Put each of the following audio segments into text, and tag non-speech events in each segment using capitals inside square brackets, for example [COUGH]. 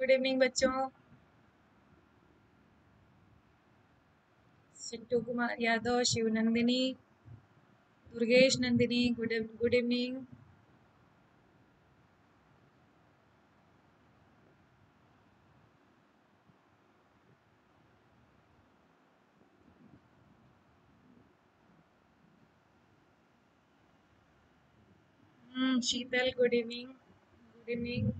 Good evening बच्चों। Sittu Kumar Yadav, Shiv Nandini, Durgesh Nandini good good evening Sheetal good evening good evening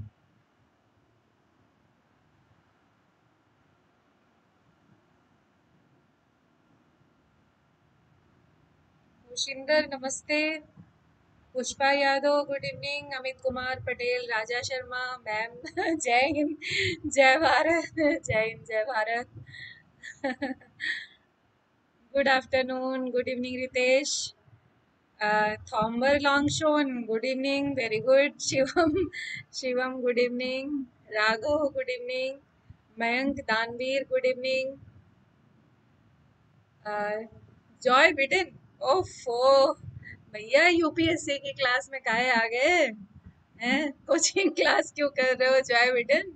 Shinder नमस्ते। Pushpa Yadav good evening Amit Kumar, Patel, Raja Sharma ma'am [LAUGHS] जय हिंद, जय भारत, जय हिंद, जय Bharat. Good afternoon good evening Ritesh. थॉम्बर लॉन्गशोन good evening very good Shivam Shivam good evening Raghav good evening Mayank, Danveer good evening Joy बिडन ओफो, भैया UPSC की class में काहे आ गए? हैं? कोचिंग क्लास क्यों कर रहे हो? जय विडन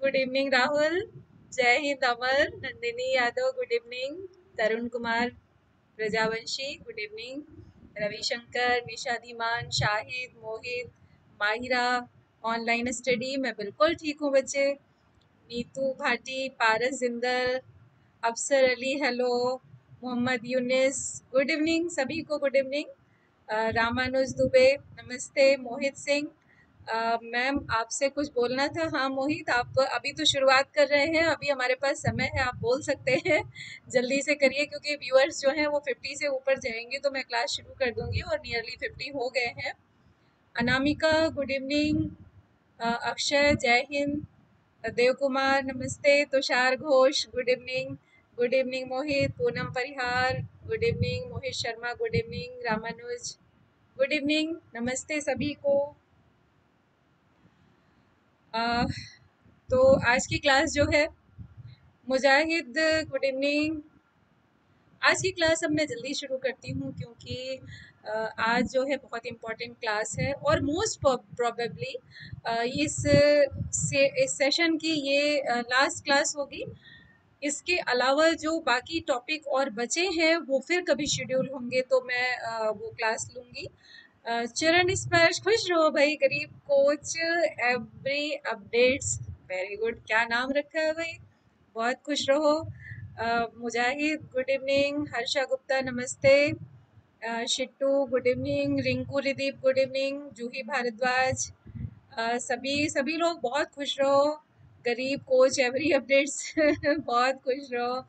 गुड इवनिंग राहुल जय Hind, Amar. Nandini Yadav good evening Tarun Kumar, Prajavanshi good evening Ravishankar, Nisha Dhiman, Shahid, Mohit, Mahira online study मैं बिल्कुल ठीक हूँ, बच्चे। Neetu Bhati, Paras Jindal, Afsar Ali hello Mohammed Younis good evening सभी को good evening Ramanuj Dubey, नमस्ते, Mohit Singh. Ma'am, आपसे कुछ बोलना था? हाँ मोहित, आप अभी तो शुरुआत कर रहे हैं, अभी हमारे पास समय है, आप बोल सकते हैं. जल्दी से करिए, क्योंकि व्यूअर्स जो हैं, वो 50 से ऊपर जाएँगे तो मैं क्लास शुरू कर दूँगी और नियरली 50 हो गए हैं. अनामिका गुड इवनिंग अक्षय, जय हिंद. देव कुमार नमस्ते. Tushar Ghosh good evening good evening Mohit Poonam Parihar good evening Mohit Sharma good evening Ramanuj good evening नमस्ते सभी को आ, तो आज की क्लास जो है मुजाहिद गुड इवनिंग आज की क्लास अब मैं जल्दी शुरू करती हूँ क्योंकि आज जो है बहुत इम्पोर्टेंट क्लास है और मोस्ट प्रोबेबली इस से, इस सेशन की ये लास्ट क्लास होगी। इसके अलावा जो बाकी टॉपिक और बचे हैं, वो फिर कभी शेड्यूल होंगे तो मैं वो क्लास लूँगी। चरण स्पर्श खुश रहो भाई, गरीब coach every updates very good क्या नाम रखा है भाई? बहुत खुश रहो। मुजाहिद गुड इवनिंग हर्षा गुप्ता, नमस्ते। Shittu good evening Rinku, Ridip good evening Juhi Bhardwaj. सभी सभी लोग बहुत खुश रहो। गरीब कोच एवरी अपडेट्स [LAUGHS] बहुत खुश रहो।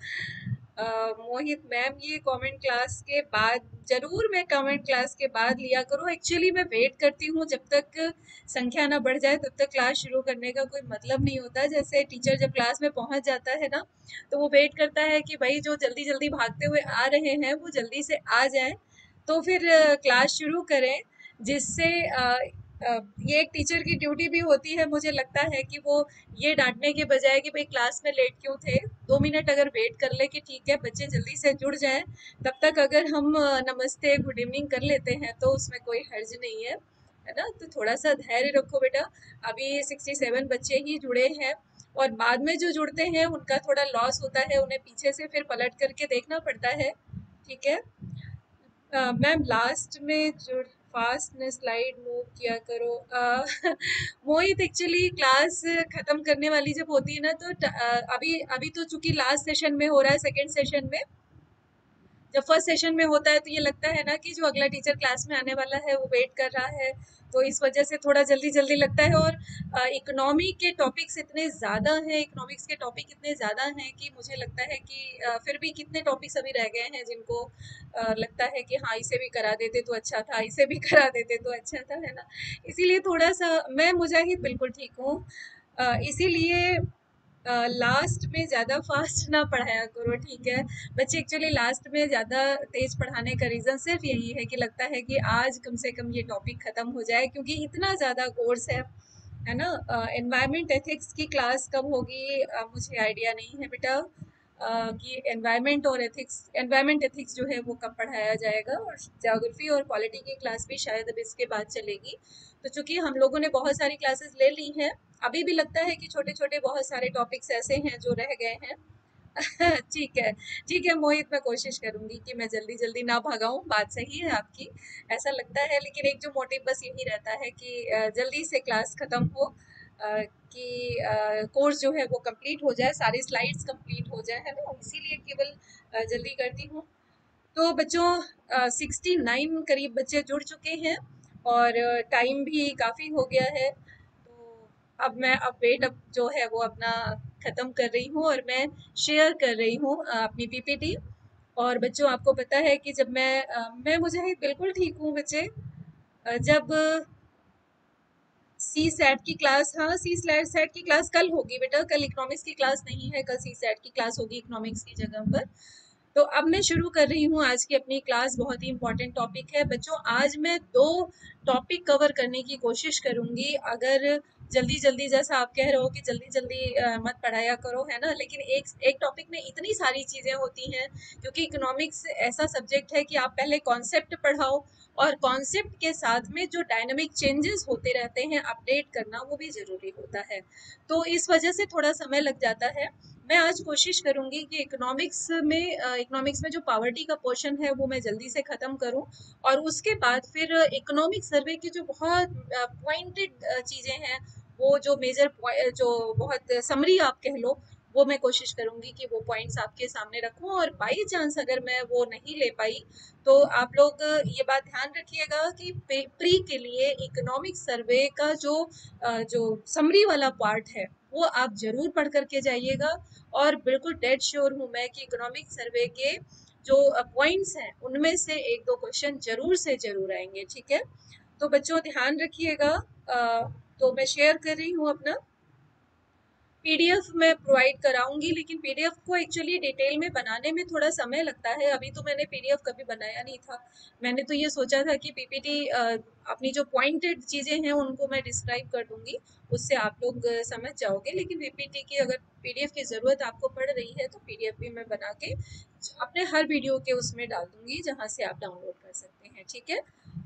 मोहित मैम, ये कमेंट क्लास के बाद, ज़रूर मैं कमेंट क्लास के बाद लिया करूँ। एक्चुअली मैं वेट करती हूँ जब तक संख्या ना बढ़ जाए, तब तक क्लास शुरू करने का कोई मतलब नहीं होता। जैसे टीचर जब क्लास में पहुँच जाता है ना तो वो वेट करता है कि भाई जो जल्दी जल्दी भागते हुए आ रहे हैं, वो जल्दी से आ जाए। तो फिर क्लास शुरू करें, जिससे ये एक टीचर की ड्यूटी भी होती है, मुझे लगता है कि वो ये डांटने के बजाय कि भाई क्लास में लेट क्यों थे, दो मिनट अगर वेट कर ले कि ठीक है, बच्चे जल्दी से जुड़ जाएँ, तब तक अगर हम नमस्ते, गुड इवनिंग कर लेते हैं तो उसमें कोई हर्ज नहीं है है ना? तो थोड़ा सा धैर्य रखो बेटा। अभी सिक्सटी सेवन बच्चे ही जुड़े हैं और बाद में जो जुड़ते हैं, उनका थोड़ा लॉस होता है, उन्हें पीछे से फिर पलट करके देखना पड़ता है, ठीक है? मैम लास्ट में जुड़ फास्ट ने स्लाइड मूव किया करो। मोहित एक्चुअली क्लास ख़त्म करने वाली जब होती है ना तो अभी अभी तो चूँकि लास्ट सेशन में हो रहा है सेकेंड सेशन में जब फ़र्स्ट सेशन में होता है तो ये लगता है ना कि जो अगला टीचर क्लास में आने वाला है, वो वेट कर रहा है। तो इस वजह से थोड़ा जल्दी जल्दी लगता है और इकोनॉमी के टॉपिक्स इतने ज़्यादा हैं इकोनॉमिक्स के टॉपिक इतने ज़्यादा हैं कि मुझे लगता है कि फिर भी कितने टॉपिक्स अभी रह गए हैं जिनको लगता है कि हाँ इसे भी करा देते तो अच्छा था, इसे भी [LAUGHS] करा देते तो अच्छा था, है ना? इसीलिए थोड़ा सा मैं मुजाहिद बिल्कुल ठीक हूँ। इसीलिए लास्ट में ज़्यादा फास्ट ना पढ़ाया करो, ठीक है? बच्चे एक्चुअली लास्ट में ज़्यादा तेज़ पढ़ाने का रीज़न सिर्फ़ यही है कि लगता है कि आज कम से कम ये टॉपिक ख़त्म हो जाए, क्योंकि इतना ज़्यादा कोर्स है है ना? एनवायरनमेंट एथिक्स की क्लास कब होगी मुझे आइडिया नहीं है बेटा। कि एनवायरनमेंट और एथिक्स एनवायरनमेंट एथिक्स जो है वो कब पढ़ाया जाएगा और जोग्राफी और पॉलिटी की क्लास भी शायद अब इसके बाद चलेगी। तो चूँकि हम लोगों ने बहुत सारी क्लासेस ले ली हैं अभी भी लगता है कि छोटे छोटे बहुत सारे टॉपिक्स ऐसे हैं जो रह गए हैं। [LAUGHS] ठीक है। ठीक है, मोहित, मैं कोशिश करूँगी कि मैं जल्दी जल्दी ना भगाऊं, बात सही है आपकी। ऐसा लगता है, लेकिन एक जो मोटिव बस यही रहता है कि जल्दी से क्लास ख़त्म हो कि कोर्स जो है वो कंप्लीट हो जाए, सारी स्लाइड्स कंप्लीट हो जाए, है ना? इसीलिए केवल जल्दी करती हूँ। तो बच्चों सिक्सटी नाइन करीब बच्चे जुड़ चुके हैं और टाइम भी काफ़ी हो गया है। अब मैं अब वेट अब जो है वो अपना ख़त्म कर रही हूँ और मैं शेयर कर रही हूँ अपनी पीपीटी और बच्चों आपको पता है कि जब मैं आ, मैं मुझे बिल्कुल ठीक हूँ बच्चे। जब सी सेट की क्लास हाँ सी सेट की क्लास कल होगी बेटा कल इकोनॉमिक्स की क्लास नहीं है कल सी सेट की क्लास होगी इकोनॉमिक्स की जगह पर। तो अब मैं शुरू कर रही हूँ आज की अपनी क्लास बहुत ही इंपॉर्टेंट टॉपिक है। बच्चों आज मैं दो टॉपिक कवर करने की कोशिश करूँगी। अगर जल्दी जल्दी जैसा आप कह रहे हो कि जल्दी जल्दी मत पढ़ाया करो, है ना? लेकिन एक एक टॉपिक में इतनी सारी चीज़ें होती हैं, क्योंकि इकोनॉमिक्स ऐसा सब्जेक्ट है कि आप पहले कॉन्सेप्ट पढ़ाओ और कॉन्सेप्ट के साथ में जो डायनामिक चेंजेस होते रहते हैं अपडेट करना वो भी ज़रूरी होता है। तो इस वजह से थोड़ा समय लग जाता है। मैं आज कोशिश करूँगी कि इकोनॉमिक्स में इकोनॉमिक्स में जो पावर्टी का पोर्शन है वो मैं जल्दी से ख़त्म करूँ और उसके बाद फिर इकोनॉमिक सर्वे की जो बहुत पॉइंटेड चीज़ें हैं वो जो मेजर जो बहुत समरी आप कह लो, वो मैं कोशिश करूँगी कि वो पॉइंट्स आपके सामने रखूँ और बाई चांस अगर मैं वो नहीं ले पाई तो आप लोग ये बात ध्यान रखिएगा कि प्री के लिए इकोनॉमिक सर्वे का जो जो समरी वाला पार्ट है, वो आप ज़रूर पढ़ करके जाइएगा और बिल्कुल डेड श्योर हूँ मैं कि इकोनॉमिक सर्वे के जो पॉइंट्स हैं, उनमें से एक दो क्वेश्चन ज़रूर से ज़रूर आएँगे, ठीक है? तो बच्चों ध्यान रखिएगा तो मैं शेयर कर रही हूँ अपना। पीडीएफ मैं प्रोवाइड कराऊँगी, लेकिन पीडीएफ को एक्चुअली डिटेल में बनाने में थोड़ा समय लगता है। अभी तो मैंने पीडीएफ कभी बनाया नहीं था। मैंने तो ये सोचा था कि पीपीटी अपनी जो पॉइंटेड चीज़ें हैं, उनको मैं डिस्क्राइब कर दूँगी। उससे आप लोग समझ जाओगे। लेकिन पीपीटी की अगर पीडीएफ की ज़रूरत आपको पड़ रही है तो पीडीएफ भी मैं बना के अपने हर वीडियो के उसमें डाल दूँगी, जहाँ से आप डाउनलोड कर सकते हैं। ठीक है?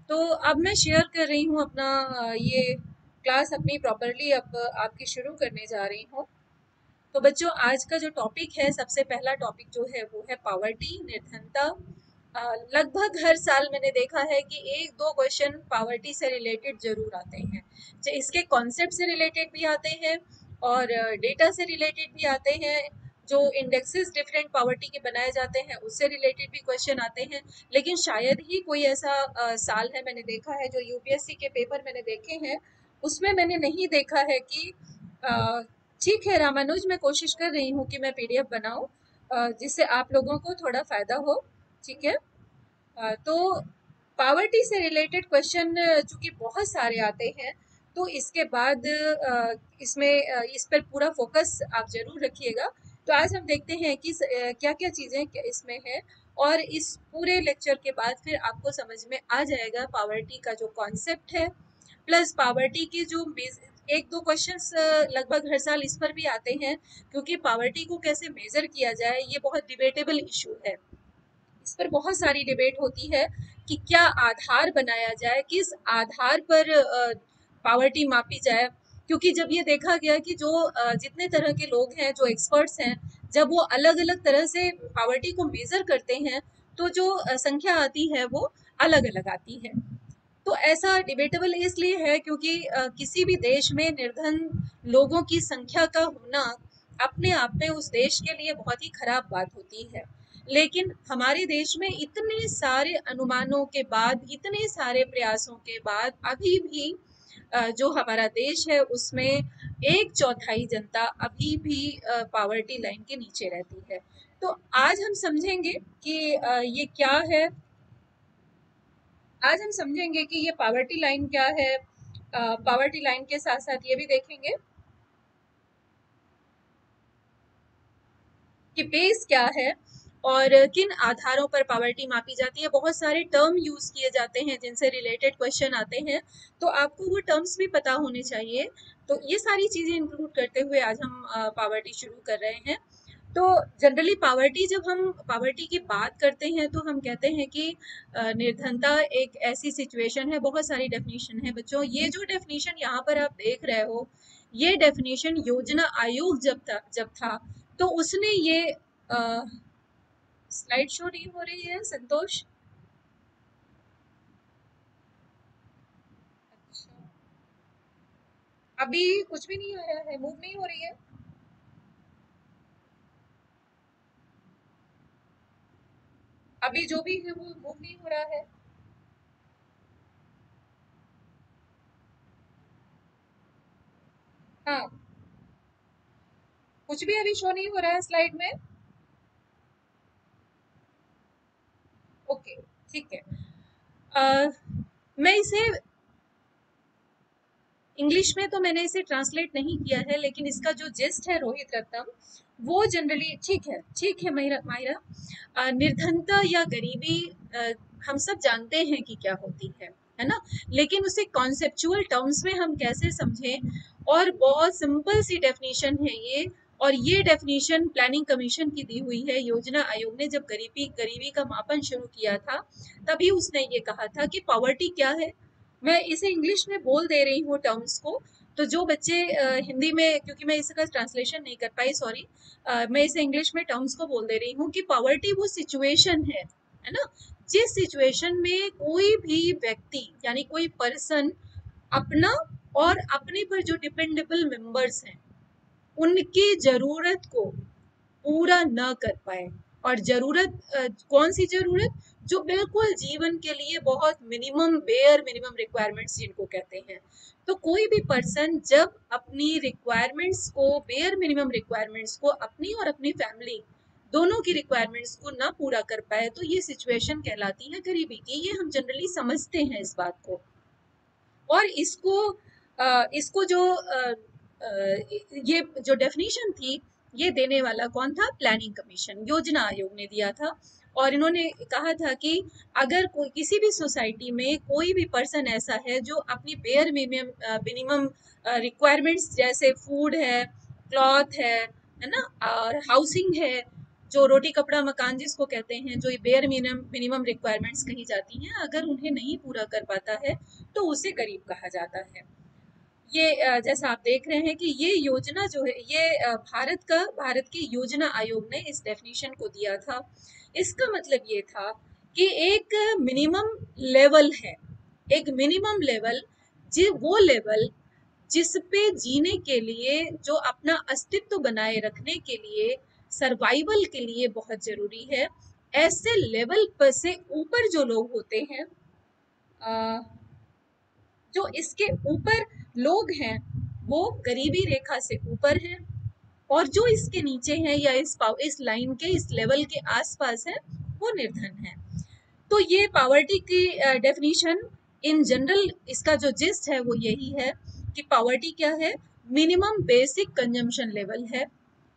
तो अब मैं शेयर कर रही हूँ अपना ये क्लास अपनी प्रॉपरली अब आपकी शुरू करने जा रही हूँ। तो बच्चों आज का जो टॉपिक है सबसे पहला टॉपिक जो है वो है पावर्टी निर्धनता। लगभग हर साल मैंने देखा है कि एक दो क्वेश्चन पावर्टी से रिलेटेड ज़रूर आते हैं। इसके कॉन्सेप्ट से रिलेटेड भी आते हैं और डेटा से रिलेटेड भी आते हैं। जो इंडेक्सेस डिफरेंट पावर्टी के बनाए जाते हैं उससे रिलेटेड भी क्वेश्चन आते हैं। लेकिन शायद ही कोई ऐसा आ, साल है मैंने देखा है जो यूपीएससी के पेपर मैंने देखे हैं उसमें मैंने नहीं देखा है कि ठीक है रामानुज, मैं कोशिश कर रही हूँ कि मैं पीडीएफ बनाऊँ जिससे आप लोगों को थोड़ा फ़ायदा हो, ठीक है? तो पावर्टी से रिलेटेड क्वेश्चन, चूँकि बहुत सारे आते हैं तो इसके बाद इसमें इस पर पूरा फोकस आप ज़रूर रखिएगा। तो आज हम देखते हैं कि क्या क्या चीज़ें इसमें है, और इस पूरे लेक्चर के बाद फिर आपको समझ में आ जाएगा पावर्टी का जो कॉन्सेप्ट है प्लस पावर्टी के जो एक दो क्वेश्चंस लगभग हर साल इस पर भी आते हैं, क्योंकि पावर्टी को कैसे मेजर किया जाए, ये बहुत डिबेटेबल इशू है। इस पर बहुत सारी डिबेट होती है कि क्या आधार बनाया जाए, किस आधार पर पावर्टी मापी जाए। क्योंकि जब ये देखा गया कि जो जितने तरह के लोग हैं, जो एक्सपर्ट्स हैं, जब वो अलग अलग तरह से पावर्टी को मेजर करते हैं तो जो संख्या आती है, वो अलग अलग आती है। तो ऐसा डिबेटेबल इसलिए है क्योंकि किसी भी देश में निर्धन लोगों की संख्या का होना अपने आप में उस देश के लिए बहुत ही खराब बात होती है। लेकिन हमारे देश में इतने सारे अनुमानों के बाद, इतने सारे प्रयासों के बाद अभी भी जो हमारा देश है उसमें एक चौथाई जनता अभी भी पावर्टी लाइन के नीचे रहती है। तो आज हम समझेंगे कि ये क्या है आज हम समझेंगे कि ये पावर्टी लाइन क्या है पावर्टी लाइन के साथ साथ ये भी देखेंगे कि बेस क्या है और किन आधारों पर पावर्टी मापी जाती है। बहुत सारे टर्म यूज़ किए जाते हैं जिनसे रिलेटेड क्वेश्चन आते हैं। तो आपको वो टर्म्स भी पता होने चाहिए। तो ये सारी चीज़ें इंक्लूड करते हुए आज हम पावर्टी शुरू कर रहे हैं। तो जनरली पावर्टी जब हम पावर्टी की बात करते हैं तो हम कहते हैं कि निर्धनता एक ऐसी सिचुएशन है, बहुत सारी डेफिनेशन है बच्चों। ये जो डेफिनेशन यहाँ पर आप देख रहे हो, ये डेफिनेशन योजना आयोग जब था जब था तो उसने ये स्लाइड शो नहीं हो रही है, संतोष? अच्छा। अभी कुछ भी नहीं आ रहा है मूव नहीं हो रही है? अभी जो भी है वो मूव नहीं हो रहा है। हाँ। कुछ भी अभी शो नहीं हो रहा है स्लाइड में। ओके ठीक है। आ, मैं इसे इंग्लिश में तो मैंने इसे ट्रांसलेट नहीं किया है लेकिन इसका जो जेस्ट है रोहित रत्नम वो जनरली ठीक है ठीक है मायरा मायरा निर्धनता या गरीबी आ, हम सब जानते हैं कि क्या होती है है ना? लेकिन उसे कॉन्सेप्चुअल टर्म्स में हम कैसे समझें? और बहुत सिंपल सी डेफिनेशन है ये और ये डेफिनेशन प्लानिंग कमीशन की दी हुई है। योजना आयोग ने जब गरीबी गरीबी का मापन शुरू किया था तभी उसने ये कहा था कि पॉवर्टी क्या है। मैं इसे इंग्लिश में बोल दे रही हूँ टर्म्स को। तो जो बच्चे हिंदी में, क्योंकि मैं इसका ट्रांसलेशन नहीं कर पाई सॉरी मैं इसे इंग्लिश में टर्म्स को बोल दे रही हूँ कि पॉवर्टी वो सिचुएशन है है ना? जिस सिचुएशन में कोई भी व्यक्ति, यानी कोई पर्सन अपना और अपने पर जो डिपेंडेबल मेंबर्स हैं, उनकी ज़रूरत को पूरा न कर पाए। और ज़रूरत कौन सी ज़रूरत? जो बिल्कुल जीवन के लिए बहुत मिनिमम बेयर मिनिमम रिक्वायरमेंट्स जिनको कहते हैं। तो कोई भी पर्सन जब अपनी रिक्वायरमेंट्स को बेयर मिनिमम रिक्वायरमेंट्स को अपनी और अपनी फैमिली दोनों की रिक्वायरमेंट्स को ना पूरा कर पाए तो ये सिचुएशन कहलाती है गरीबी की। ये हम जनरली समझते हैं इस बात को। और इसको इसको जो ये जो डेफिनेशन थी, ये देने वाला कौन था? प्लानिंग कमीशन योजना आयोग ने दिया था। और इन्होंने कहा था कि अगर कोई, किसी भी सोसाइटी में कोई भी पर्सन ऐसा है जो अपनी बेयर मिनिमम रिक्वायरमेंट्स जैसे फ़ूड है क्लॉथ है है ना, और हाउसिंग है, जो रोटी, कपड़ा, मकान जिसको कहते हैं, जो बेयर मिनिमम मिनिमम रिक्वायरमेंट्स कही जाती हैं, अगर उन्हें नहीं पूरा कर पाता है तो उसे गरीब कहा जाता है। ये जैसा आप देख रहे हैं कि ये योजना जो है, ये भारत का, भारत के योजना आयोग ने इस डेफिनेशन को दिया था। इसका मतलब ये था कि एक मिनिमम लेवल है। एक मिनिमम लेवल जी वो लेवल जिस पे जीने के लिए, जो अपना अस्तित्व बनाए रखने के लिए सर्वाइवल के लिए बहुत ज़रूरी है। ऐसे लेवल पर से ऊपर जो लोग होते हैं जो इसके ऊपर लोग हैं, वो गरीबी रेखा से ऊपर हैं। और जो इसके नीचे है या इस इस लाइन के, इस लेवल के आसपास है, वो निर्धन है। तो ये पावर्टी की डेफिनेशन इन जनरल इसका जो जिस्ट है वो यही है कि पावर्टी क्या है? मिनिमम बेसिक कंजम्पशन लेवल है।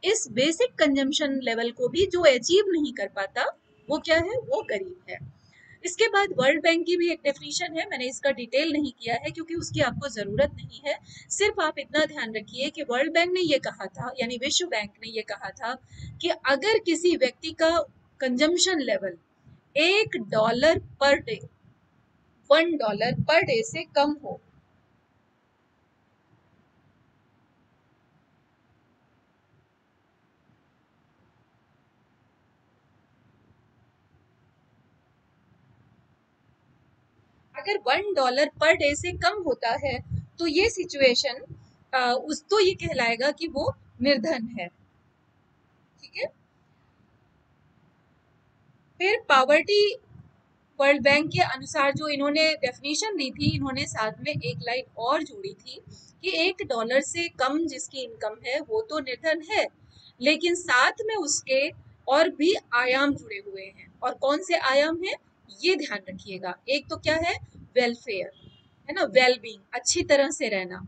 इस बेसिक कंजम्पशन लेवल को भी जो अचीव नहीं कर पाता, वो क्या है? वो गरीब है। इसके बाद वर्ल्ड बैंक की भी एक डेफिनेशन है, मैंने इसका डिटेल नहीं किया है क्योंकि उसकी आपको ज़रूरत नहीं है। सिर्फ़ आप इतना ध्यान रखिए कि वर्ल्ड बैंक ने यह कहा था, यानी विश्व बैंक ने यह कहा था कि अगर किसी व्यक्ति का कंजम्पशन लेवल एक dollar per day one dollar per day से कम हो अगर वन डॉलर पर डे से कम होता है तो ये सिचुएशन उस तो ये कहलाएगा कि वो निर्धन है। ठीक है? फिर पावर्टी वर्ल्ड बैंक के अनुसार जो इन्होंने डेफिनेशन दी थी, इन्होंने साथ में एक लाइन और जोड़ी थी कि एक डॉलर से कम जिसकी इनकम है, वो तो निर्धन है, लेकिन साथ में उसके और भी आयाम जुड़े हुए हैं। और कौन से आयाम हैं? ये ध्यान रखिएगा। एक तो क्या है? वेलफेयर है ना वेलबींग अच्छी तरह से रहना।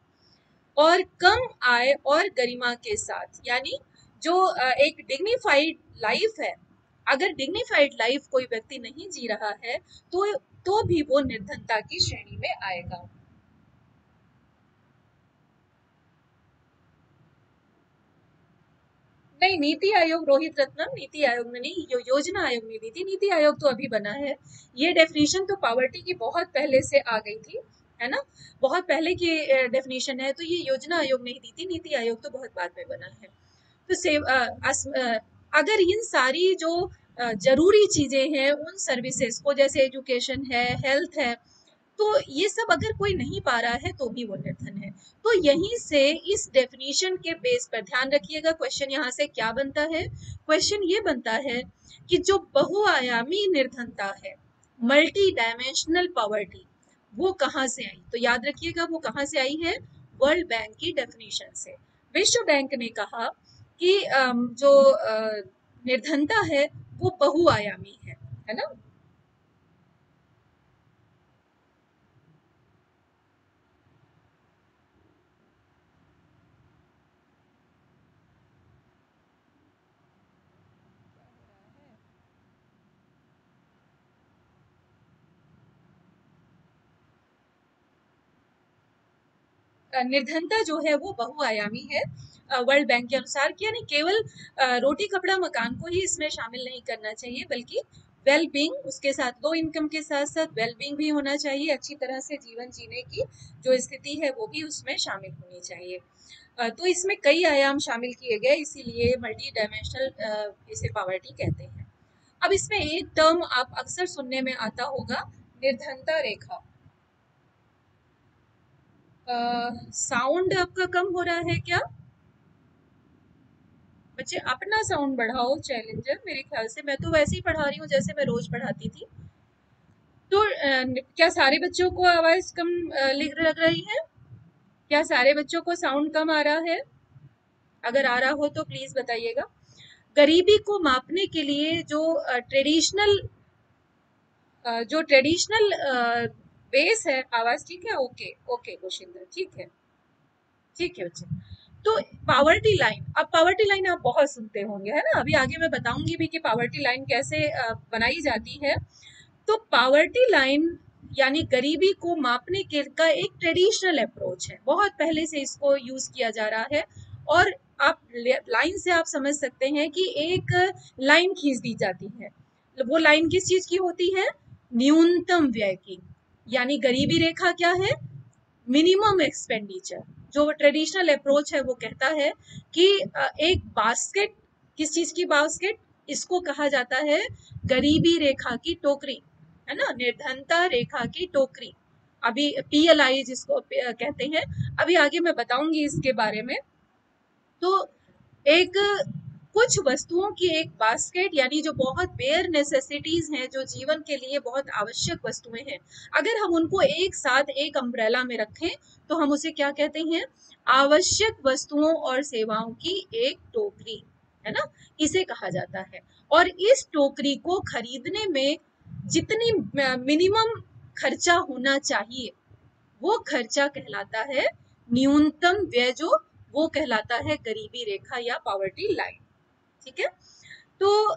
और कम आय और गरिमा के साथ, यानी जो एक डिग्निफाइड लाइफ है, अगर डिग्निफाइड लाइफ कोई व्यक्ति नहीं जी रहा है तो तो भी वो निर्धनता की श्रेणी में आएगा। नहीं नीति आयोग रोहित रत्नम नीति आयोग ने नहीं यो, योजना आयोग ने दी थी नीति आयोग तो अभी बना है। ये डेफिनेशन तो पावर्टी की बहुत पहले से आ गई थी है ना? बहुत पहले की डेफिनेशन है तो ये योजना आयोग नहीं दी थी नीति आयोग तो बहुत बाद में बना है। तो सेव अगर इन सारी जो ज़रूरी चीज़ें हैं उन सर्विसेज़ को जैसे एजुकेशन है हेल्थ है तो ये सब अगर कोई नहीं पा रहा है तो भी वो निर्धन है। तो यहीं से इस डेफिनेशन के बेस पर ध्यान रखिएगा। क्वेश्चन यहाँ से क्या बनता है? क्वेश्चन ये बनता है कि जो बहुआयामी निर्धनता है मल्टी डायमेंशनल पॉवर्टी वो कहाँ से आई? तो याद रखिएगा, वो कहाँ से आई है? वर्ल्ड बैंक की डेफिनेशन से। विश्व बैंक ने कहा कि जो निर्धनता है, वो बहुआयामी है है ना? निर्धनता जो है वो बहुआयामी है। वर्ल्ड बैंक के अनुसार कि यानी केवल रोटी, कपड़ा, मकान को ही इसमें शामिल नहीं करना चाहिए, बल्कि वेल बींग उसके साथ लो इनकम के साथ साथ वेल बींग भी होना चाहिए, अच्छी तरह से जीवन जीने की जो स्थिति है वो भी उसमें शामिल होनी चाहिए। तो इसमें कई आयाम शामिल किए गए, इसीलिए मल्टी डायमेंशनल इसे पावर्टी कहते हैं। अब इसमें एक टर्म आप अक्सर सुनने में आता होगा, निर्धनता रेखा। साउंड आपका कम हो रहा है क्या? बच्चे, अपना साउंड बढ़ाओ चैलेंजर मेरे ख्याल से। मैं तो वैसे ही पढ़ा रही हूँ जैसे मैं रोज पढ़ाती थी। तो क्या सारे बच्चों को आवाज़ कम लग रही है? क्या सारे बच्चों को साउंड कम आ रहा है? अगर आ रहा हो तो प्लीज़ बताइएगा। गरीबी को मापने के लिए जो ट्रेडिशनल जो ट्रेडिशनल बेस है, आवाज़ ठीक है? ओके ओके गोशिंदर ठीक है। ठीक है बच्चे। तो पावर्टी लाइन अब पावर्टी लाइन आप बहुत सुनते होंगे, है ना? अभी आगे मैं बताऊँगी भी कि पावर्टी लाइन कैसे बनाई जाती है। तो पावर्टी लाइन यानी गरीबी को मापने के का एक ट्रेडिशनल अप्रोच है। बहुत पहले से इसको यूज़ किया जा रहा है और आप लाइन से आप समझ सकते हैं कि एक लाइन खींच दी जाती है। वो लाइन किस चीज़ की होती है? न्यूनतम व्यय की। यानी गरीबी रेखा क्या है? मिनिमम एक्सपेंडिचर जो ट्रेडिशनल अप्रोच है, वो कहता है कि एक बास्केट किस चीज़ की बास्केट इसको कहा जाता है गरीबी रेखा की टोकरी, है ना? निर्धनता रेखा की टोकरी. अभी पीएलआई जिसको कहते हैं, अभी आगे मैं बताऊँगी इसके बारे में. तो एक कुछ वस्तुओं की एक बास्केट यानी जो बहुत बेयर नेसेसिटीज हैं, जो जीवन के लिए बहुत आवश्यक वस्तुएँ हैं, अगर हम उनको एक साथ, एक अम्ब्रेला में रखें तो हम उसे क्या कहते हैं? आवश्यक वस्तुओं और सेवाओं की एक टोकरी, है ना? इसे कहा जाता है। और इस टोकरी को खरीदने में जितनी मिनिमम खर्चा होना चाहिए, वो खर्चा कहलाता है न्यूनतम व्यय जो वो कहलाता है गरीबी रेखा या पावर्टी लाइन ठीक है? तो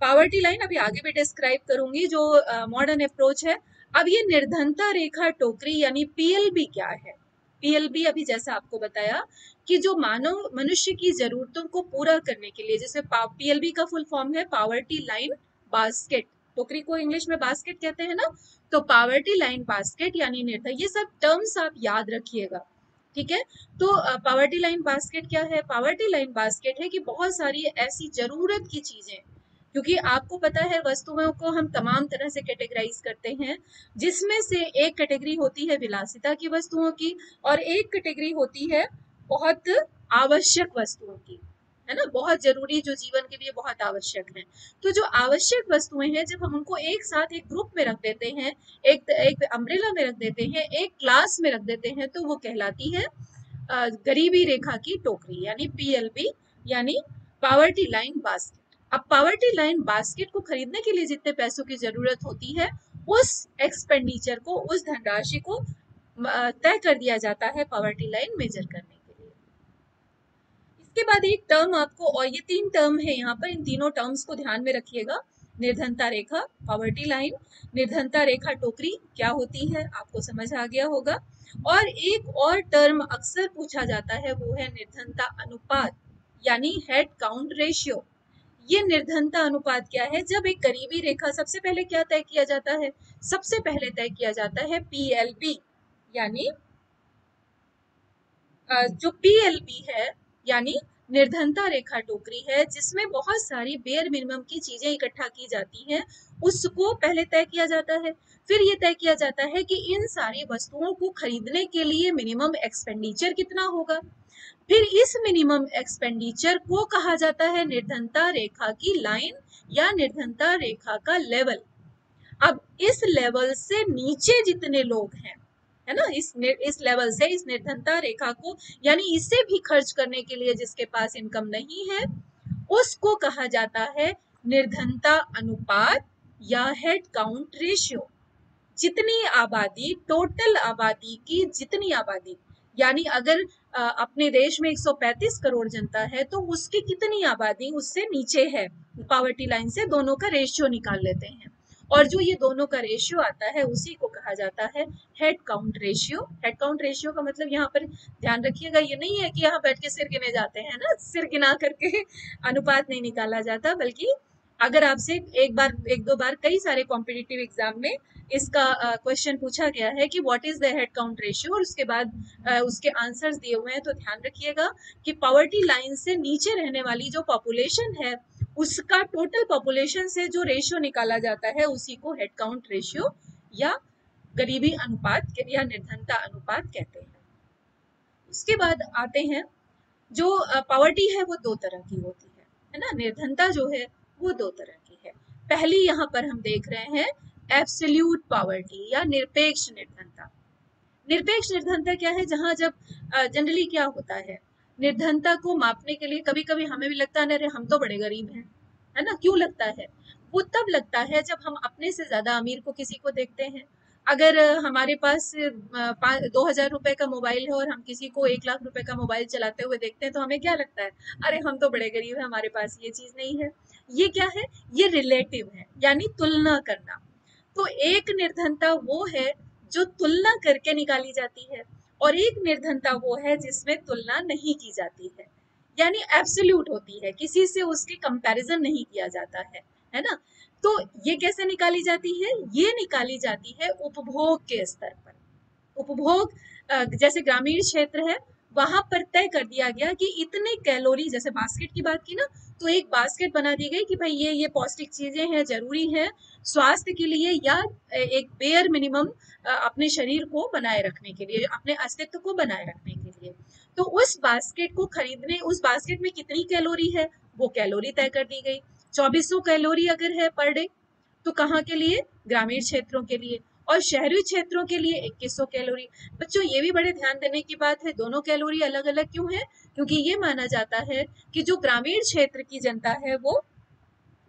पावर्टी लाइन अभी आगे भी डिस्क्राइब करूँगी जो मॉडर्न uh, अप्रोच है। अब ये निर्धनता रेखा टोकरी यानी पीएलबी क्या है? पीएलबी अभी जैसा आपको बताया कि जो मानव मनुष्य की जरूरतों को पूरा करने के लिए जैसे पीएलबी का फुल फॉर्म है पावर्टी लाइन बास्केट टोकरी को इंग्लिश में बास्केट कहते हैं ना? तो पावर्टी लाइन बास्केट यानी निर्धन ये सब टर्म्स आप याद रखिएगा। ठीक है? तो पावर्टी लाइन बास्केट क्या है? पावर्टी लाइन बास्केट है कि बहुत सारी ऐसी ज़रूरत की चीज़ें, क्योंकि आपको पता है वस्तुओं को हम तमाम तरह से कैटेगराइज करते हैं, जिसमें से एक कैटेगरी होती है विलासिता की वस्तुओं की और एक कैटेगरी होती है बहुत आवश्यक वस्तुओं की। है ना? बहुत ज़रूरी जो जीवन के लिए बहुत आवश्यक है। तो जो आवश्यक वस्तुएँ हैं, जब हम उनको एक साथ एक ग्रुप में रख देते हैं, एक एक अम्ब्रेला में रख देते हैं, एक क्लास में रख देते हैं तो वो कहलाती है गरीबी रेखा की टोकरी, यानी पीएलबी यानी पावर्टी लाइन बास्केट अब पावर्टी लाइन बास्केट को खरीदने के लिए जितने पैसों की ज़रूरत होती है, उस एक्सपेंडिचर को, उस धनराशि को तय कर दिया जाता है पावर्टी लाइन मेजर करने इसके बाद एक टर्म आपको, और ये तीन टर्म है, यहाँ पर इन तीनों टर्म्स को ध्यान में रखिएगा। निर्धनता रेखा पॉवर्टी लाइन निर्धनता रेखा टोकरी, क्या होती है, आपको समझ आ गया होगा। और एक और टर्म अक्सर पूछा जाता है, वो है निर्धनता अनुपात, यानी हेड काउंट रेशियो ये निर्धनता अनुपात क्या है? जब एक करीबी रेखा सबसे पहले क्या तय किया जाता है? सबसे पहले तय किया जाता है पीएलबी यानी जो पीएलबी है यानी निर्धनता रेखा टोकरी है, जिसमें बहुत सारी बेयर मिनिमम की चीज़ें इकट्ठा की जाती हैं, उसको पहले तय किया जाता है। फिर ये तय किया जाता है कि इन सारी वस्तुओं को खरीदने के लिए मिनिमम एक्सपेंडिचर कितना होगा। फिर इस मिनिमम एक्सपेंडिचर को कहा जाता है निर्धनता रेखा की लाइन या निर्धनता रेखा का लेवल अब इस लेवल से नीचे जितने लोग हैं है ना, इस इस लेवल से, इस निर्धनता रेखा को, यानी इसे भी खर्च करने के लिए जिसके पास इनकम नहीं है, उसको कहा जाता है निर्धनता अनुपात या हेड काउंट रेशियो जितनी आबादी टोटल आबादी की जितनी आबादी, यानी अगर अपने देश में 135 करोड़ जनता है तो उसकी कितनी आबादी उससे नीचे है? पावर्टी लाइन से दोनों का रेशियो निकाल लेते हैं। और जो ये दोनों का रेशियो आता है, उसी को कहा जाता है head count ratio head count ratio का मतलब यहाँ पर ध्यान रखिएगा, ये नहीं है कि यहाँ बैठ के सिर गिने जाते हैं ना, सिर गिना करके अनुपात नहीं निकाला जाता, बल्कि अगर आपसे एक बार, एक दो बार कई सारे कॉम्पिटिटिव एग्ज़ाम में इसका क्वेश्चन पूछा गया है कि what is the head count ratio और उसके बाद उसके आंसर्स दिए हुए हैं तो ध्यान रखिएगा कि पॉवर्टी लाइन से नीचे रहने वाली जो पॉपुलेशन है उसका टोटल पॉपुलेशन से जो रेशियो निकाला जाता है, उसी को हेड काउंट रेशियो या गरीबी अनुपात या निर्धनता अनुपात कहते हैं। उसके बाद आते हैं, जो पावर्टी है वो दो तरह की होती है है ना? निर्धनता जो है वो दो तरह की है। पहली यहाँ पर हम देख रहे हैं एब्सोल्यूट पावर्टी या निरपेक्ष निर्धनता। निरपेक्ष निर्धनता क्या है? जहाँ जब जनरली क्या होता है निर्धनता को मापने के लिए कभी कभी हमें भी लगता है, अरे, हम तो बड़े गरीब हैं। है ना? क्यों लगता है? वो तब लगता है जब हम अपने से ज़्यादा अमीर को किसी को देखते हैं। अगर हमारे पास दो हज़ार रुपए का मोबाइल है और हम किसी को एक लाख रुपए का मोबाइल चलाते हुए देखते हैं तो हमें क्या लगता है? अरे, हम तो बड़े गरीब हैं, हमारे पास ये चीज़ नहीं है। ये क्या है? ये रिलेटिव है, यानी तुलना करना। तो एक निर्धनता वो है जो तुलना करके निकाली जाती है। और एक निर्धनता वो है जिसमें तुलना नहीं की जाती है। यानी एब्सोल्यूट होती है, किसी से उसके कंपैरिजन नहीं किया जाता है है ना? तो ये कैसे निकाली जाती है? ये निकाली जाती है उपभोग के स्तर पर। उपभोग जैसे ग्रामीण क्षेत्र है वहाँ पर तय कर दिया गया कि इतने कैलोरी, जैसे बास्केट की बात की ना तो एक बास्केट बना दी गई कि भाई ये ये पौष्टिक चीज़ें हैं, ज़रूरी है स्वास्थ्य के लिए या एक बेयर मिनिमम अपने शरीर को बनाए रखने के लिए, अपने अस्तित्व को बनाए रखने के लिए। तो उस बास्केट को खरीदने, उस बास्केट में कितनी कैलोरी है, वो कैलोरी तय कर दी गई। 2400 कैलोरी अगर है पर डे तो कहाँ के लिए? ग्रामीण क्षेत्रों के लिए। और शहरी क्षेत्रों के लिए 2100 कैलोरी। बच्चों, ये भी बड़े ध्यान देने की बात है, दोनों कैलोरी अलग अलग क्यों है? क्योंकि ये माना जाता है कि जो ग्रामीण क्षेत्र की जनता है, वो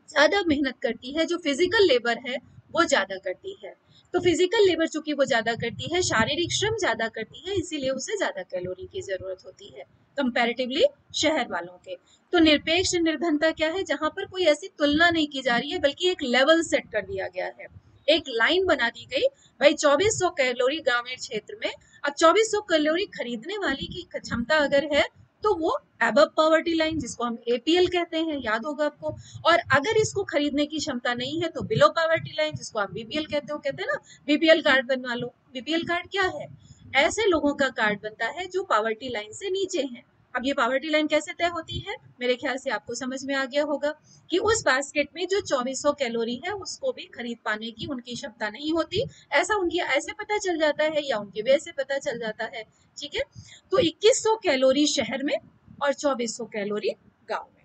ज़्यादा मेहनत करती है, जो फ़िज़िकल लेबर है, वो ज़्यादा करती है। तो फ़िज़िकल लेबर चूँकि वो ज़्यादा करती है, शारीरिक श्रम ज़्यादा करती है, इसीलिए उसे ज़्यादा कैलोरी की ज़रूरत होती है कंपैरेटिवली शहर वालों के। तो निरपेक्ष निर्धनता क्या है? जहाँ पर कोई ऐसी तुलना नहीं की जा रही है, बल्कि एक लेवल सेट कर दिया गया है। एक लाइन बना दी गई, भाई 2400 कैलोरी ग्रामीण क्षेत्र में, अब 2400 कैलोरी खरीदने वाली की क्षमता अगर है तो वो एब पॉवर्टी लाइन जिसको हम एपीएल कहते हैं, याद होगा आपको। और अगर इसको खरीदने की क्षमता नहीं है तो बिलो पॉवर्टी लाइन जिसको आप बीपीएल कहते हो, कहते हैं ना बीपीएल कार्ड बनवा लो। बीपीएल कार्ड क्या है? ऐसे लोगों का कार्ड बनता है, जो पॉवर्टी लाइन से नीचे हैं। अब ये पावर्टी लाइन कैसे तय होती है? मेरे ख्याल से आपको समझ में आ गया होगा कि उस बास्केट में जो 2400 कैलोरी है, उसको भी खरीद पाने की उनकी क्षमता नहीं होती। ऐसा उनकी, ऐसे पता चल जाता है या उनकी वजह से पता चल जाता है, ठीक है? तो 2100 कैलोरी शहर में और 2400 कैलोरी गाँव में।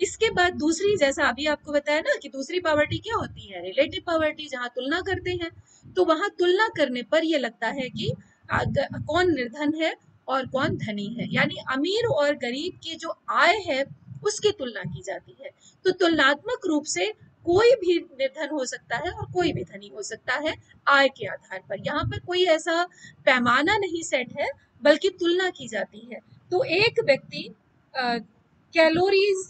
इसके बाद दूसरी, जैसा अभी आपको बताया ना कि दूसरी पावर्टी क्या होती है? रिलेटिव पावर्टी जहाँ तुलना करते हैं तो वहाँ तुलना करने पर यह लगता है कि कौन निर्धन है? और कौन धनी है? यानी अमीर और गरीब की जो आय है, उसकी तुलना की जाती है। तो तुलनात्मक रूप से कोई भी निर्धन हो सकता है और कोई भी धनी हो सकता है आय के आधार पर। यहाँ पर कोई ऐसा पैमाना नहीं सेट है, बल्कि तुलना की जाती है। तो एक व्यक्ति कैलोरीज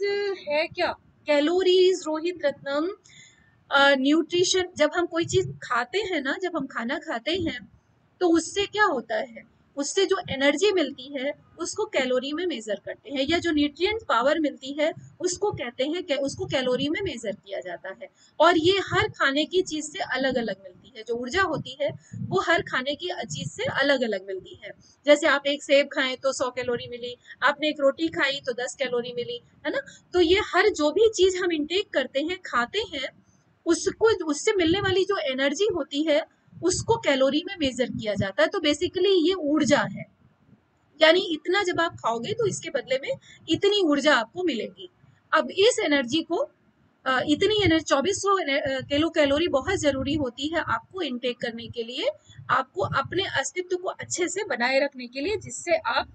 है क्या? कैलोरीज, रोहित रत्नम न्यूट्रिशन, जब हम कोई चीज़ खाते हैं ना, जब हम खाना खाते हैं तो उससे क्या होता है? उससे जो एनर्जी मिलती है, उसको कैलोरी में मेजर करते हैं, या जो न्यूट्रिएंट पावर मिलती है, उसको कहते हैं उसको कैलोरी में मेजर किया जाता है। और ये हर खाने की चीज़ से अलग अलग मिलती है। जो ऊर्जा होती है, वो हर खाने की चीज़ से अलग अलग मिलती है। जैसे आप एक सेब खाएँ तो सौ कैलोरी मिली, आपने एक रोटी खाई तो दस कैलोरी मिली, है ना? तो ये हर जो भी चीज़ हम इंटेक करते हैं, खाते हैं, उसको, उससे मिलने वाली जो एनर्जी होती है उसको कैलोरी में मेजर किया जाता है तो बेसिकली ये ऊर्जा है। यानी इतना जब आप खाओगे तो इसके बदले में इतनी ऊर्जा आपको मिलेगी। अब इस एनर्जी को इतनी एनर्जी चौबीस सौ किलो कैलोरी बहुत ज़रूरी होती है आपको इनटेक करने के लिए, आपको अपने अस्तित्व को अच्छे से बनाए रखने के लिए, जिससे आप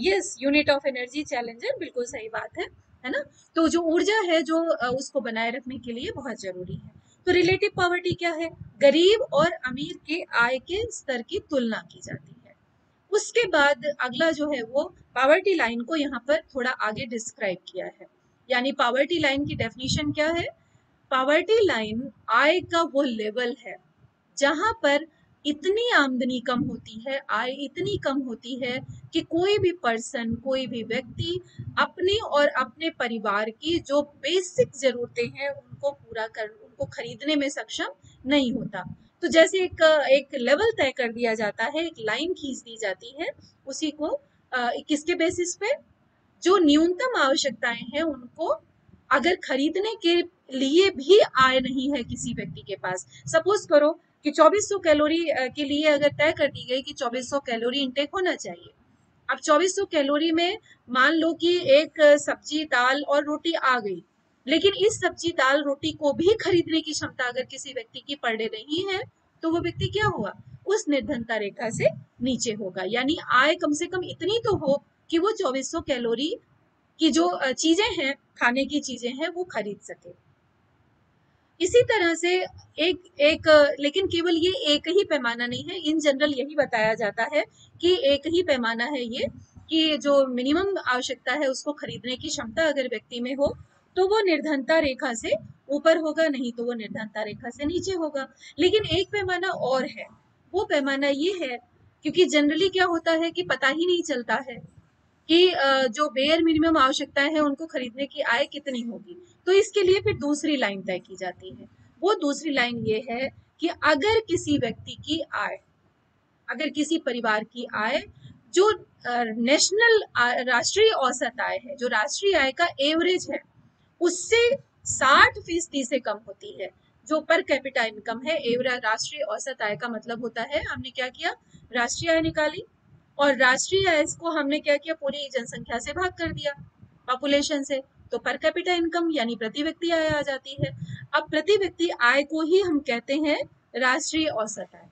yes unit of energy challenger बिल्कुल सही बात है है ना? तो जो ऊर्जा है, जो उसको बनाए रखने के लिए बहुत ज़रूरी है। तो रिलेटिव पॉवर्टी क्या है? गरीब और अमीर के आय के स्तर की तुलना की जाती है। उसके बाद अगला जो है वो पावर्टी लाइन को यहाँ पर थोड़ा आगे डिस्क्राइब किया है। यानी पावर्टी लाइन की डेफिनेशन क्या है? पावर्टी लाइन आय का वो लेवल है जहाँ पर इतनी आमदनी कम होती है, आय इतनी कम होती है कि कोई भी पर्सन कोई भी व्यक्ति अपने और अपने परिवार की जो बेसिक जरूरतें हैं, उनको पूरा कर को खरीदने में सक्षम नहीं होता। तो जैसे एक एक लेवल तय कर दिया जाता है, एक लाइन खींच दी जाती है, उसी को किसके बेसिस पे? जो न्यूनतम आवश्यकताएँ हैं, उनको अगर खरीदने के लिए भी आय नहीं है किसी व्यक्ति के पास सपोज़ करो कि 2400 कैलोरी के लिए अगर तय कर दी गई कि 2400 कैलोरी इंटेक होना चाहिए। अब 2400 कैलोरी में मान लो कि एक सब्ज़ी, दाल और रोटी आ गई, लेकिन इस सब्ज़ी, दाल, रोटी को भी खरीदने की क्षमता अगर किसी व्यक्ति की पर डे नहीं है तो वो व्यक्ति क्या हुआ? उस निर्धनता रेखा से नीचे होगा। यानी आय कम से कम इतनी तो हो कि वो 2400 कैलोरी की जो चीज़ें हैं, खाने की चीज़ें हैं, वो खरीद सके। इसी तरह से एक एक, लेकिन केवल ये एक ही पैमाना नहीं है, इन जनरल यही बताया जाता है कि एक ही पैमाना है ये, कि जो मिनिमम आवश्यकता है उसको खरीदने की क्षमता अगर व्यक्ति में हो तो वो निर्धनता रेखा से ऊपर होगा, नहीं तो वो निर्धनता रेखा से नीचे होगा। लेकिन एक पैमाना और है, वो पैमाना ये है, क्योंकि जनरली क्या होता है कि पता ही नहीं चलता है कि जो बेयर मिनिमम आवश्यकता है उनको खरीदने की आय कितनी होगी। तो इसके लिए फिर दूसरी लाइन तय की जाती है। वो दूसरी लाइन ये है कि अगर किसी व्यक्ति की आय, अगर किसी परिवार की आय, जो नेशनल राष्ट्रीय औसत आय है, जो राष्ट्रीय आय का एवरेज है, उससे साठ फ़ीसदी से कम होती है, जो पर कैपिटा इनकम है राष्ट्रीय औसत आय का मतलब होता है, हमने क्या किया? राष्ट्रीय आय निकाली, और राष्ट्रीय आय को हमने क्या किया? पूरी जनसंख्या से भाग कर दिया पॉपुलेशन से। तो पर कैपिटा इनकम यानी प्रति व्यक्ति आय आ जाती है। अब प्रति व्यक्ति आय को ही हम कहते हैं राष्ट्रीय औसत आय।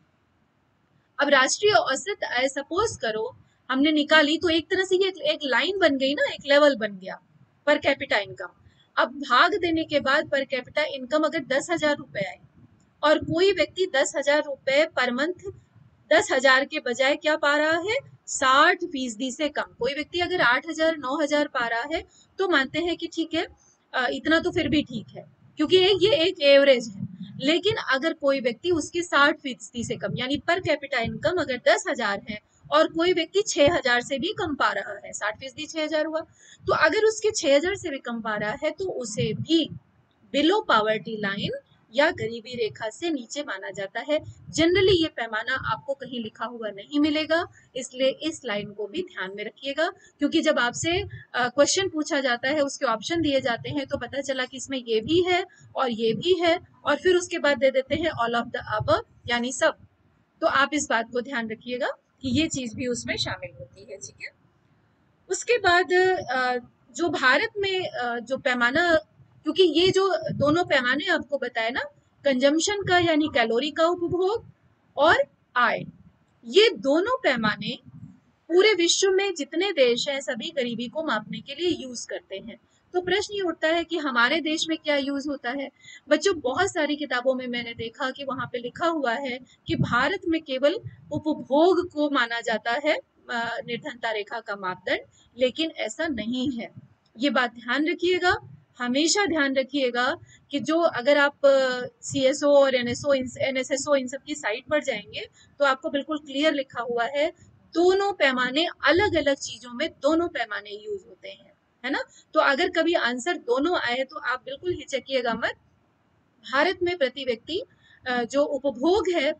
अब राष्ट्रीय औसत आय सपोज़ करो, हमने निकाली तो एक तरह से ये एक लाइन बन गई ना, एक लेवल बन गया पर कैपिटा इनकम अब भाग देने के बाद पर कैपिटा इनकम अगर दस हज़ार रुपए आए और कोई व्यक्ति दस हज़ार रुपए पर मंथ दस हज़ार के बजाय क्या पा रहा है? साठ फ़ीसदी से कम। कोई व्यक्ति अगर आठ हज़ार, नौ हज़ार पा रहा है तो मानते हैं कि ठीक है इतना तो फिर भी ठीक है, क्योंकि ये एक एवरेज है। लेकिन अगर कोई व्यक्ति उसकी साठ फ़ीसदी से कम, यानी पर कैपिटा इनकम अगर दस हज़ार है और कोई व्यक्ति छह हज़ार से भी कम पा रहा है, साठ फ़ीसदी छह हज़ार हुआ तो अगर उसके छह हज़ार से भी कम पा रहा है तो उसे भी बिलो पावर्टी लाइन या गरीबी रेखा से नीचे माना जाता है। जनरली ये पैमाना आपको कहीं लिखा हुआ नहीं मिलेगा, इसलिए इस लाइन को भी ध्यान में रखिएगा। क्योंकि जब आपसे क्वेश्चन पूछा जाता है, उसके ऑप्शन दिए जाते हैं तो पता चला कि इसमें ये भी है और ये भी है और फिर उसके बाद दे देते हैं ऑल ऑफ़ द अब यानी सब। तो आप इस बात को ध्यान रखिएगा कि ये चीज़ भी उसमें शामिल होती है, ठीक है? उसके बाद जो भारत में जो पैमाना क्योंकि ये जो दोनों पैमाने आपको बताए ना कंजम्पशन का यानी कैलोरी का उपभोग और आय, ये दोनों पैमाने पूरे विश्व में जितने देश हैं, सभी गरीबी को मापने के लिए यूज़ करते हैं। तो प्रश्न ये उठता है कि हमारे देश में क्या यूज़ होता है? बच्चों, बहुत सारी किताबों में मैंने देखा कि वहाँ पे लिखा हुआ है कि भारत में केवल उपभोग को माना जाता है निर्धनता रेखा का मापदंड, लेकिन ऐसा नहीं है। ये बात ध्यान रखिएगा। हमेशा ध्यान रखिएगा कि जो अगर आप सी एस ओ और N S O N S S O इन सब की साइट पर जाएँगे तो आपको बिल्कुल क्लियर लिखा हुआ है, दोनों पैमाने अलग अलग चीज़ों में दोनों पैमाने यूज़ होते हैं, है ना? तो अगर कभी आंसर दोनों आए तो आप बिल्कुल हिचकिएगा मत। भारत में प्रति व्यक्ति जो उपभोग है,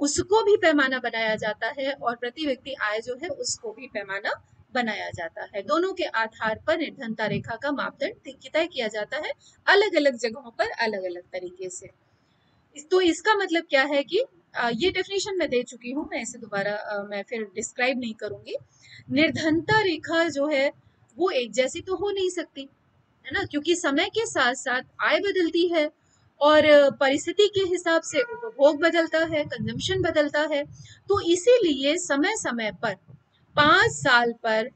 उसको भी पैमाना बनाया जाता है और प्रति व्यक्ति आय जो है, उसको भी पैमाना बनाया जाता है। दोनों के आधार पर निर्धनता रेखा का मापदंड तय किया जाता है अलग अलग जगहों पर अलग अलग तरीके से। तो इसका मतलब क्या है कि ये डेफिनेशन मैं दे चुकी हूँ, मैं इसे दोबारा मैं फिर डिस्क्राइब नहीं करूँगी। निर्धनता रेखा जो है, वो एक जैसी तो हो नहीं सकती, है ना? क्योंकि समय के साथ साथ आय बदलती है और परिस्थिति के हिसाब से उपभोग बदलता है कंजम्पशन बदलता है। तो इसीलिए समय समय पर पाँच साल पर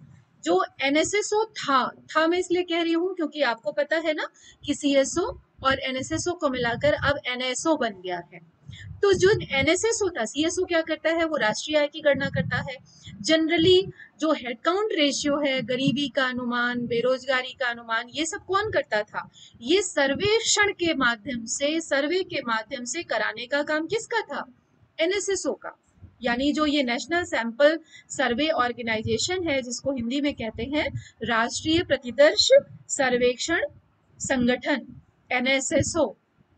जो एनएसएसओ था था मैं इसलिए कह रही हूँ क्योंकि आपको पता है ना कि सीएसओ और एनएसएसओ को मिलाकर अब एनएसओ बन गया है। तो जो एनएसएस होता सीएसओ क्या करता है? वो राष्ट्रीय आय की गणना करता है। जनरली जो हेडकाउंट रेशियो है, गरीबी का अनुमान, बेरोजगारी का अनुमान, ये सब कौन करता था? ये सर्वेक्षण के माध्यम से, सर्वे के माध्यम से कराने का काम किसका था? एनएसएसओ का। यानी जो ये नेशनल सैंपल सर्वे ऑर्गेनाइजेशन है, जिसको हिंदी में कहते हैं, राष्ट्रीय प्रतिदर्श सर्वेक्षण संगठन एनएसएसओ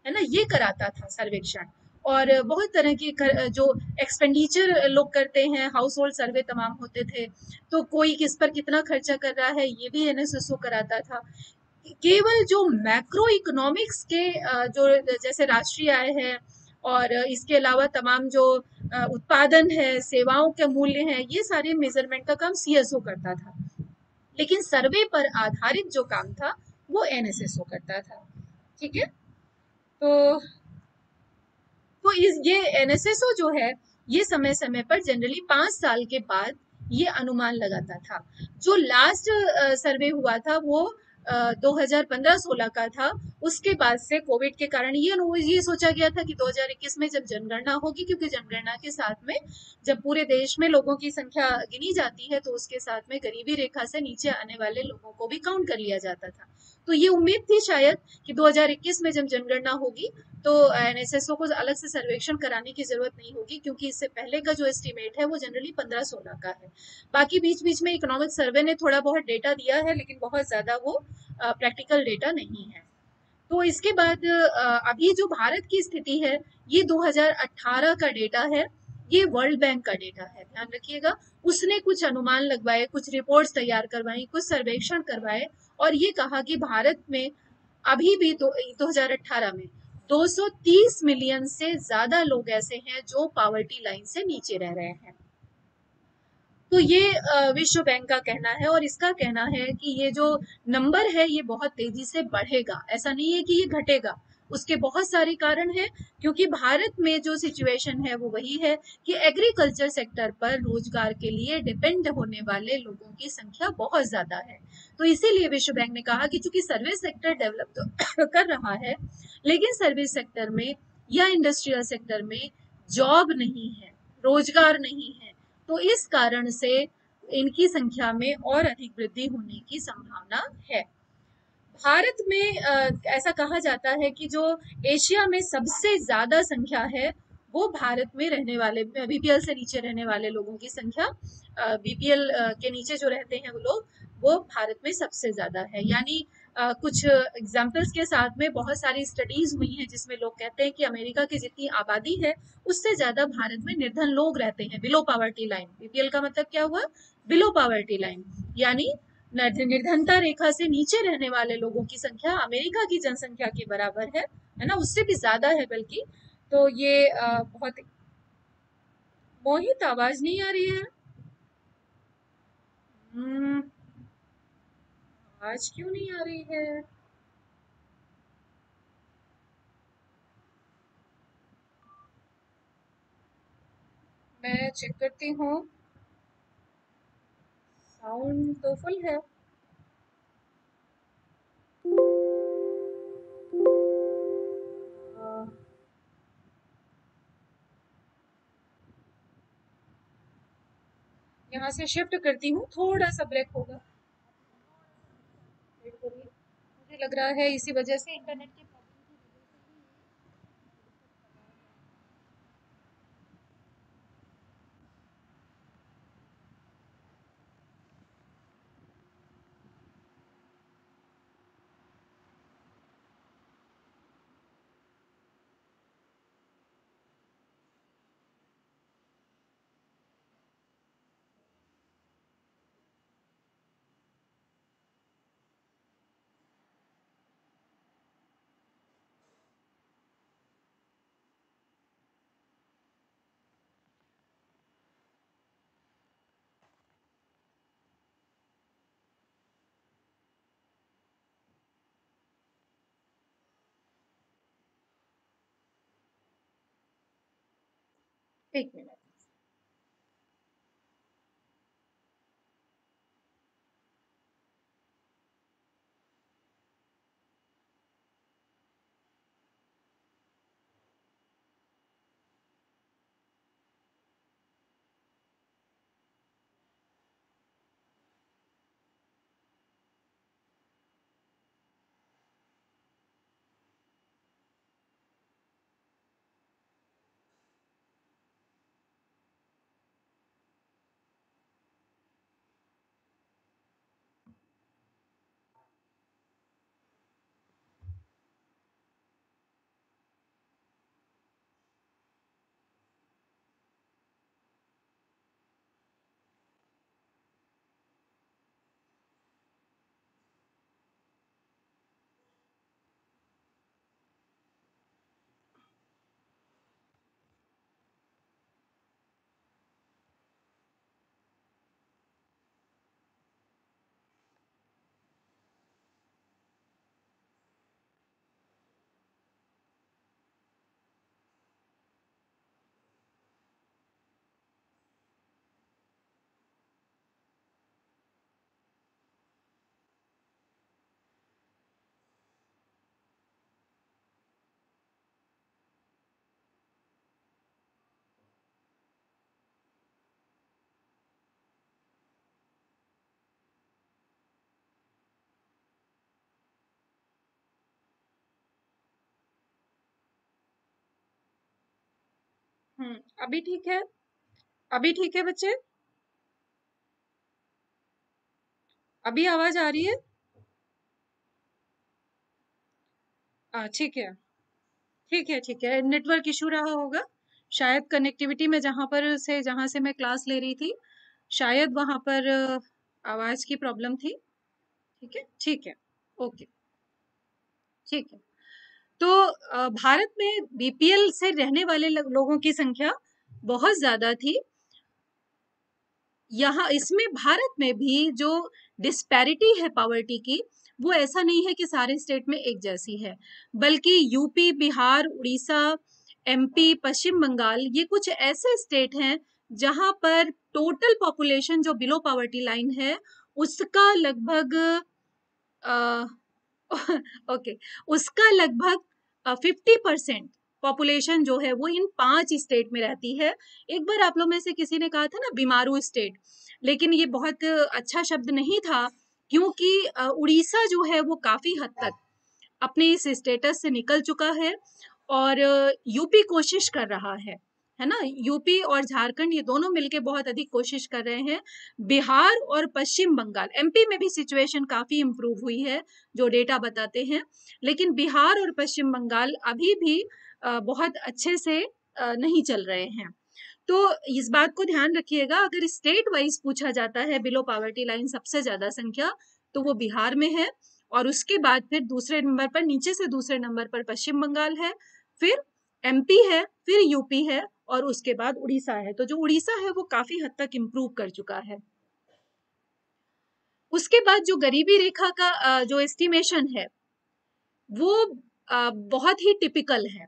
है ना? ये कराता था सर्वेक्षण। और बहुत तरह की जो एक्सपेंडिचर लोग करते हैं हाउस होल्ड सर्वे तमाम होते थे तो कोई किस पर कितना खर्चा कर रहा है, ये भी एनएसएसओ कराता था। केवल जो मैक्रो इकोनॉमिक्स के जो जैसे राष्ट्रीय आय है, और इसके अलावा तमाम जो उत्पादन है, सेवाओं के मूल्य हैं, ये सारे मेज़रमेंट का काम सीएसओ करता था। लेकिन सर्वे पर आधारित जो काम था, वो एनएसएसओ करता था। ठीक है? तो तो इस, ये एनएसएसओ जो है, ये समय समय पर जनरली पाँच साल के बाद ये अनुमान लगाता था। जो लास्ट सर्वे हुआ था, वो 2015-16 का था। उसके बाद से कोविड के कारण ये ये सोचा गया था कि 2021 में जब जनगणना होगी, क्योंकि जनगणना के साथ में जब पूरे देश में लोगों की संख्या गिनी जाती है तो उसके साथ में गरीबी रेखा से नीचे आने वाले लोगों को भी काउंट कर लिया जाता था। तो ये उम्मीद थी शायद कि 2021 में जब जनगणना होगी तो एनएसएसओ को अलग से सर्वेक्षण कराने की ज़रूरत नहीं होगी, क्योंकि इससे पहले का जो एस्टिमेट है वो जनरली पंद्रह सोलह का है। बाकी बीच बीच में इकोनॉमिक सर्वे ने थोड़ा बहुत डेटा दिया है, लेकिन बहुत ज़्यादा वो प्रैक्टिकल डेटा नहीं है। तो इसके बाद अभी जो भारत की स्थिति है, ये 2018 का डेटा है, ये वर्ल्ड बैंक का डेटा है। ध्यान रखिएगा, उसने कुछ अनुमान लगवाए, कुछ रिपोर्ट्स तैयार करवाई, कुछ सर्वेक्षण करवाए, और ये कहा कि भारत में अभी भी तो 2018 में 230 मिलियन से ज़्यादा लोग ऐसे हैं जो पावर्टी लाइन से नीचे रह रहे हैं। तो ये विश्व बैंक का कहना है और इसका कहना है कि ये जो नंबर है ये बहुत तेज़ी से बढ़ेगा। ऐसा नहीं है कि ये घटेगा। उसके बहुत सारे कारण हैं, क्योंकि भारत में जो सिचुएशन है वो वही है कि एग्रीकल्चर सेक्टर पर रोज़गार के लिए डिपेंड होने वाले लोगों की संख्या बहुत ज़्यादा है। तो इसीलिए विश्व बैंक ने कहा कि चूँकि सर्विस सेक्टर डेवलप तो [COUGHS] कर रहा है, लेकिन सर्विस सेक्टर में या इंडस्ट्रियल सेक्टर में जॉब नहीं है, रोज़गार नहीं है तो इस कारण से इनकी संख्या में और अधिक वृद्धि होने की संभावना है। भारत में ऐसा कहा जाता है कि जो एशिया में सबसे ज़्यादा संख्या है, वो भारत में रहने वाले बीपीएल से नीचे रहने वाले लोगों की संख्या बीपीएल के नीचे जो रहते हैं वो लोग, वो भारत में सबसे ज़्यादा है। यानी कुछ एग्जाम्पल्स के साथ में बहुत सारी स्टडीज़ हुई हैं जिसमें लोग कहते हैं कि अमेरिका की जितनी आबादी है, उससे ज़्यादा भारत में निर्धन लोग रहते हैं बिलो पावर्टी लाइन बीपीएल का मतलब क्या हुआ? बिलो पावर्टी लाइन यानी निर्धनता रेखा से नीचे रहने वाले लोगों की संख्या अमेरिका की जनसंख्या के बराबर है है ना? उससे भी ज़्यादा है बल्कि तो ये आ, बहुत मोहित आवाज़ नहीं आ रही है। हम्म, आज क्यों नहीं आ रही है? मैं चेक करती हूँ। साउंड तो फुल है। यहाँ से शिफ्ट करती हूँ, थोड़ा सा ब्रेक होगा। मुझे लग रहा है इसी वजह से इंटरनेट की एक हम्म अभी ठीक है? अभी ठीक है बच्चे? अभी आवाज़ आ रही है? ठीक है। ठीक है ठीक है। नेटवर्क इशू रहा होगा। शायद कनेक्टिविटी में जहाँ पर से, जहाँ से मैं क्लास ले रही थी, शायद वहाँ पर आवाज़ की प्रॉब्लम थी। ठीक है? ठीक है। ओके ठीक है। तो भारत में बीपीएल से रहने वाले लोगों की संख्या बहुत ज़्यादा थी। यहाँ, इसमें भारत में भी जो डिस्पैरिटी है पावर्टी की, वो ऐसा नहीं है कि सारे स्टेट में एक जैसी है। बल्कि यूपी बिहार, उड़ीसा एमपी पश्चिम बंगाल, ये कुछ ऐसे स्टेट हैं जहाँ पर टोटल पॉपुलेशन जो बिलो पावर्टी लाइन है, उसका लगभग ओके [LAUGHS] उसका लगभग फिफ्टी परसेंट पॉपुलेशन जो है वो इन पाँच स्टेट में रहती है। एक बार आप लोग में से किसी ने कहा था ना, बीमारू स्टेट लेकिन ये बहुत अच्छा शब्द नहीं था, क्योंकि उड़ीसा जो है वो काफ़ी हद तक अपने इस स्टेटस से निकल चुका है और यूपी कोशिश कर रहा है। है ना? यूपी और झारखंड ये दोनों मिलके बहुत अधिक कोशिश कर रहे हैं। बिहार और पश्चिम बंगाल एमपी में भी सिचुएशन काफ़ी इम्प्रूव हुई है, जो डेटा बताते हैं। लेकिन बिहार और पश्चिम बंगाल अभी भी बहुत अच्छे से नहीं चल रहे हैं। तो इस बात को ध्यान रखिएगा, अगर स्टेट वाइज पूछा जाता है बिलो पावर्टी लाइन सबसे ज़्यादा संख्या तो वो बिहार में है। और उसके बाद फिर दूसरे नंबर पर, नीचे से दूसरे नंबर पर पश्चिम बंगाल है, फिर एमपी है, फिर यूपी है। और उसके बाद उड़ीसा है। तो जो उड़ीसा है, वो काफ़ी हद तक इम्प्रूव कर चुका है। उसके बाद जो गरीबी रेखा का जो एस्टिमेशन है, वो बहुत ही टिपिकल है।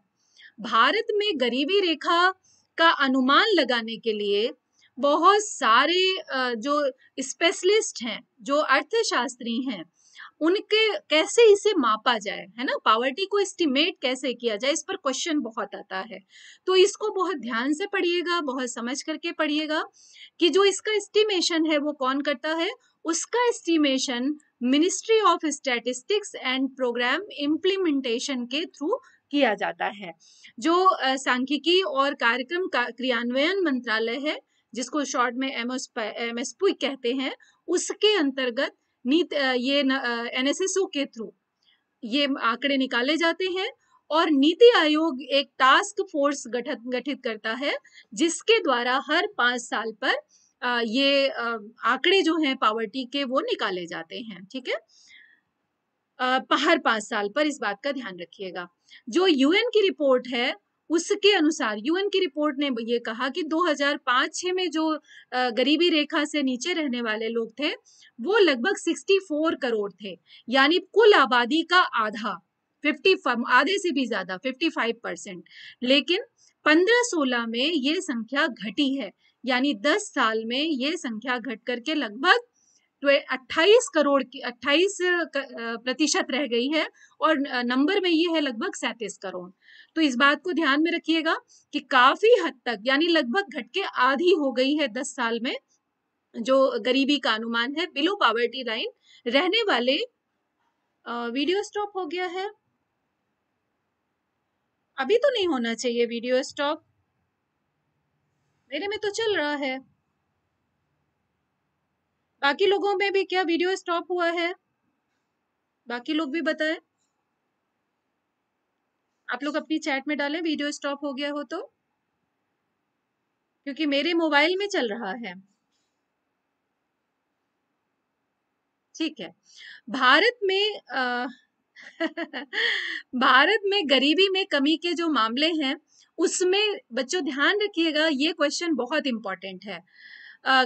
भारत में गरीबी रेखा का अनुमान लगाने के लिए बहुत सारे जो स्पेशलिस्ट हैं, जो अर्थशास्त्री हैं उनके कैसे इसे मापा जाए, है ना? पावर्टी को एस्टिमेट कैसे किया जाए, इस पर क्वेश्चन बहुत आता है। तो इसको बहुत ध्यान से पढ़िएगा, बहुत समझ करके पढ़िएगा कि जो इसका एस्टिमेशन है, वो कौन करता है? उसका estimation ministry of statistics and programme implementation के थ्रू किया जाता है। जो सांख्यिकी और कार्यक्रम का क्रियान्वयन मंत्रालय है, जिसको शॉर्ट में एम एस कहते हैं, उसके अंतर्गत नीत ये एनएसएसओ के थ्रू ये आंकड़े निकाले जाते हैं और नीति आयोग एक टास्क फोर्स गठित गठित करता है, जिसके द्वारा हर पाँच साल पर ये आंकड़े जो हैं पावर्टी के वो निकाले जाते हैं, ठीक है? हर पाँच साल पर इस बात का ध्यान रखिएगा। जो यूएन की रिपोर्ट है उसके अनुसार यूएन की रिपोर्ट ने ये कहा कि 2005-6 में जो गरीबी रेखा से नीचे रहने वाले लोग थे, वो लगभग 64 करोड़ थे, यानी कुल आबादी का आधा फिफ्टी आधे से भी ज़्यादा फिफ्टी फाइव परसेंट लेकिन पंद्रह सोलह में ये संख्या घटी है, यानी दस साल में ये संख्या घट करके लगभग अट्ठाईस करोड़ की, अट्ठाईस प्रतिशत रह गई है, और नंबर में ये है लगभग सैतीस करोड़। तो इस बात को ध्यान में रखिएगा कि काफ़ी हद तक, यानी लगभग घटके आधी हो गई है दस साल में, जो गरीबी का अनुमान है बिलो पॉवर्टी लाइन रहने वाले वीडियो स्टॉप हो गया है। अभी तो नहीं होना चाहिए वीडियो स्टॉप मेरे में तो चल रहा है। बाकी लोगों में भी क्या वीडियो स्टॉप हुआ है? बाकी लोग भी बताएँ। आप लोग अपनी चैट में डालें वीडियो स्टॉप हो गया हो तो। क्योंकि मेरे मोबाइल में चल रहा है। ठीक है। भारत में आ, [LAUGHS] भारत में गरीबी में कमी के जो मामले हैं उसमें बच्चों ध्यान रखिएगा ये क्वेश्चन बहुत इंपॉर्टेंट है। आ,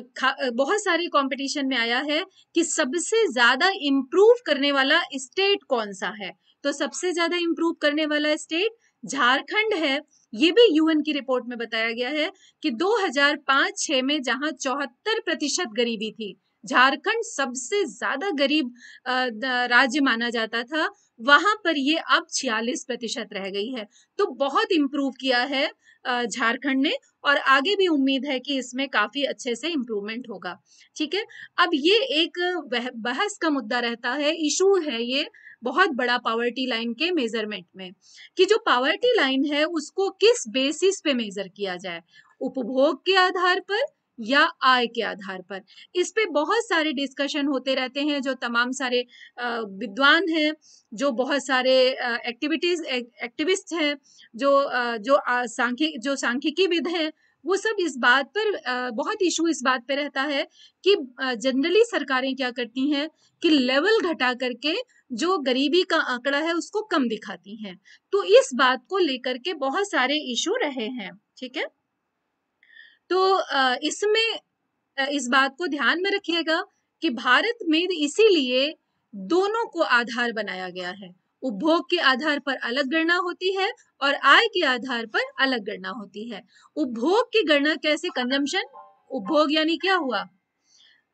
बहुत सारे कंपटीशन में आया है कि सबसे ज़्यादा इम्प्रूव करने वाला स्टेट कौन सा है? तो सबसे ज़्यादा इम्प्रूव करने वाला स्टेट झारखंड है। ये भी यूएन की रिपोर्ट में बताया गया है कि 2005-6 में जहाँ चौहत्तर प्रतिशत गरीबी थी, झारखंड सबसे ज़्यादा गरीब राज्य माना जाता था। वहाँ पर ये अब 46 प्रतिशत रह गई है। तो बहुत इम्प्रूव किया है झारखंड ने और आगे भी उम्मीद है कि इसमें काफ़ी अच्छे से इम्प्रूवमेंट होगा। ठीक है? अब ये एक बहस का मुद्दा रहता है इशू है ये। बहुत बड़ा पावर्टी लाइन के मेज़रमेंट में, कि जो पावर्टी लाइन है, उसको किस बेसिस पे मेजर किया जाए? उपभोग के आधार पर या आय के आधार पर? इस पे बहुत सारे डिस्कशन होते रहते हैं, जो तमाम सारे विद्वान हैं, जो बहुत सारे एक्टिविटीज़ एक्टिविस्ट हैं, जो जो सांख्यिक जो सांख्यिकी विद हैं, वो सब इस बात पर बहुत इशू इस बात पे रहता है कि जनरली सरकारें क्या करती हैं कि लेवल घटा करके जो गरीबी का आंकड़ा है, उसको कम दिखाती हैं। तो इस बात को लेकर के बहुत सारे इशू रहे हैं, ठीक है? तो इसमें इस बात को ध्यान में रखिएगा कि भारत में इसीलिए दोनों को आधार बनाया गया है। उपभोग के आधार पर अलग गणना होती है और आय के आधार पर अलग गणना होती है। उपभोग की गणना कैसे? कंजम्पशन? उपभोग यानी क्या हुआ?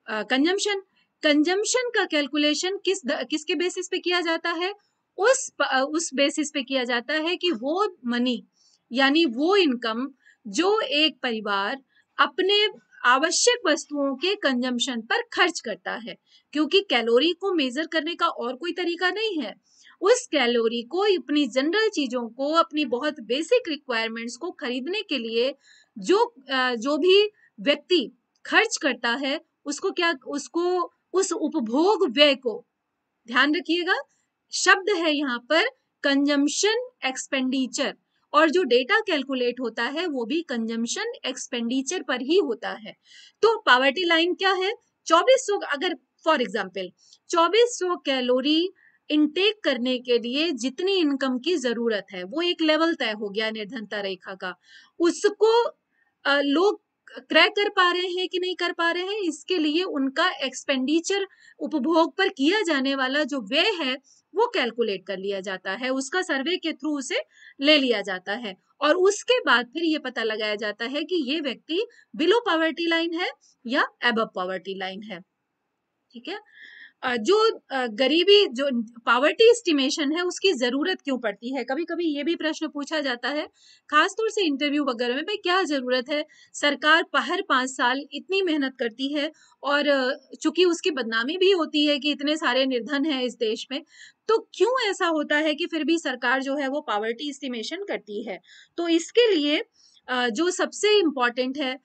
कंजम्पशन? कंजम्पशन का कैलकुलेशन किस किसके बेसिस पे किया जाता है? उस उस बेसिस पे किया जाता है कि वो मनी यानी वो इनकम जो एक परिवार अपने आवश्यक वस्तुओं के कंजम्पशन पर खर्च करता है, क्योंकि कैलोरी को मेजर करने का और कोई तरीका नहीं है। उस कैलोरी को, अपनी जनरल चीज़ों को, अपनी बहुत बेसिक रिक्वायरमेंट्स को खरीदने के लिए जो जो भी व्यक्ति खर्च करता है, उसको क्या, उसको उस उपभोग व्यय को। ध्यान रखिएगा, शब्द है यहाँ पर कंजम्पशन एक्सपेंडिचर और जो डेटा कैलकुलेट होता है वो भी कंजम्पशन एक्सपेंडिचर पर ही होता है। तो पावर्टी लाइन क्या है? 2400 अगर फॉर एग्ज़ाम्पल 2400 कैलोरी इनटेक करने के लिए जितनी इनकम की ज़रूरत है, वो एक लेवल तय हो गया निर्धनता रेखा का। उसको लोग क्रैक कर पा रहे हैं कि नहीं कर पा रहे हैं, इसके लिए उनका एक्सपेंडिचर उपभोग पर किया जाने वाला जो व्यय है, वो कैलकुलेट कर लिया जाता है, उसका सर्वे के थ्रू उसे ले लिया जाता है। और उसके बाद फिर ये पता लगाया जाता है कि ये व्यक्ति बिलो पॉवर्टी लाइन है या एब पॉवर्टी लाइन है। ठीक है? जो गरीबी, जो पावर्टी एस्टिमेशन है, उसकी ज़रूरत क्यों पड़ती है? कभी कभी ये भी प्रश्न पूछा जाता है, खासतौर से इंटरव्यू वगैरह में, भाई क्या ज़रूरत है? सरकार हर पाँच साल इतनी मेहनत करती है और चूँकि उसकी बदनामी भी होती है कि इतने सारे निर्धन है इस देश में तो क्यों ऐसा होता है कि फिर भी सरकार जो है वो पावर्टी एस्टिमेशन करती है? तो इसके लिए जो सबसे इम्पोर्टेंट है,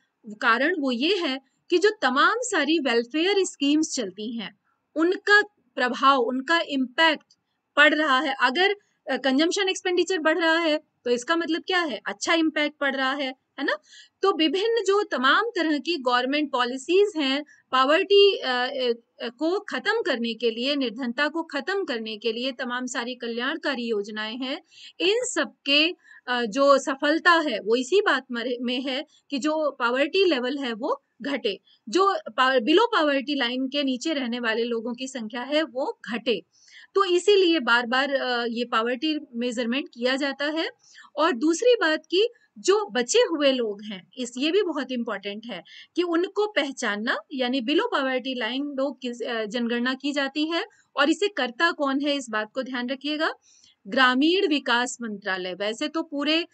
कारण वो ये है कि जो तमाम सारी वेलफेयर स्कीम्स चलती हैं उनका प्रभाव, उनका इम्पैक्ट पड़ रहा है। अगर कंजम्पशन एक्सपेंडिचर बढ़ रहा है तो इसका मतलब क्या है? अच्छा इम्पैक्ट पड़ रहा है है ना? तो विभिन्न जो तमाम तरह की गवर्नमेंट पॉलिसीज़ हैं पावर्टी को खत्म करने के लिए, निर्धनता को खत्म करने के लिए तमाम सारी कल्याणकारी योजनाएँ हैं, इन सब के जो सफलता है, वो इसी बात में है कि जो पावर्टी लेवल है, वो घटे। जो पावर, बिलो पावर्टी लाइन के नीचे रहने वाले लोगों की संख्या है वो घटे। तो इसीलिए बार बार ये पावर्टी मेज़रमेंट किया जाता है। और दूसरी बात की जो बचे हुए लोग हैं इस ये भी बहुत इंपॉर्टेंट है कि उनको पहचानना यानी बिलो पावर्टी लाइन लोग जनगणना की जाती है। और इसे करता कौन है इस बात को ध्यान रखिएगा। ग्रामीण विकास मंत्रालय। वैसे तो पूरे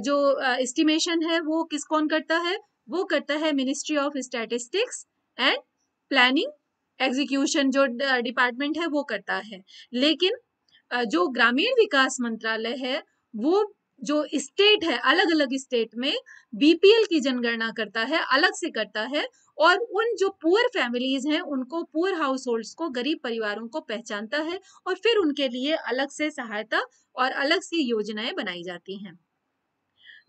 जो एस्टिमेशन है वो किस कौन करता है? वो करता है ministry of statistics and planning execution जो डिपार्टमेंट है वो करता है। लेकिन जो ग्रामीण विकास मंत्रालय है, वो जो स्टेट है अलग अलग स्टेट में बीपीएल की जनगणना करता है, अलग से करता है और उन जो पुअर फैमिलीज़ हैं, उनको पुअर हाउस होल्ड को, गरीब परिवारों को पहचानता है और फिर उनके लिए अलग से सहायता और अलग से योजनाएँ बनाई जाती हैं।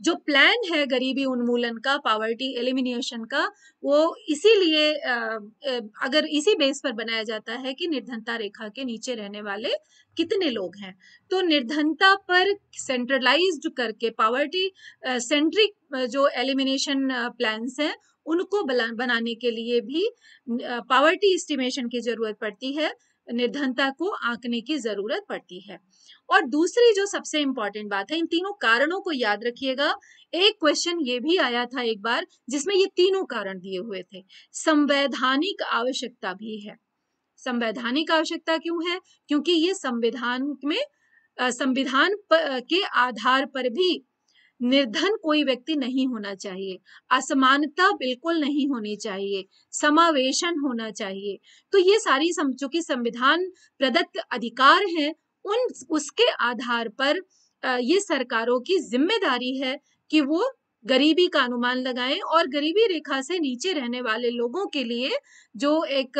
जो प्लान है गरीबी उन्मूलन का पावर्टी एलिमिनेशन का, वो इसीलिए अगर इसी बेस पर बनाया जाता है कि निर्धनता रेखा के नीचे रहने वाले कितने लोग हैं। तो निर्धनता पर सेंट्रलाइज्ड करके पावर्टी सेंट्रिक जो एलिमिनेशन प्लान्स हैं, उनको बनाने के लिए भी पावर्टी एस्टिमेशन की ज़रूरत पड़ती है, निर्धनता को आंकने की ज़रूरत पड़ती है। और दूसरी जो सबसे इंपॉर्टेंट बात है, इन तीनों कारणों को याद रखिएगा। एक क्वेश्चन ये भी आया था एक बार, जिसमें ये तीनों कारण दिए हुए थे। संवैधानिक आवश्यकता भी है। संवैधानिक आवश्यकता क्यों है? क्योंकि ये संविधान में संविधान के आधार पर भी निर्धन कोई व्यक्ति नहीं होना चाहिए। असमानता बिल्कुल नहीं होनी चाहिए। समावेशन होना चाहिए। तो ये सारी जो कि संविधान प्रदत्त अधिकार है उन उसके आधार पर ये सरकारों की ज़िम्मेदारी है कि वो गरीबी का अनुमान लगाएँ और गरीबी रेखा से नीचे रहने वाले लोगों के लिए जो एक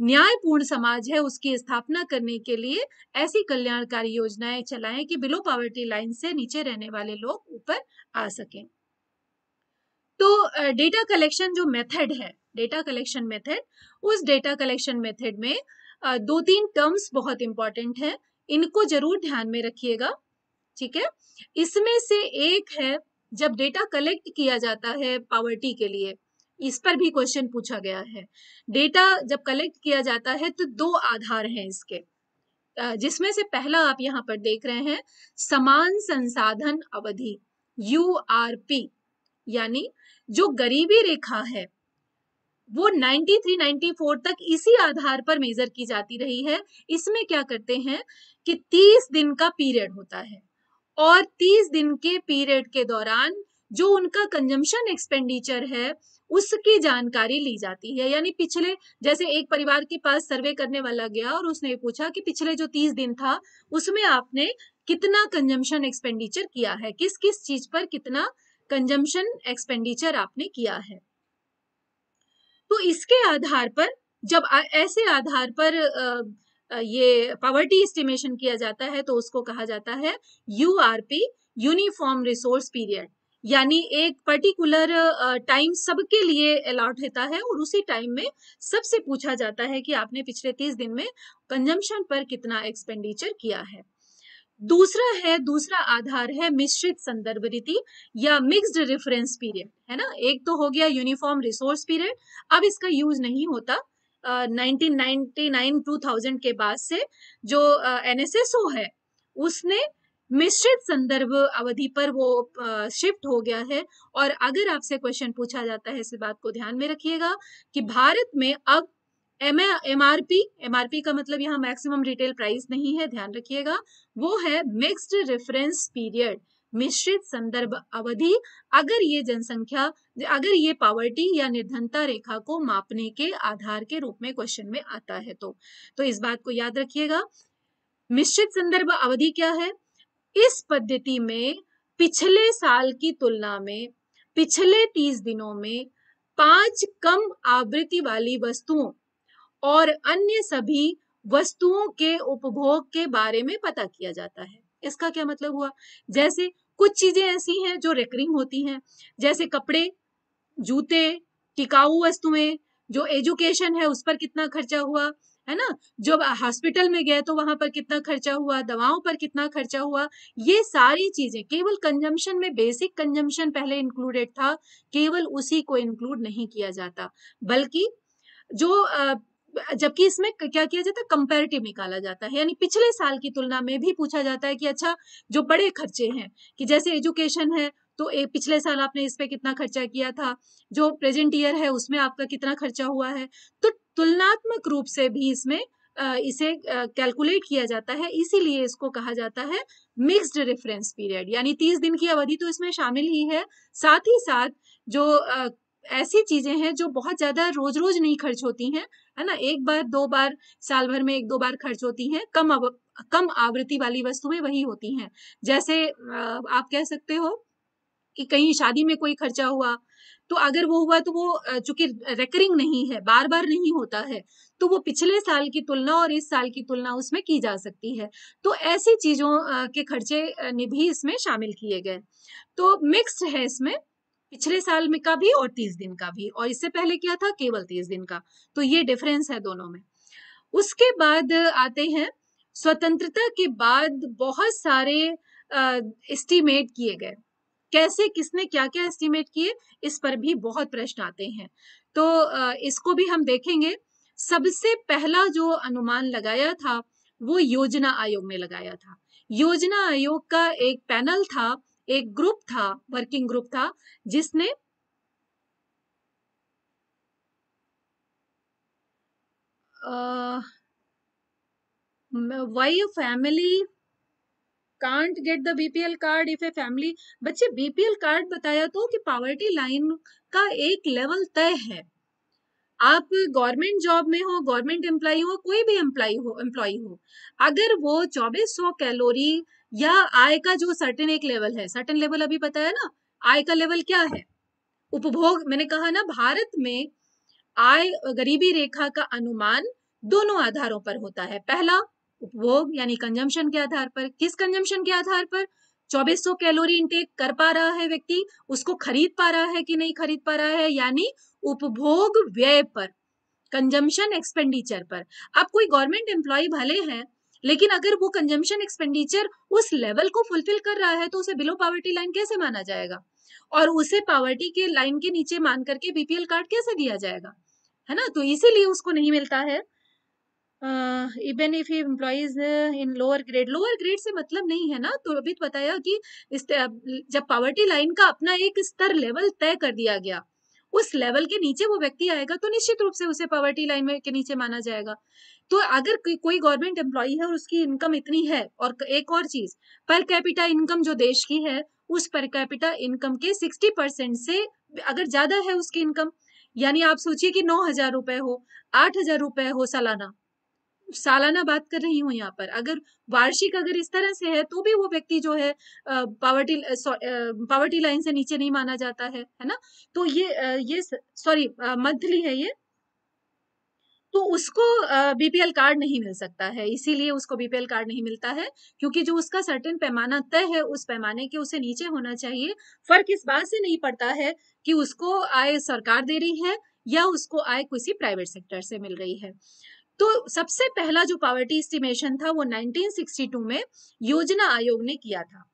न्यायपूर्ण समाज है, उसकी स्थापना करने के लिए ऐसी कल्याणकारी योजनाएँ चलाएँ कि बिलो पॉवर्टी लाइन से नीचे रहने वाले लोग ऊपर आ सकें। तो डेटा कलेक्शन जो मेथड है, डेटा कलेक्शन मेथड, उस डेटा कलेक्शन मेथड में दो तीन टर्म्स बहुत इंपॉर्टेंट है। इनको ज़रूर ध्यान में रखिएगा, ठीक है? इसमें से एक है, जब डेटा कलेक्ट किया जाता है पावर्टी के लिए, इस पर भी क्वेश्चन पूछा गया है। डेटा जब कलेक्ट किया जाता है तो दो आधार हैं इसके। जिसमें से पहला आप यहाँ पर देख रहे हैं, समान संसाधन अवधि यू आर पी यानी जो गरीबी रेखा है वो 93 94 तक इसी आधार पर मेजर की जाती रही है। इसमें क्या करते हैं कि 30 दिन का पीरियड होता है और 30 दिन के पीरियड के दौरान जो उनका कंजम्पशन एक्सपेंडिचर है, उसकी जानकारी ली जाती है। यानी पिछले, जैसे एक परिवार के पास सर्वे करने वाला गया और उसने पूछा कि पिछले जो तीस दिन था, उसमें आपने कितना कंजम्पशन एक्सपेंडिचर किया है? किस किस चीज़ पर कितना कंजम्पशन एक्सपेंडिचर आपने किया है? तो इसके आधार पर, जब ऐसे आधार पर ये पावर्टी एस्टिमेशन किया जाता है तो उसको कहा जाता है यूआरपी यूनिफॉर्म रिसोर्स पीरियड यानी एक पर्टिकुलर टाइम सबके लिए अलॉट होता है और उसी टाइम में सबसे पूछा जाता है कि आपने पिछले तीस दिन में कंजम्पशन पर कितना एक्सपेंडिचर किया है। दूसरा है दूसरा आधार है मिश्रित संदर्भ रीति या मिक्स्ड रेफरेंस पीरियड है ना? एक तो हो गया यूनिफॉर्म रिसोर्स पीरियड अब इसका यूज़ नहीं होता। uh, 1999 2000 के बाद से जो एनएसएसओ है उसने मिश्रित संदर्भ अवधि पर वो शिफ्ट हो गया है। और अगर आपसे क्वेश्चन पूछा जाता है इस बात को ध्यान में रखिएगा कि भारत में अब एम एमआरपी एमआरपी का मतलब यहाँ मैक्सिमम रिटेल प्राइस नहीं है, ध्यान रखिएगा। वो है मिक्स्ड रेफरेंस पीरियड मिश्रित संदर्भ अवधि। अगर ये जनसंख्या, अगर ये पावर्टी या निर्धनता रेखा को मापने के आधार के रूप में क्वेश्चन में आता है तो। तो इस बात को याद रखिएगा। मिश्रित संदर्भ अवधि क्या है? इस पद्धति में पिछले साल की तुलना में, पिछले तीस दिनों में पाँच कम आवृत्ति वाली वस्तुओं और अन्य सभी वस्तुओं के उपभोग के बारे में पता किया जाता है। इसका क्या मतलब हुआ? जैसे कुछ चीज़ें ऐसी हैं जो रेकरिंग होती हैं, जैसे कपड़े, जूते, टिकाऊ वस्तुएँ, जो एजुकेशन है उस पर कितना खर्चा हुआ, है ना? जो हॉस्पिटल में गए तो वहाँ पर कितना खर्चा हुआ, दवाओं पर कितना खर्चा हुआ, ये सारी चीज़ें, केवल कंजम्पशन में बेसिक कंजम्पशन पहले इंक्लूडेड था, केवल उसी को इंक्लूड नहीं किया जाता। बल्कि जो जबकि इसमें क्या किया जाता है? कंपेरेटिव निकाला जाता है। यानी पिछले साल की तुलना में भी पूछा जाता है कि अच्छा जो बड़े खर्चे हैं कि जैसे एजुकेशन है तो ए, पिछले साल आपने इस पे कितना खर्चा किया था? जो प्रेजेंट ईयर है उसमें आपका कितना खर्चा हुआ है? तो तुलनात्मक रूप से भी इसमें इसे कैलकुलेट किया जाता है। इसीलिए इसको कहा जाता है मिक्स्ड रेफरेंस पीरियड यानी तीस दिन की अवधि तो इसमें शामिल ही है। साथ ही साथ जो ऐसी चीज़ें हैं जो बहुत ज़्यादा रोज रोज नहीं खर्च होती हैं, है ना? एक बार, दो बार, साल भर में एक, दो बार खर्च होती हैं, कम कम आवृत्ति वाली वस्तुएँ वही होती हैं। जैसे आप कह सकते हो कि कहीं शादी में कोई खर्चा हुआ तो अगर वो हुआ तो वो चूँकि रेकरिंग नहीं है बार बार नहीं होता है तो वो पिछले साल की तुलना और इस साल की तुलना उसमें की जा सकती है। तो ऐसी चीज़ों के खर्चे भी इसमें शामिल किए गए। तो मिक्स्ड है इसमें पिछले साल में का भी और तीस दिन का भी, और इससे पहले क्या था? केवल तीस दिन का। तो ये डिफरेंस है दोनों में। उसके बाद आते हैं, स्वतंत्रता के बाद बहुत सारे एस्टिमेट किए गए। कैसे, किसने क्या क्या एस्टिमेट किए? इस पर भी बहुत प्रश्न आते हैं। तो इसको भी हम देखेंगे। सबसे पहला जो अनुमान लगाया था, वो योजना आयोग ने लगाया था। योजना आयोग का एक पैनल था एक ग्रुप था वर्किंग ग्रुप था, जिसने why family can't get the BPL card if a family बच्चे बीपीएल कार्ड बताया तो कि पावर्टी लाइन का एक लेवल तय है। आप गवर्नमेंट जॉब में हो गवर्नमेंट एम्प्लॉय हो, कोई भी एम्प्लॉय हो एम्प्लॉय हो, अगर वो 2400 कैलोरी या आय का जो सर्टेन एक लेवल है। सर्टेन लेवल अभी बताया ना? आय का लेवल क्या है? उपभोग, मैंने कहा ना, भारत में आय, गरीबी रेखा का अनुमान दोनों आधारों पर होता है। पहला, उपभोग, यानी कंजम्पशन के आधार पर। किस कंजम्पशन के आधार पर? 2400 कैलोरी इंटेक कर पा रहा है व्यक्ति, उसको खरीद पा रहा है कि नहीं खरीद पा रहा है, यानी उपभोग व्यय पर कंजम्पशन एक्सपेंडिचर पर। अब कोई गवर्नमेंट एम्प्लॉय भले हैं लेकिन अगर वो कंजम्पशन एक्सपेंडिचर उस लेवल को फुलफिल कर रहा है तो उसे बिलो पावर्टी लाइन कैसे माना जाएगा? और उसे पावर्टी के लाइन के नीचे मान करके बीपीएल कार्ड कैसे दिया जाएगा? है ना? तो इसीलिए उसको नहीं मिलता है। Even if employees in lower grade lower grade से मतलब नहीं है ना? तो अभी तो बताया कि इस जब पावर्टी लाइन का अपना एक स्तर लेवल तय कर दिया गया, उस लेवल के नीचे वो व्यक्ति आएगा तो निश्चित रूप से उसे पावर्टी लाइन में के नीचे माना जाएगा। तो अगर कोई गवर्नमेंट एम्प्लॉय है और उसकी इनकम इतनी है, और एक और चीज़ पर कैपिटा इनकम जो देश की है, उस पर कैपिटा इनकम के सिक्सटी परसेंट से अगर ज़्यादा है उसकी इनकम यानी आप सोचिए कि नौ हज़ार रुपए हो, आठ हज़ार रुपए हो सालाना। सालाना बात कर रही हूँ यहाँ पर। अगर वार्षिक अगर इस तरह से है तो भी वो व्यक्ति जो है पावर्टी पावर्टी लाइन से नीचे नहीं माना जाता है है ना? तो ये ये सॉरी मंथली है ये। तो उसको बीपीएल कार्ड नहीं मिल सकता है। इसीलिए उसको बीपीएल कार्ड नहीं मिलता है, क्योंकि जो उसका सर्टेन पैमाना तय है, उस पैमाने के उसे नीचे होना चाहिए। फ़र्क इस बात से नहीं पड़ता है कि उसको आय सरकार दे रही है या उसको आय किसी प्राइवेट सेक्टर से मिल रही है। तो सबसे पहला जो पावर्टी एस्टिमेशन था, वो 1962 में योजना आयोग ने किया था।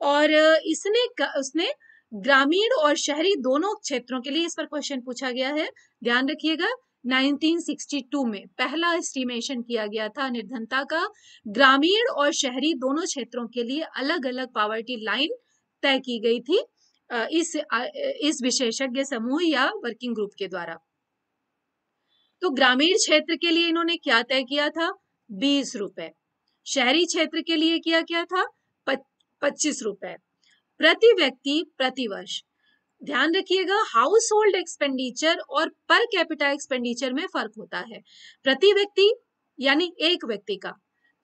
और इसने उसने ग्रामीण और शहरी दोनों क्षेत्रों के लिए इस पर क्वेश्चन पूछा गया है। ध्यान रखिएगा 1962 में पहला एस्टिमेशन किया गया था निर्धनता का। ग्रामीण और शहरी दोनों क्षेत्रों के लिए अलग अलग पावर्टी लाइन तय की गई थी इस इस विशेषज्ञ समूह या वर्किंग ग्रुप के द्वारा। तो ग्रामीण क्षेत्र के लिए इन्होंने क्या तय किया था? बीस रुपए। शहरी क्षेत्र के लिए किया क्या था? पच्चीस रुपए। प्रति व्यक्ति प्रति वर्ष ध्यान रखिएगा हाउस होल्ड एक्सपेंडिचर और पर कैपिटा एक्सपेंडिचर में फ़र्क होता है। प्रति व्यक्ति, यानी एक व्यक्ति का।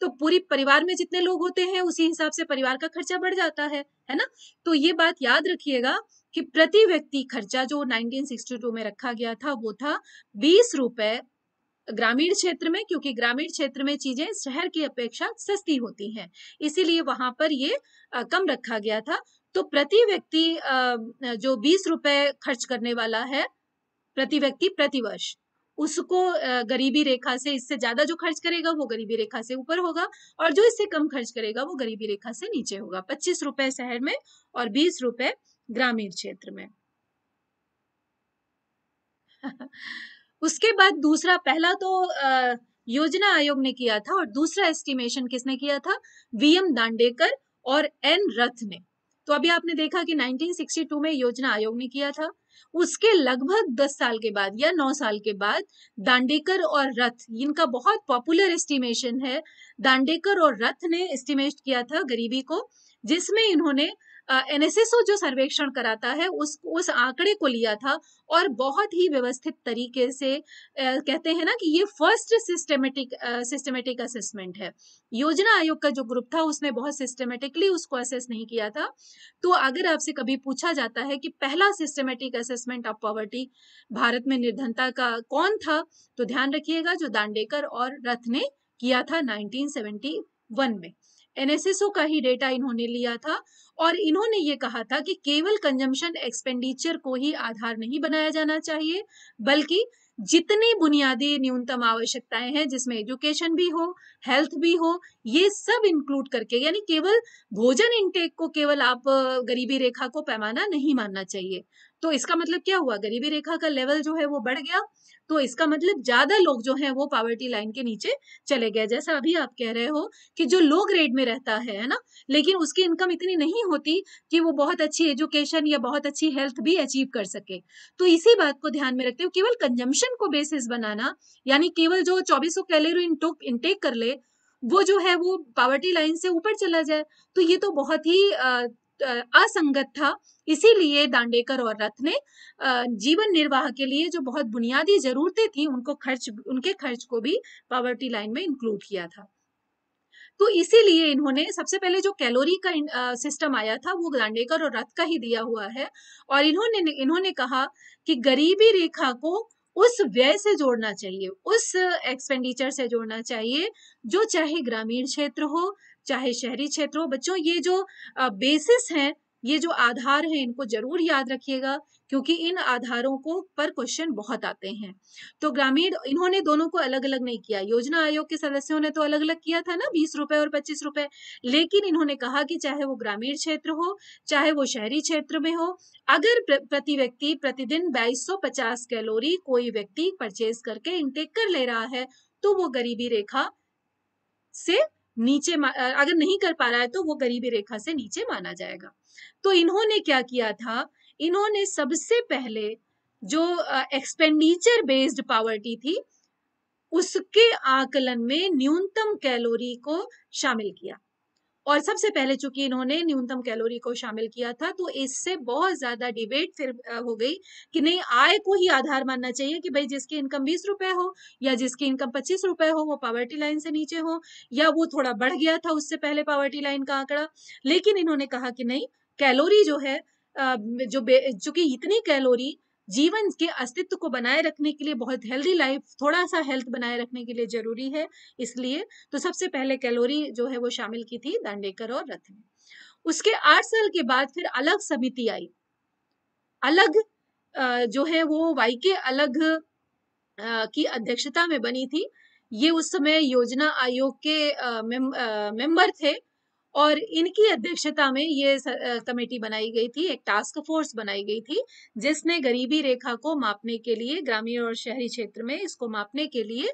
तो पूरी परिवार में जितने लोग होते हैं, उसी हिसाब से परिवार का खर्चा बढ़ जाता है है ना? तो ये बात याद रखिएगा कि प्रति व्यक्ति खर्चा जो 1962 में रखा गया था, वो था बीस रुपए ग्रामीण क्षेत्र में, क्योंकि ग्रामीण क्षेत्र में चीज़ें शहर की अपेक्षा सस्ती होती हैं। इसीलिए वहाँ पर ये कम रखा गया था। तो प्रति व्यक्ति जो बीस रुपए खर्च करने वाला है, प्रति व्यक्ति प्रति वर्ष, उसको गरीबी रेखा से, इससे ज़्यादा जो खर्च करेगा, वो गरीबी रेखा से ऊपर होगा और जो इससे कम खर्च करेगा, वो गरीबी रेखा से नीचे होगा। पच्चीस रुपए शहर में और बीस रुपए ग्रामीण क्षेत्र में। [LAUGHS] उसके बाद दूसरा, पहला तो योजना आयोग ने किया था और दूसरा एस्टिमेशन किसने किया था? वीएम दांडेकर और एन रथ ने। तो अभी आपने देखा कि 1962 में योजना आयोग ने किया था। उसके लगभग 10 साल के बाद या 9 साल के बाद दांडेकर और रथ, इनका बहुत पॉपुलर एस्टिमेशन है। दांडेकर और रथ ने एस्टिमेट किया था गरीबी को, जिसमें इन्होंने एनएसएसओ जो सर्वेक्षण कराता है, उस उस आंकड़े को लिया था और बहुत ही व्यवस्थित तरीके से कहते हैं ना कि ये फ़र्स्ट सिस्टमेटिक सिस्टमेटिक असेसमेंट है। योजना आयोग का जो ग्रुप था, उसने बहुत सिस्टमेटिकली उसको असेस नहीं किया था। तो अगर आपसे कभी पूछा जाता है कि पहला systematic assessment of poverty Bharat में निर्धनता का कौन था तो ध्यान रखिएगा जो दांडेकर और रथ ने किया था 1971 में। एनएसएसओ का ही डेटा इन्होंने लिया था और इन्होंने ये कहा था कि केवल कंजम्पशन एक्सपेंडिचर को ही आधार नहीं बनाया जाना चाहिए, बल्कि जितनी बुनियादी न्यूनतम आवश्यकताएँ हैं, जिसमें एजुकेशन भी हो, हेल्थ भी हो, ये सब इंक्लूड करके, यानी केवल भोजन इनटेक को केवल आप, गरीबी रेखा को पैमाना नहीं मानना चाहिए। तो इसका मतलब क्या हुआ? गरीबी रेखा का लेवल जो है वो बढ़ गया तो इसका मतलब ज़्यादा लोग जो हैं वो पॉवर्टी लाइन के नीचे चले गए। जैसा अभी आप कह रहे हो कि जो लो ग्रेड में रहता है ना? लेकिन उसकी इनकम इतनी नहीं होती कि वो बहुत अच्छी एजुकेशन या बहुत अच्छी हेल्थ भी अचीव कर सके। तो इसी बात को ध्यान में रखते हुए केवल कंजम्पशन को बेसिस बनाना, यानी केवल जो चौबीसों कैलोरी इंटेक कर ले, वो जो है वो पावर्टी लाइन से ऊपर चला जाए तो ये तो बहुत ही असंगत था। इसीलिए दांडेकर और रथ ने जीवन निर्वाह के लिए जो बहुत बुनियादी जरूरतें थी, उनको खर्च, उनके खर्च को भी पावर्टी लाइन में इंक्लूड किया था। तो इसीलिए इन्होंने सबसे पहले जो कैलोरी का सिस्टम आया था, वो दांडेकर और रथ का ही दिया हुआ है। और इन्होंने इन्होंने कहा कि गरीबी रेखा को उस व्यय से जोड़ना चाहिए, उस एक्सपेंडिचर से जोड़ना चाहिए, जो चाहे ग्रामीण क्षेत्र हो चाहे शहरी क्षेत्र हो, बच्चों, ये जो बेसिस हैं, ये जो आधार हैं, इनको ज़रूर याद रखिएगा, क्योंकि इन आधारों को, पर क्वेश्चन बहुत आते हैं। तो ग्रामीण, इन्होंने दोनों को अलग अलग नहीं किया। योजना आयोग के सदस्यों ने तो अलग अलग किया था ना, बीस रुपए और पच्चीस रुपए। लेकिन इन्होंने कहा कि चाहे वो ग्रामीण क्षेत्र हो, चाहे वो शहरी क्षेत्र में हो, अगर प्रति व्यक्ति प्रतिदिन पचास कैलोरी कोई व्यक्ति परचेज करके इंटेक कर ले रहा है तो वो गरीबी रेखा से नीचे अगर नहीं कर पा रहा है तो वो गरीबी रेखा से नीचे माना जाएगा। तो इन्होंने क्या किया था? इन्होंने सबसे पहले जो एक्सपेंडिचर बेस्ड पावर्टी थी, उसके आकलन में न्यूनतम कैलोरी को शामिल किया। और सबसे पहले चूँकि इन्होंने न्यूनतम कैलोरी को शामिल किया था तो इससे बहुत ज़्यादा डिबेट फिर हो गई कि नहीं, आय को ही आधार मानना चाहिए कि भाई जिसकी इनकम बीस रुपए हो या जिसकी इनकम पच्चीस रुपए हो, वो पावर्टी लाइन से नीचे हो या वो थोड़ा बढ़ गया था, उससे पहले पावर्टी लाइन का आंकड़ा। लेकिन इन्होंने कहा कि नहीं, कैलोरी जो है जो चूँकि इतनी कैलोरी जीवन के अस्तित्व को बनाए रखने के लिए बहुत हेल्दी लाइफ थोड़ा सा हेल्थ बनाए रखने के लिए ज़रूरी है। इसलिए तो सबसे पहले कैलोरी जो है वो शामिल की थी दांडेकर और रथ ने। उसके आठ साल के बाद फिर अलग समिति आई। अलग जो है वो वाई के अलग की अध्यक्षता में बनी थी। ये उस समय योजना आयोग के मेंबर थे। और इनकी अध्यक्षता में ये कमेटी बनाई गई थी, एक टास्क फोर्स बनाई गई थी, जिसने गरीबी रेखा को मापने के लिए, ग्रामीण और शहरी क्षेत्र में इसको मापने के लिए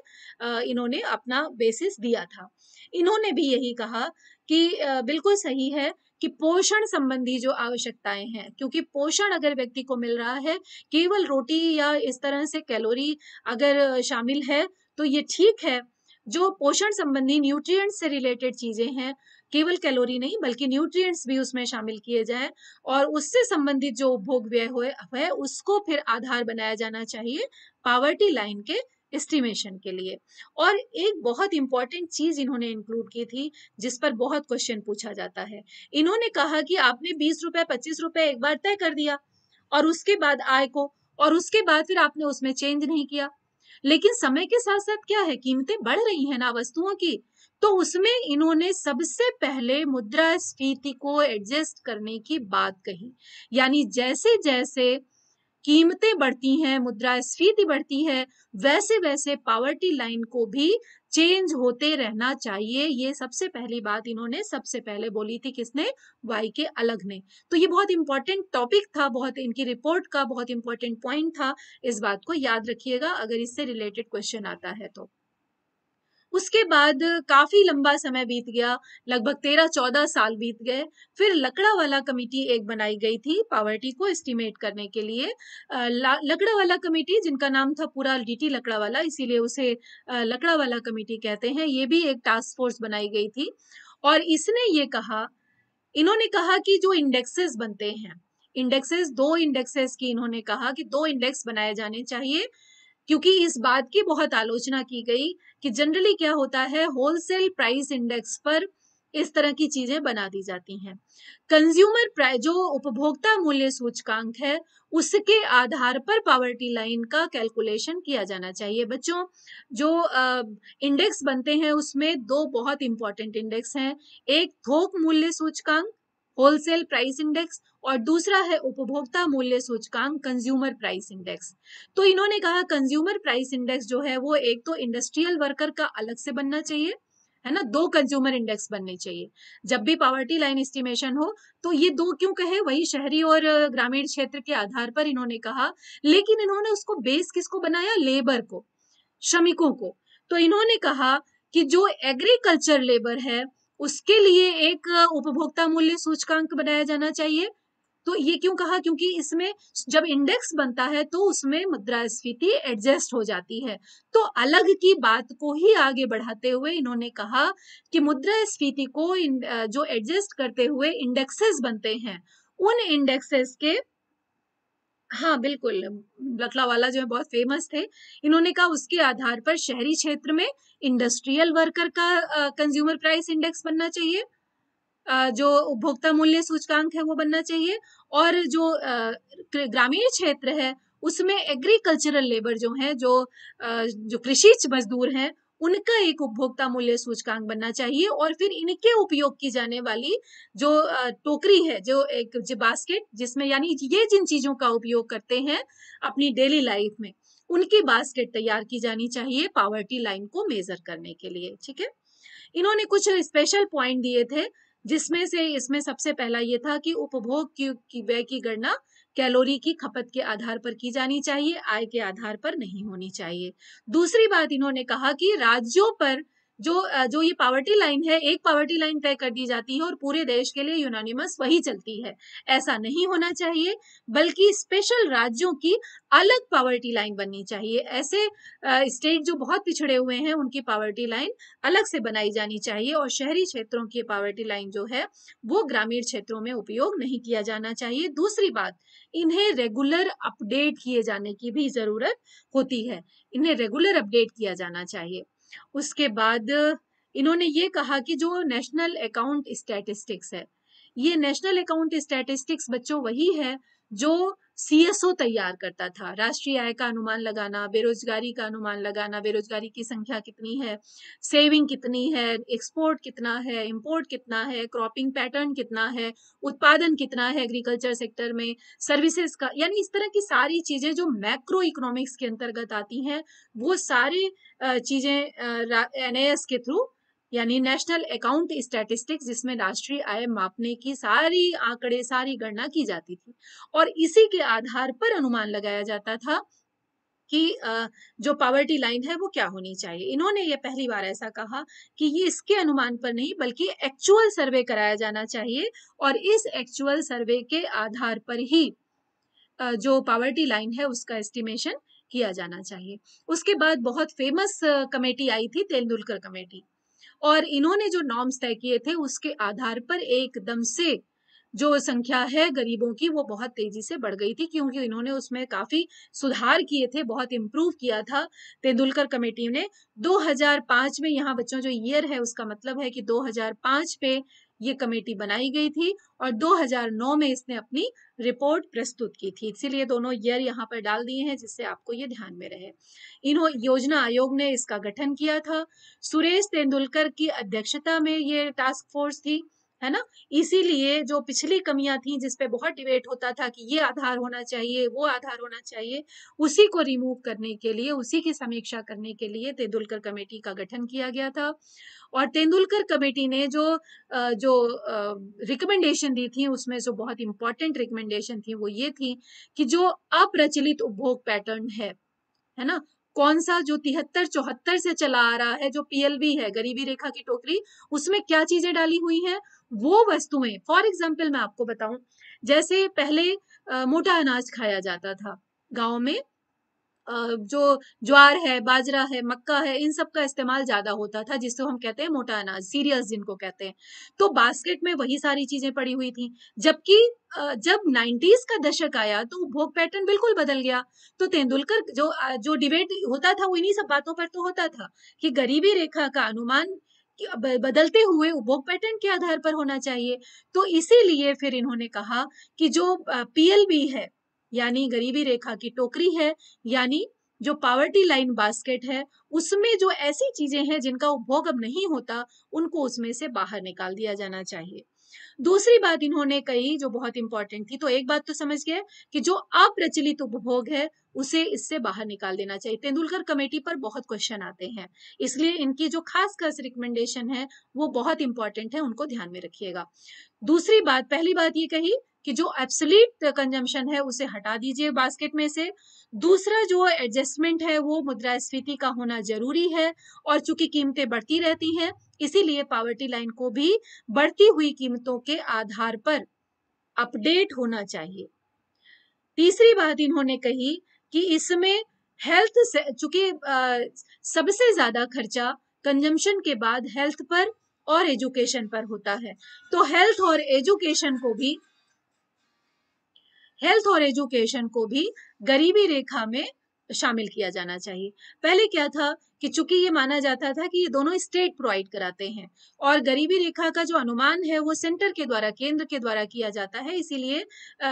इन्होंने अपना बेसिस दिया था। इन्होंने भी यही कहा कि बिल्कुल सही है कि पोषण संबंधी जो आवश्यकताएँ हैं, क्योंकि पोषण अगर व्यक्ति को मिल रहा है, केवल रोटी या इस तरह से कैलोरी अगर शामिल है तो ये ठीक है। जो पोषण संबंधी न्यूट्रिएंट्स से रिलेटेड चीज़ें हैं केवल कैलोरी नहीं, बल्कि न्यूट्रिएंट्स भी उसमें शामिल किए जाए और उससे संबंधित जो उपभोग व्यय हुए, है, उसको फिर आधार बनाया जाना चाहिए पावर्टी लाइन के एस्टिमेशन के लिए। और एक बहुत इंपॉर्टेंट चीज़ इन्होंने इंक्लूड की थी, जिस पर बहुत क्वेश्चन पूछा जाता है। इन्होंने कहा कि आपने बीस रुपए, पच्चीस रुपए एक बार तय कर दिया और उसके बाद आय को, और उसके बाद फिर आपने उसमें चेंज नहीं किया। लेकिन समय के साथ साथ क्या है? कीमतें बढ़ रही हैं ना वस्तुओं की। तो उसमें इन्होंने सबसे पहले मुद्रा स्फीति को एडजस्ट करने की बात कही। यानी जैसे जैसे कीमतें बढ़ती हैं मुद्रा स्फीति बढ़ती है वैसे वैसे पावर्टी लाइन को भी चेंज होते रहना चाहिए। ये सबसे पहली बात इन्होंने सबसे पहले बोली थी किसने? वाई के अलग ने। तो ये बहुत इंपॉर्टेंट टॉपिक था, बहुत इनकी रिपोर्ट का बहुत इंपॉर्टेंट पॉइंट था। इस बात को याद रखिएगा, अगर इससे रिलेटेड क्वेश्चन आता है तो। उसके बाद काफ़ी लंबा समय बीत गया, लगभग तेरह चौदह साल बीत गए। फिर लकड़ा वाला कमेटी एक बनाई गई थी पावर्टी को एस्टिमेट करने के लिए। लकड़ा वाला कमेटी, जिनका नाम था पूरा डीटी लकड़ा वाला इसीलिए उसे लकड़ा वाला कमेटी कहते हैं, ये भी एक टास्क फोर्स बनाई गई थी। और इसने ये कहा, इन्होंने कहा कि जो इंडेक्सेस बनते हैं इंडेक्सेस दो इंडेक्सेस की इन्होंने कहा कि दो इंडेक्स बनाए जाने चाहिए। क्योंकि इस बात की बहुत आलोचना की गई कि जनरली क्या होता है होलसेल प्राइस इंडेक्स पर इस तरह की चीज़ें बना दी जाती हैं। कंज्यूमर प्राइस जो उपभोक्ता मूल्य सूचकांक है, उसके आधार पर पावर्टी लाइन का कैलकुलेशन किया जाना चाहिए। बच्चों, जो इंडेक्स बनते हैं, उसमें दो बहुत इंपॉर्टेंट इंडेक्स हैं। एक थोक मूल्य सूचकांक होलसेल प्राइस इंडेक्स और दूसरा है उपभोक्ता मूल्य सूचकांक कंज्यूमर प्राइस इंडेक्स तो इन्होंने कहा कंज्यूमर प्राइस इंडेक्स जो है वो एक तो इंडस्ट्रियल वर्कर का अलग से बनना चाहिए, है ना? दो कंज्यूमर इंडेक्स बनने चाहिए। जब भी पावर्टी लाइन एस्टिमेशन हो तो ये दो क्यों कहे? वही शहरी और ग्रामीण क्षेत्र के आधार पर इन्होंने कहा। लेकिन इन्होंने उसको बेस किसको बनाया? लेबर को, श्रमिकों को। तो इन्होंने कहा कि जो एग्रीकल्चर लेबर है उसके लिए एक उपभोक्ता मूल्य सूचकांक बनाया जाना चाहिए। तो ये क्यों कहा? क्योंकि इसमें जब इंडेक्स बनता है तो उसमें मुद्रास्फीति एडजस्ट हो जाती है। तो अलग की बात को ही आगे बढ़ाते हुए इन्होंने कहा कि मुद्रास्फीति को जो एडजस्ट करते हुए इंडेक्सेस बनते हैं, उन इंडेक्सेस के हाँ बिल्कुल। लखला वाला जो है बहुत फ़ेमस थे। इन्होंने कहा, उसके आधार पर शहरी क्षेत्र में इंडस्ट्रियल वर्कर का कंज्यूमर प्राइस इंडेक्स बनना चाहिए। जो उपभोक्ता मूल्य सूचकांक है वो बनना चाहिए। और जो ग्रामीण क्षेत्र है, उसमें एग्रीकल्चरल लेबर जो है, जो जो कृषि मजदूर हैं उनका एक उपभोक्ता मूल्य सूचकांक बनना चाहिए और फिर इनके उपयोग की जाने वाली जो टोकरी है जो एक जो बास्केट जिसमें यानी ये जिन चीज़ों का उपयोग करते हैं अपनी डेली लाइफ में उनकी बास्केट तैयार की जानी चाहिए पावर्टी लाइन को मेजर करने के लिए ठीक है? इन्होंने कुछ स्पेशल पॉइंट दिए थे जिसमें से इसमें सबसे पहला ये था कि उपभोग की, व्यय की गणना कैलोरी की खपत के आधार पर की जानी चाहिए, आय के आधार पर नहीं होनी चाहिए। दूसरी बात इन्होंने कहा कि राज्यों पर जो जो ये पावर्टी लाइन है, एक पावर्टी लाइन तय कर दी जाती है और पूरे देश के लिए यूनानिमस वही चलती है। ऐसा नहीं होना चाहिए, बल्कि स्पेशल राज्यों की अलग पावर्टी लाइन बननी चाहिए। ऐसे स्टेट जो बहुत पिछड़े हुए हैं, उनकी पावर्टी लाइन अलग से बनाई जानी चाहिए और शहरी क्षेत्रों की पावर्टी लाइन जो है, वो ग्रामीण क्षेत्रों में उपयोग नहीं किया जाना चाहिए। दूसरी बात, इन्हें रेगुलर अपडेट किए जाने की भी ज़रूरत होती है। इन्हें रेगुलर अपडेट किया जाना चाहिए। उसके बाद इन्होंने ये कहा कि जो नेशनल अकाउंट स्टैटिस्टिक्स है, ये नेशनल अकाउंट स्टैटिस्टिक्स बच्चों वही है जो सीएसओ तैयार करता था। राष्ट्रीय आय का अनुमान लगाना, बेरोजगारी का अनुमान लगाना, बेरोजगारी की संख्या कितनी है सेविंग कितनी है एक्सपोर्ट कितना है इंपोर्ट कितना है क्रॉपिंग पैटर्न कितना है, उत्पादन कितना है एग्रीकल्चर सेक्टर में सर्विसेज़ का, यानी इस तरह की सारी चीज़ें जो मैक्रो इकोनॉमिक्स के अंतर्गत आती हैं, वो सारे चीज़ें एनएएस के थ्रू यानी नेशनल अकाउंट स्टैटिस्टिक्स, जिसमें राष्ट्रीय आय मापने की सारी आंकड़े, सारी गणना की जाती थी। और इसी के आधार पर अनुमान लगाया जाता था कि जो पावर्टी लाइन है, वो क्या होनी चाहिए। इन्होंने ये पहली बार ऐसा कहा कि ये इसके अनुमान पर नहीं, बल्कि एक्चुअल सर्वे कराया जाना चाहिए और इस एक्चुअल सर्वे के आधार पर ही जो पावर्टी लाइन है, उसका एस्टिमेशन किया जाना चाहिए। उसके बाद बहुत फ़ेमस कमेटी आई थी, तेंदुलकर कमेटी। और इन्होंने जो नॉर्म्स तय किए थे, उसके आधार पर एकदम से जो संख्या है गरीबों की, वो बहुत तेज़ी से बढ़ गई थी, क्योंकि इन्होंने उसमें काफ़ी सुधार किए थे, बहुत इम्प्रूव किया था। तेंदुलकर कमेटी ने 2005 में यहाँ बच्चों जो ईयर है, उसका मतलब है कि 2005 पे ये कमेटी बनाई गई थी और 2009 में इसने अपनी रिपोर्ट प्रस्तुत की थी। इसीलिए दोनों ईयर यहाँ पर डाल दिए हैं जिससे आपको ये ध्यान में रहे। इन्हों योजना आयोग ने इसका गठन किया था। सुरेश तेंदुलकर की अध्यक्षता में ये टास्क फोर्स थी। है ना? इसीलिए जो पिछली कमियाँ थी जिसपे बहुत डिबेट होता था कि ये आधार होना चाहिए, वो आधार होना चाहिए, उसी को रिमूव करने के लिए, उसी की समीक्षा करने के लिए तेंदुलकर कमेटी का गठन किया गया था। और तेंदुलकर कमेटी ने जो जो रिकमेंडेशन दी थी, उसमें जो बहुत इंपॉर्टेंट रिकमेंडेशन थी, वो ये थी कि जो अप्रचलित उपभोग पैटर्न है है ना? कौन सा जो तिहत्तर चौहत्तर से चला आ रहा है, जो पीएलबी है, गरीबी रेखा की टोकरी, उसमें क्या चीज़ें डाली हुई हैं? वो वस्तुएँ फॉर एग्ज़ाम्पल मैं आपको बताऊँ जैसे पहले आ, मोटा अनाज खाया जाता था गाँव में जो ज्वार है बाजरा है मक्का है इन सब का इस्तेमाल ज़्यादा होता था जिसको हम कहते हैं मोटा अनाज सीरियल्स जिनको कहते हैं। तो बास्केट में वही सारी चीज़ें पड़ी हुई थी जबकि जब 90s का दशक आया तो उपभोग पैटर्न बिल्कुल बदल गया। तो तेंदुलकर जो जो डिबेट होता था वो इन्हीं सब बातों पर तो होता था कि गरीबी रेखा का अनुमान बदलते हुए उपभोग पैटर्न के आधार पर होना चाहिए। तो इसीलिए फिर इन्होंने कहा कि जो पीएलबी है, यानी गरीबी रेखा की टोकरी है, यानी जो पावर्टी लाइन बास्केट है, उसमें जो ऐसी चीज़ें हैं जिनका उपभोग अब नहीं होता, उनको उसमें से बाहर निकाल दिया जाना चाहिए। दूसरी बात इन्होंने कही जो बहुत इंपॉर्टेंट थी तो एक बात तो समझ गए कि जो अप्रचलित उपभोग है उसे इससे बाहर निकाल देना चाहिए। तेंदुलकर कमेटी पर बहुत क्वेश्चन आते हैं। इसलिए इनकी जो खास खास रिकमेंडेशन है, वो बहुत इंपॉर्टेंट है, उनको ध्यान में रखिएगा। दूसरी बात, पहली बात ये कही कि जो एब्सोल्यूट कंजम्पशन है, उसे हटा दीजिए बास्केट में से। दूसरा जो एडजस्टमेंट है, वो मुद्रास्फीति का होना ज़रूरी है और चूँकि कीमतें बढ़ती रहती हैं, इसीलिए पावर्टी लाइन को भी बढ़ती हुई कीमतों के आधार पर अपडेट होना चाहिए। तीसरी बात इन्होंने कही कि इसमें हेल्थ से, चूँकि सबसे ज़्यादा खर्चा कंजम्पशन के बाद हेल्थ पर और एजुकेशन पर होता है। तो हेल्थ और एजुकेशन को भी हेल्थ और एजुकेशन को भी गरीबी रेखा में शामिल किया जाना चाहिए। पहले क्या था कि चूँकि ये माना जाता था कि ये दोनों स्टेट प्रोवाइड कराते हैं और गरीबी रेखा का जो अनुमान है वो सेंटर के द्वारा, केंद्र के द्वारा किया जाता है, इसीलिए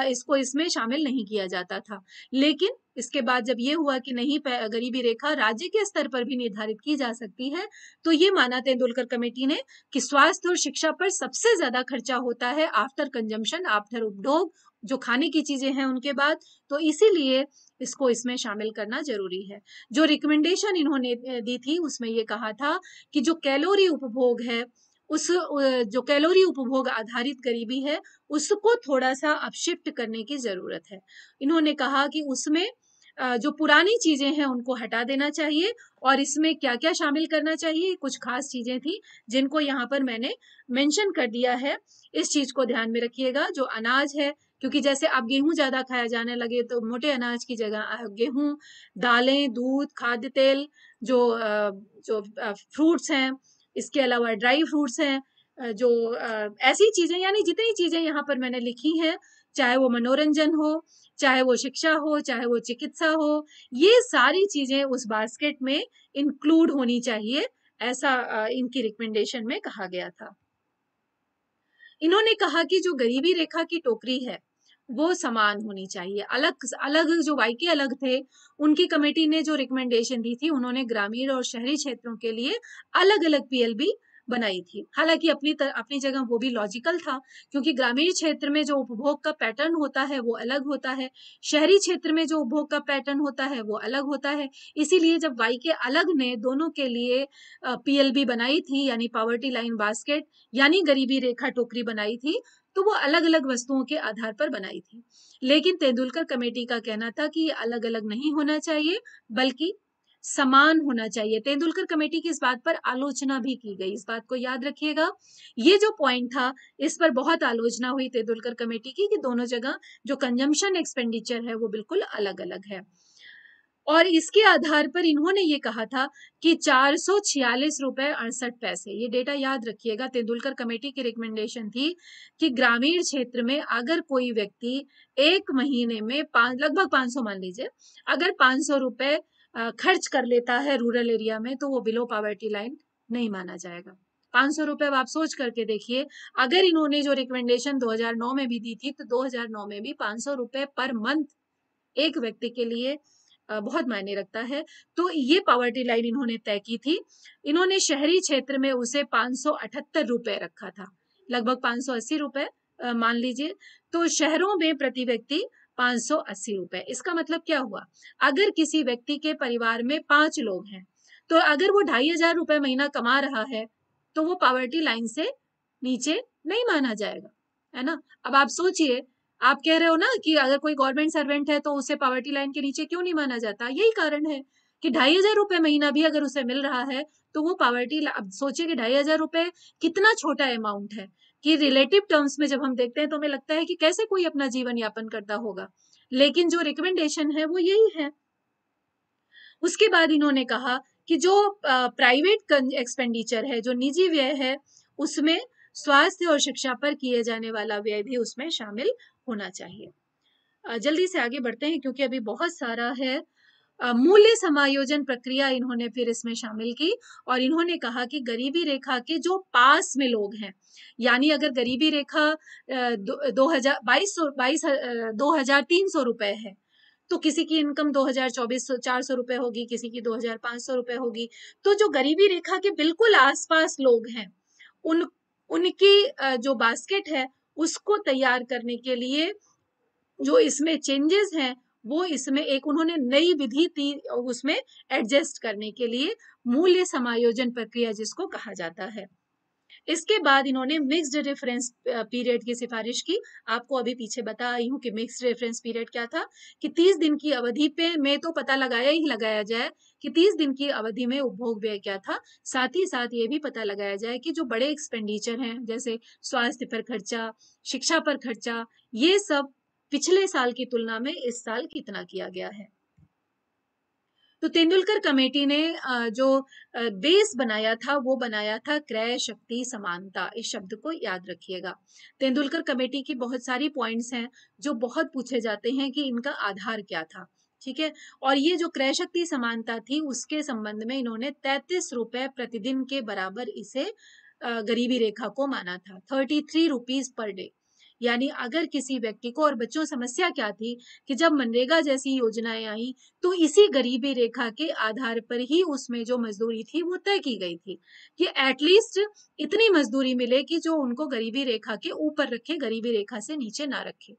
इसको इसमें शामिल नहीं किया जाता था। लेकिन इसके बाद जब ये हुआ कि नहीं गरीबी रेखा राज्य के स्तर पर भी निर्धारित की जा सकती है तो ये माना तेंदुलकर कमेटी ने कि स्वास्थ्य और शिक्षा पर सबसे ज़्यादा खर्चा होता है आफ्टर कंजम्पशन आफ्टर उपभोग जो खाने की चीज़ें हैं उनके बाद। तो इसीलिए इसको इसमें शामिल करना ज़रूरी है। जो रिकमेंडेशन इन्होंने दी थी, उसमें ये कहा था कि जो कैलोरी उपभोग है, उस जो कैलोरी उपभोग आधारित गरीबी है, उसको थोड़ा सा अपशिफ्ट करने की ज़रूरत है। इन्होंने कहा कि उसमें जो पुरानी चीज़ें हैं उनको हटा देना चाहिए और इसमें क्या क्या शामिल करना चाहिए कुछ खास चीज़ें थी जिनको यहाँ पर मैंने मेंशन कर दिया है। इस चीज़ को ध्यान में रखिएगा, जो अनाज है, क्योंकि जैसे अब गेहूँ ज़्यादा खाया जाने लगे तो मोटे अनाज की जगह गेहूँ, दालें, दूध, खाद्य तेल, जो जो फ्रूट्स हैं, इसके अलावा ड्राई फ्रूट्स हैं जो ऐसी चीज़ें, यानी जितनी चीज़ें यहाँ पर मैंने लिखी हैं, चाहे वो मनोरंजन हो चाहे वो शिक्षा हो, चाहे वो चिकित्सा हो, ये सारी चीज़ें उस बास्केट में इंक्लूड होनी चाहिए, ऐसा इनकी रिकमेंडेशन में कहा गया था। इन्होंने कहा कि जो गरीबी रेखा की टोकरी है, वो समान होनी चाहिए। अलग अलग जो वाई के अलग थे, उनकी कमेटी ने जो रिकमेंडेशन दी थी, उन्होंने ग्रामीण और शहरी क्षेत्रों के लिए अलग अलग पीएलबी बनाई थी। हालाँकि अपनी तर, अपनी जगह वो भी लॉजिकल था क्योंकि ग्रामीण क्षेत्र में जो उपभोग का पैटर्न होता है वो अलग होता है। शहरी क्षेत्र में जो उपभोग का पैटर्न होता है वो अलग होता है। इसीलिए जब वाई के अलग ने दोनों के लिए पीएलबी बनाई थी यानी पावर्टी लाइन बास्केट यानी गरीबी रेखा टोकरी बनाई थी तो वो अलग अलग वस्तुओं के आधार पर बनाई थी। लेकिन तेंदुलकर कमेटी का कहना था कि ये अलग अलग नहीं होना चाहिए बल्कि समान होना चाहिए। तेंदुलकर कमेटी की इस बात पर आलोचना भी की गई। इस बात को याद रखिएगा। ये जो पॉइंट था, इस पर बहुत आलोचना हुई तेंदुलकर कमेटी की कि दोनों जगह जो कंजम्पशन एक्सपेंडिचर है वो बिल्कुल अलग अलग है। और इसके आधार पर इन्होंने ये कहा था कि चार सौ छियालीस रुपए अड़सठ पैसे। ये डेटा याद रखिएगा। तेंदुलकर कमेटी की रिकमेंडेशन थी कि ग्रामीण क्षेत्र में अगर कोई व्यक्ति एक महीने में लगभग पाँच सौ मान लीजिए, अगर पाँच सौ रुपए खर्च कर लेता है रूरल एरिया में तो वो बिलो पॉवर्टी लाइन नहीं माना जाएगा। पाँच सौ रुपए आप सोच करके देखिए, अगर इन्होंने जो रिकमेंडेशन 2009 में भी दी थी तो 2009 में भी पाँच सौ रुपए पर मंथ एक व्यक्ति के लिए बहुत मायने रखता है। तो ये पावर्टी लाइन इन्होंने तय की थी। इन्होंने शहरी क्षेत्र में उसे पाँच सौ रुपए रखा था। लगभग पाँच सौ अस्सी मान लीजिए। तो शहरों में प्रति व्यक्ति पाँच सौ अस्सी रुपए। इसका मतलब क्या हुआ? अगर किसी व्यक्ति के परिवार में पाँच लोग हैं तो अगर वो ढाई हज़ार रुपए महीना कमा रहा है तो वो पावर्टी लाइन से नीचे नहीं माना जाएगा, है ना? अब आप सोचिए, आप कह रहे हो ना कि अगर कोई गवर्नमेंट सर्वेंट है तो उसे पावर्टी लाइन के नीचे क्यों नहीं माना जाता? यही कारण है कि ढाई हज़ार रुपए महीना भी अगर उसे मिल रहा है तो वो पावर्टी अब सोचिए कि ढाई हज़ार रुपए कितना छोटा अमाउंट है। कि रिलेटिव टर्म्स में जब हम देखते हैं तो हमें लगता है कि कैसे कोई अपना जीवन यापन करता होगा। लेकिन जो रिकमेंडेशन है वो यही है। उसके बाद इन्होंने कहा कि जो प्राइवेट एक्सपेंडिचर है, जो निजी व्यय है, उसमें स्वास्थ्य और शिक्षा पर किए जाने वाला व्यय भी उसमें शामिल होना चाहिए। जल्दी से आगे बढ़ते हैं क्योंकि अभी बहुत सारा है। मूल्य समायोजन प्रक्रिया इन्होंने फिर इसमें शामिल की और इन्होंने कहा कि गरीबी रेखा के जो पास में लोग हैं, यानी अगर गरीबी रेखा दो हज़ार बाईस सौ दो हज़ार तीन सौ रुपए है तो किसी की इनकम दो हज़ार चौबीस सौ, चार सौ रुपए होगी, किसी की दो हज़ार पाँच सौ रुपए होगी तो जो गरीबी रेखा के बिल्कुल आसपास लोग हैं, उन, उनकी जो बास्केट है, उसको तैयार करने के लिए जो इसमें चेंजेस हैं वो इसमें एक उन्होंने नई विधि उसमें एडजस्ट करने के लिए मूल्य समायोजन प्रक्रिया जिसको कहा जाता है। इसके बाद इन्होंने मिक्स्ड रेफरेंस पीरियड की सिफारिश की। आपको अभी पीछे बता आई हूँ कि मिक्स्ड रेफरेंस पीरियड क्या था, कि 30 दिन की अवधि पे में तो पता लगाया ही लगाया जाए कि 30 दिन की अवधि में उपभोग व्यय क्या था। साथ ही साथ ये भी पता लगाया जाए कि जो बड़े एक्सपेंडिचर हैं, जैसे स्वास्थ्य पर खर्चा, शिक्षा पर खर्चा, ये सब पिछले साल की तुलना में इस साल कितना किया गया है। तो तेंदुलकर कमेटी ने जो बेस बनाया था, वो बनाया था क्रय शक्ति समानता, इस शब्द को याद रखिएगा। तेंदुलकर कमेटी की बहुत सारी पॉइंट्स हैं, जो बहुत पूछे जाते हैं कि इनका आधार क्या था, ठीक है? और ये जो क्रय शक्ति समानता थी, उसके संबंध में इन्होंने तैतीस रुपए प्रतिदिन के बराबर इसे गरीबी रेखा को माना था, thirty three rupees per day. यानी अगर किसी व्यक्ति को और बच्चों समस्या क्या थी कि जब मनरेगा जैसी योजनाएँ आई तो इसी गरीबी रेखा के आधार पर ही उसमें जो मजदूरी थी वो तय की गई थी कि एटलीस्ट इतनी मजदूरी मिले कि जो उनको गरीबी रेखा के ऊपर रखे गरीबी रेखा से नीचे ना रखे।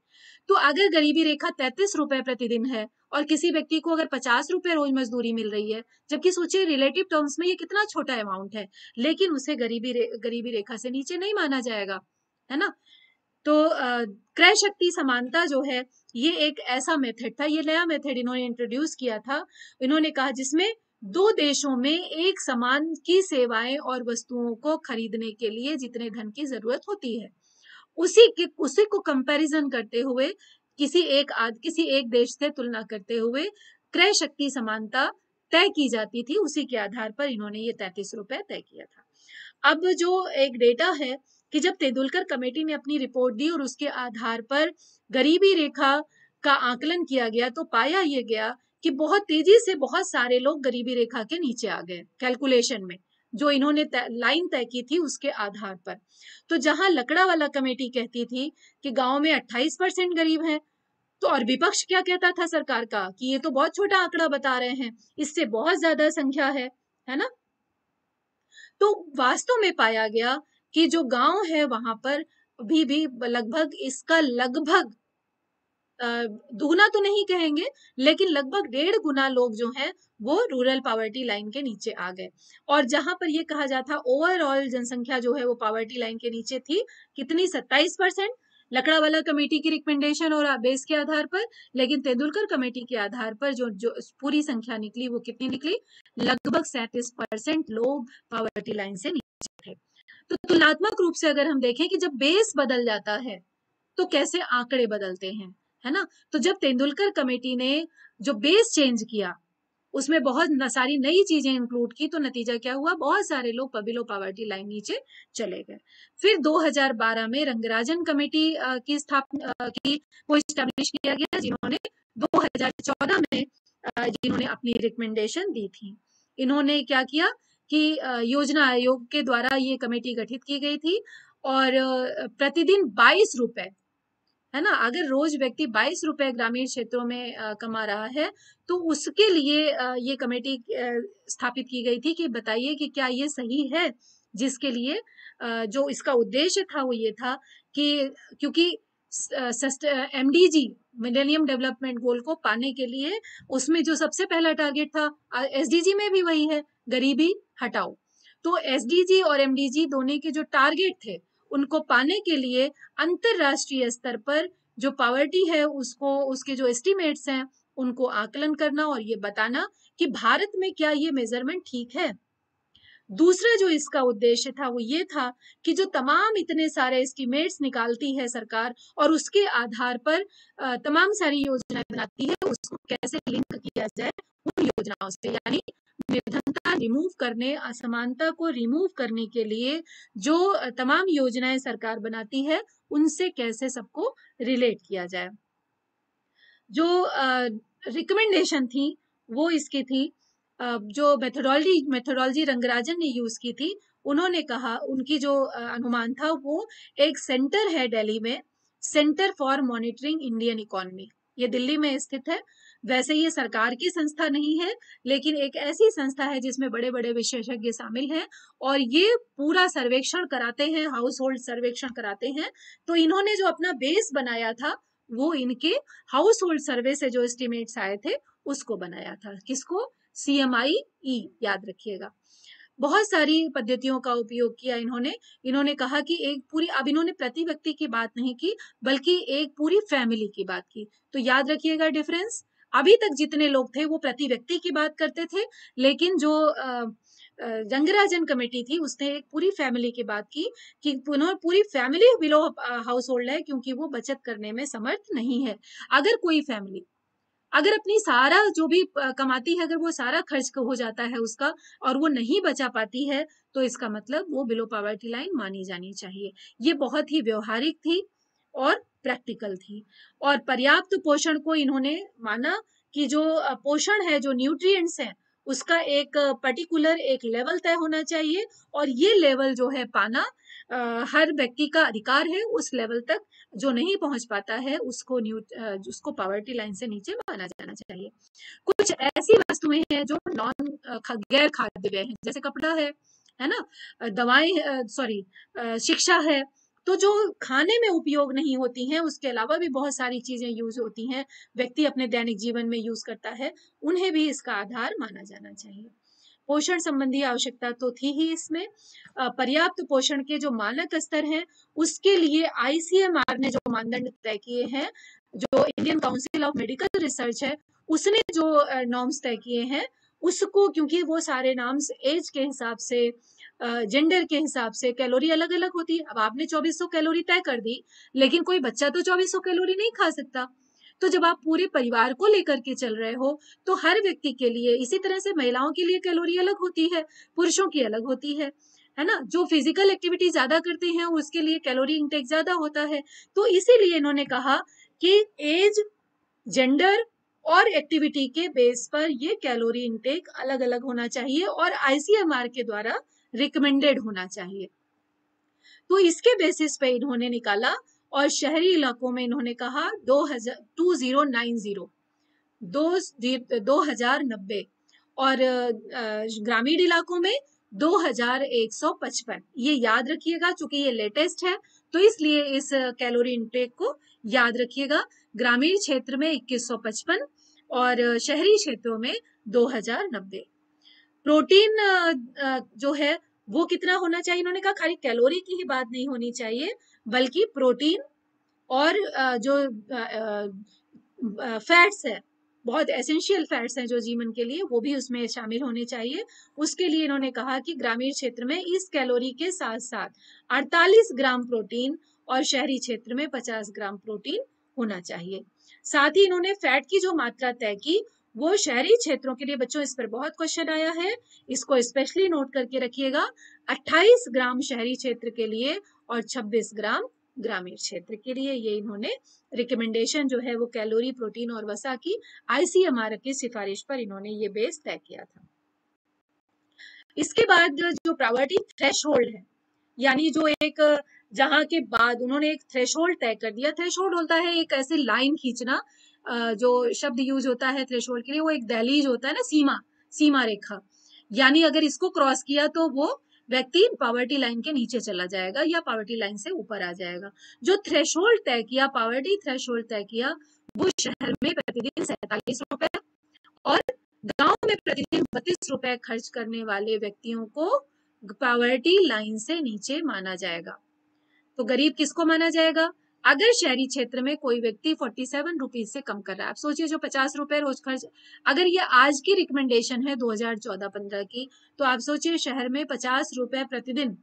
तो अगर गरीबी रेखा तैतीस रुपए प्रतिदिन है और किसी व्यक्ति को अगर पचास रुपए रोज मजदूरी मिल रही है जबकि सोचिए रिलेटिव टर्म्स में ये कितना छोटा अमाउंट है लेकिन उसे गरीबी रे, गरीबी रेखा से नीचे नहीं माना जाएगा है ना? तो क्रय शक्ति समानता जो है, ये एक ऐसा मेथड था, ये नया मेथड इन्होंने इंट्रोड्यूस किया था। इन्होंने कहा जिसमें दो देशों में एक समान की सेवाएँ और वस्तुओं को खरीदने के लिए जितने धन की ज़रूरत होती है। उसी के, उसी को कंपैरिजन करते हुए, किसी एक आद, किसी एक देश से तुलना करते हुए क्रय शक्ति समानता तय की जाती थी, उसी के आधार पर इन्होंने ये तैतीस रुपए तय किया था। अब जो एक डेटा है कि जब तेंदुलकर कमेटी ने अपनी रिपोर्ट दी और उसके आधार पर गरीबी रेखा का आकलन किया गया तो पाया यह गया कि बहुत तेज़ी से बहुत सारे लोग गरीबी रेखा के नीचे आ गए कैलकुलेशन में, जो इन्होंने लाइन तय की थी उसके आधार पर। तो जहाँ लकड़ा वाला कमेटी कहती थी कि गाँव में 28 परसेंट गरीब हैं तो और विपक्ष क्या कहता था सरकार का कि ये तो बहुत छोटा आंकड़ा बता रहे हैं, इससे बहुत ज़्यादा संख्या है है ना? तो वास्तव में पाया गया कि जो गाँव है वहाँ पर अभी भी लगभग इसका लगभग दुगना तो नहीं कहेंगे, लेकिन लगभग डेढ़ गुना लोग जो हैं, वो रूरल पावर्टी लाइन के नीचे आ गए। और जहाँ पर ये कहा जाता ओवरऑल जनसंख्या जो है वो पावर्टी लाइन के नीचे थी, कितनी? सत्ताईस परसेंट। लकड़ा वाला कमेटी की रिकमेंडेशन और बेस के आधार पर, लेकिन तेंदुलकर कमेटी के आधार पर जो जो पूरी संख्या निकली, वो कितनी निकली? लगभग सैंतीस परसेंट लोग पावर्टी लाइन से तो तुलनात्मक रूप से अगर हम देखें कि जब बेस बदल जाता है तो कैसे आंकड़े बदलते हैं, है ना? तो जब तेंदुलकर कमेटी ने जो बेस चेंज किया, उसमें बहुत सारी नई चीज़ें इंक्लूड की तो नतीजा क्या हुआ? बहुत सारे लोग पबिलो पावर्टी लाइन नीचे चले गए। फिर 2012 में रंगराजन कमेटी की स्थापना की, को स्टैब्लिश किया गया, जिन्होंने 2014 में जिन्होंने अपनी रिकमेंडेशन दी थी। इन्होंने क्या किया? कि योजना आयोग के द्वारा ये कमेटी गठित की गई थी और प्रतिदिन बाईस रुपए, है ना? अगर रोज व्यक्ति बाईस रुपए ग्रामीण क्षेत्रों में कमा रहा है तो उसके लिए ये कमेटी स्थापित की गई थी कि बताइए कि क्या ये सही है जिसके लिए जो इसका उद्देश्य था वो ये था कि, क्योंकि M D MDG millennium development goal को पाने के लिए उसमें जो सबसे पहला टारगेट था एसडीजी में भी वही है गरीबी हटाओ। तो एसडीजी और एमडीजी दोनों के जो टारगेट थे, उनको पाने के लिए अंतरराष्ट्रीय स्तर पर जो पावर्टी है, उसको, उसके जो एस्टिमेट्स हैं, उनको आकलन करना और ये बताना कि भारत में क्या ये मेज़रमेंट ठीक है। दूसरा जो इसका उद्देश्य था, वो ये था कि जो तमाम इतने सारे एस्टिमेट्स निकालती है सरकार और उसके आधार पर तमाम सारी योजनाएँ बनाती है, उसको कैसे लिंक किया जाए उन योजनाओं से, यानी निर्धनता रिमूव करने, असमानता को रिमूव करने के लिए जो तमाम योजनाएँ सरकार बनाती है, उनसे कैसे सबको रिलेट किया जाए। जो रिकमेंडेशन थी, वो इसकी थी। जो मेथोडोलॉजी मेथोडोलॉजी रंगराजन ने यूज़ की थी, उन्होंने कहा, उनकी जो अनुमान था, वो एक सेंटर है दिल्ली में centre for monitoring Indian economy ये दिल्ली में स्थित है वैसे ये सरकार की संस्था नहीं है, लेकिन एक ऐसी संस्था है जिसमें बड़े बड़े विशेषज्ञ शामिल हैं और ये पूरा सर्वेक्षण कराते हैं हाउस होल्ड सर्वेक्षण कराते हैं। तो इन्होंने जो अपना बेस बनाया था, वो इनके हाउस होल्ड सर्वे से जो एस्टिमेट्स आए थे, उसको बनाया था। किसको? सी एम आई ई याद रखिएगा। बहुत सारी पद्धतियों का उपयोग किया इन्होंने। इन्होंने कहा कि एक पूरी, अब इन्होंने प्रति व्यक्ति की बात नहीं की, बल्कि एक पूरी फैमिली की बात की। तो याद रखिएगा डिफरेंस अभी तक जितने लोग थे वो प्रति व्यक्ति की बात करते थे, लेकिन जो रंगराजन कमेटी थी उसने एक पूरी फैमिली की बात की कि पूरी फैमिली बिलो हाउस होल्ड है क्योंकि वो बचत करने में समर्थ नहीं है। अगर कोई फैमिली, अगर अपनी सारा जो भी कमाती है, अगर वो सारा खर्च हो जाता है उसका और वो नहीं बचा पाती है तो इसका मतलब वो बिलो पावर्टी लाइन मानी जानी चाहिए। ये बहुत ही व्यवहारिक थी और प्रैक्टिकल थी। और पर्याप्त पोषण को इन्होंने माना कि जो पोषण है, जो न्यूट्रिएंट्स हैं, उसका एक पर्टिकुलर एक लेवल तय होना चाहिए और ये लेवल जो है पाना हर व्यक्ति का अधिकार है, उस लेवल तक जो नहीं पहुँच पाता है, उसको न्यू उसको पॉवर्टी लाइन से नीचे माना जाना चाहिए। कुछ ऐसी वस्तुएँ हैं जो नॉन गैर खाद्य हैं, जैसे कपड़ा है है ना? दवाएँ सॉरी शिक्षा है तो जो खाने में उपयोग नहीं होती हैं, उसके अलावा भी बहुत सारी चीज़ें यूज़ होती हैं, व्यक्ति अपने दैनिक जीवन में यूज़ करता है, उन्हें भी इसका आधार माना जाना चाहिए। पोषण संबंधी आवश्यकता तो थी ही इसमें। पर्याप्त पोषण के जो मानक स्तर हैं, उसके लिए आईसीएमआर ने जो मानदंड तय किए हैं, जो Indian council of medical research है, उसने जो नॉर्म्स तय किए हैं, उसको क्योंकि वो सारे नाम्स एज के हिसाब से जेंडर के हिसाब से कैलोरी अलग अलग होती है। अब आपने 2400 कैलोरी तय कर दी, लेकिन कोई बच्चा तो 2400 कैलोरी नहीं खा सकता। तो जब आप पूरे परिवार को लेकर के चल रहे हो तो हर व्यक्ति के लिए, इसी तरह से महिलाओं के लिए कैलोरी अलग होती है, पुरुषों की अलग होती है है ना? जो फ़िज़िकल एक्टिविटी ज़्यादा करते हैं, उसके लिए कैलोरी इंटेक ज़्यादा होता है। तो इसीलिए इन्होंने कहा कि एज जेंडर और एक्टिविटी के बेस पर ये कैलोरी इंटेक अलग अलग होना चाहिए और आईसीएमआर के द्वारा रिकमेंडेड होना चाहिए। तो इसके बेसिस पे इन्होंने निकाला और शहरी इलाकों में इन्होंने कहा दो हज़ार टू ज़ीरो नाइन ज़ीरो दो हज़ार नब्बे और ग्रामीण इलाकों में दो हज़ार एक सौ पचपन। ये याद रखिएगा चूँकि ये लेटेस्ट है तो इसलिए इस कैलोरी इंटेक को याद रखिएगा। ग्रामीण क्षेत्र में इक्कीस सौ पचपन और शहरी क्षेत्रों में दो हज़ार नब्बे। प्रोटीन जो है, वो कितना होना चाहिए? इन्होंने कहा खाली कैलोरी की ही बात नहीं होनी चाहिए, बल्कि प्रोटीन और जो फैट्स है, बहुत एसेंशियल फैट्स हैं जो जीवन के लिए, वो भी उसमें शामिल होने चाहिए। उसके लिए इन्होंने कहा कि ग्रामीण क्षेत्र में इस कैलोरी के साथ साथ 48 ग्राम प्रोटीन और शहरी क्षेत्र में 50 ग्राम प्रोटीन होना चाहिए। साथ ही इन्होंने फैट की जो मात्रा तय की वो शहरी क्षेत्रों के लिए बच्चों, इस पर बहुत क्वेश्चन आया है। इसको स्पेशली नोट करके रखिएगा। 28 ग्राम शहरी क्षेत्र के लिए और 26 ग्राम ग्रामीण क्षेत्र के लिए ये इन्होंने रिकमेंडेशन जो है वो कैलोरी प्रोटीन और वसा की आईसीएमआर की सिफारिश पर इन्होंने ये बेस तय किया था। इसके बाद जो प्रावर्टी थ्रेश है, यानी जो एक, जहाँ के बाद उन्होंने एक थ्रेश तय कर दिया। थ्रेश होता है एक ऐसी लाइन खींचना जो शब्द यूज़ होता है थ्रेशोल्ड के लिए, वो एक दहलीज होता है ना, सीमा सीमा रेखा। यानी अगर इसको क्रॉस किया तो वो व्यक्ति पावर्टी लाइन के नीचे चला जाएगा या पावर्टी लाइन से ऊपर आ जाएगा। जो थ्रेशोल्ड तय किया पावर्टी थ्रेशोल्ड तय किया, वो शहर में प्रतिदिन सैतालीस रुपए और गाँव में प्रतिदिन बत्तीस रुपए खर्च करने वाले व्यक्तियों को पावर्टी लाइन से नीचे माना जाएगा। तो गरीब किसको माना जाएगा? अगर शहरी क्षेत्र में कोई व्यक्ति फोर्टी सेवन रुपीज़ से कम कर रहा है, आप सोचिए जो पचास रुपए रोज खर्च, अगर ये आज की रिकमेंडेशन है 2014-15 की तो आप सोचिए शहर में पचास रुपए प्रतिदिन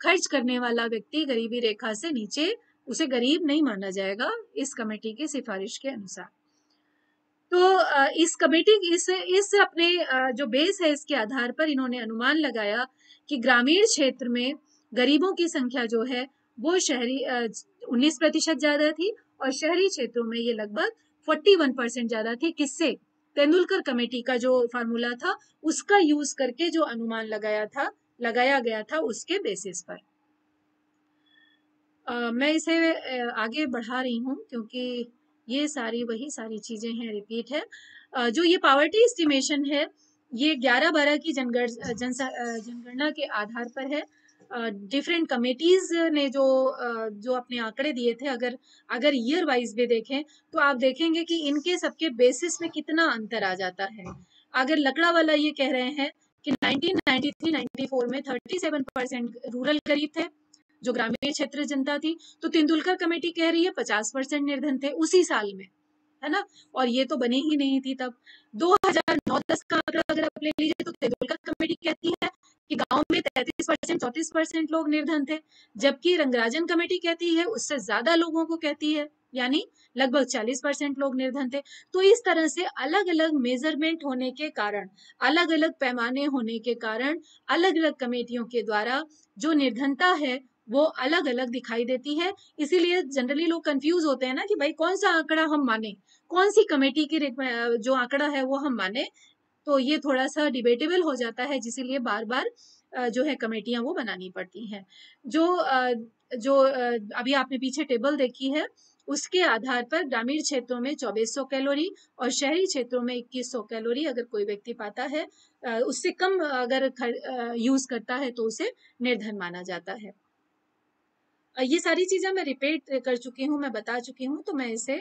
खर्च करने वाला व्यक्ति गरीबी रेखा से नीचे, उसे गरीब नहीं माना जाएगा इस कमेटी की सिफारिश के अनुसार। तो इस कमेटी इस इस अपने जो बेस है इसके आधार पर इन्होंने अनुमान लगाया कि ग्रामीण क्षेत्र में गरीबों की संख्या जो है, वो शहरी उन्नीस प्रतिशत ज़्यादा थी और शहरी क्षेत्रों में ये लगभग फोर्टी वन परसेंट ज़्यादा थी। किससे? तेंदुलकर कमेटी का जो फार्मूला था उसका यूज़ करके जो अनुमान लगाया था लगाया गया था उसके बेसिस पर। आ, मैं इसे आगे बढ़ा रही हूँ क्योंकि ये सारी वही सारी चीज़ें हैं रिपीट है। जो ये पावर्टी एस्टिमेशन है ये 11-12 की जनगण जनगणना के आधार पर है। डिफरेंट कमेटीज ने जो जो अपने आंकड़े दिए थे, अगर अगर ईयर वाइज भी देखें तो आप देखेंगे कि इनके सबके बेसिस में कितना अंतर आ जाता है। अगर लकड़ा वाला ये कह रहे हैं कि 1993-94 में 37 परसेंट रूरल गरीब थे, जो ग्रामीण क्षेत्र जनता थी तो तेंदुलकर कमेटी कह रही है 50 परसेंट निर्धन थे उसी साल में, है ना? और ये तो बनी ही नहीं थी तब। 2009-10 का आंकड़ा अगर आप ले लीजिए तो तेंदुलकर कमेटी कहती है कि गाँव में 33 परसेंट, चौतीस परसेंट लोग निर्धन थे, जबकि रंगराजन कमेटी कहती है, उससे ज़्यादा लोगों को कहती है, यानी लगभग 40 परसेंट लोग निर्धन थे। तो इस तरह से अलग अलग मेज़रमेंट होने के कारण अलग अलग पैमाने होने के कारण अलग अलग कमेटियों के द्वारा जो निर्धनता है, वो अलग अलग दिखाई देती है। इसीलिए जनरली लोग कंफ्यूज होते हैं ना कि भाई कौन सा आंकड़ा हम माने? कौन सी कमेटी की जो आंकड़ा है वो हम माने? तो ये थोड़ा सा डिबेटेबल हो जाता है, जिसलिए बार बार जो है कमेटियाँ वो बनानी पड़ती हैं। जो जो अभी आपने पीछे टेबल देखी है, उसके आधार पर ग्रामीण क्षेत्रों में 2400 कैलोरी और शहरी क्षेत्रों में 2100 कैलोरी अगर कोई व्यक्ति पाता है उससे कम अगर यूज़ करता है तो उसे निर्धन माना जाता है। ये सारी चीज़ें मैं रिपीट कर चुकी हूँ, मैं बता चुकी हूँ तो मैं इसे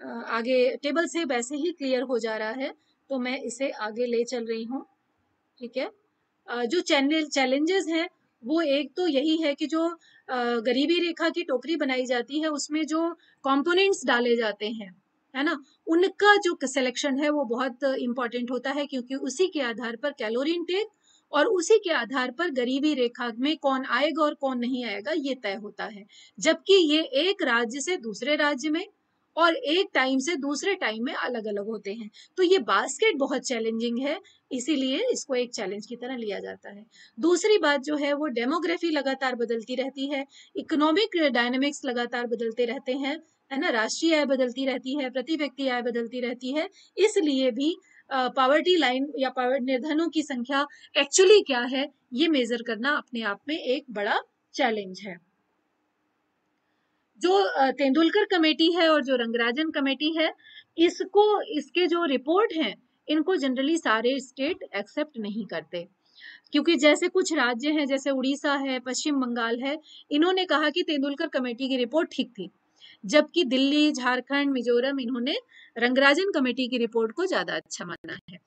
आगे टेबल से वैसे ही क्लियर हो जा रहा है। तो मैं इसे आगे ले चल रही हूँ, ठीक है? जो चैनल चैलेंजेस हैं, वो एक तो यही है कि जो गरीबी रेखा की टोकरी बनाई जाती है, उसमें जो कंपोनेंट्स डाले जाते हैं, है ना? उनका जो सिलेक्शन है, वो बहुत इंपॉर्टेंट होता है, क्योंकि उसी के आधार पर कैलोरी इनटेक और उसी के आधार पर गरीबी रेखा में कौन आएगा और कौन नहीं आएगा, ये तय होता है। जबकि ये एक राज्य से दूसरे राज्य में और एक टाइम से दूसरे टाइम में अलग अलग होते हैं। तो ये बास्केट बहुत चैलेंजिंग है, इसीलिए इसको एक चैलेंज की तरह लिया जाता है। दूसरी बात जो है, वो डेमोग्राफी लगातार बदलती रहती है इकोनॉमिक डायनेमिक्स लगातार बदलते रहते हैं, है ना? राष्ट्रीय आय बदलती रहती है प्रति व्यक्ति आय बदलती रहती है, इसलिए भी पावर्टी लाइन या पावर निर्धनों की संख्या एक्चुअली क्या है, ये मेजर करना अपने आप में एक बड़ा चैलेंज है। जो तेंदुलकर कमेटी है और जो रंगराजन कमेटी है, इसको, इसके जो रिपोर्ट हैं, इनको जनरली सारे स्टेट एक्सेप्ट नहीं करते। क्योंकि जैसे कुछ राज्य हैं, जैसे उड़ीसा है, पश्चिम बंगाल है, इन्होंने कहा कि तेंदुलकर कमेटी की रिपोर्ट ठीक थी। जबकि दिल्ली, झारखंड, मिजोरम, इन्होंने रंगराजन कमेटी की रिपोर्ट को ज़्यादा अच्छा माना है।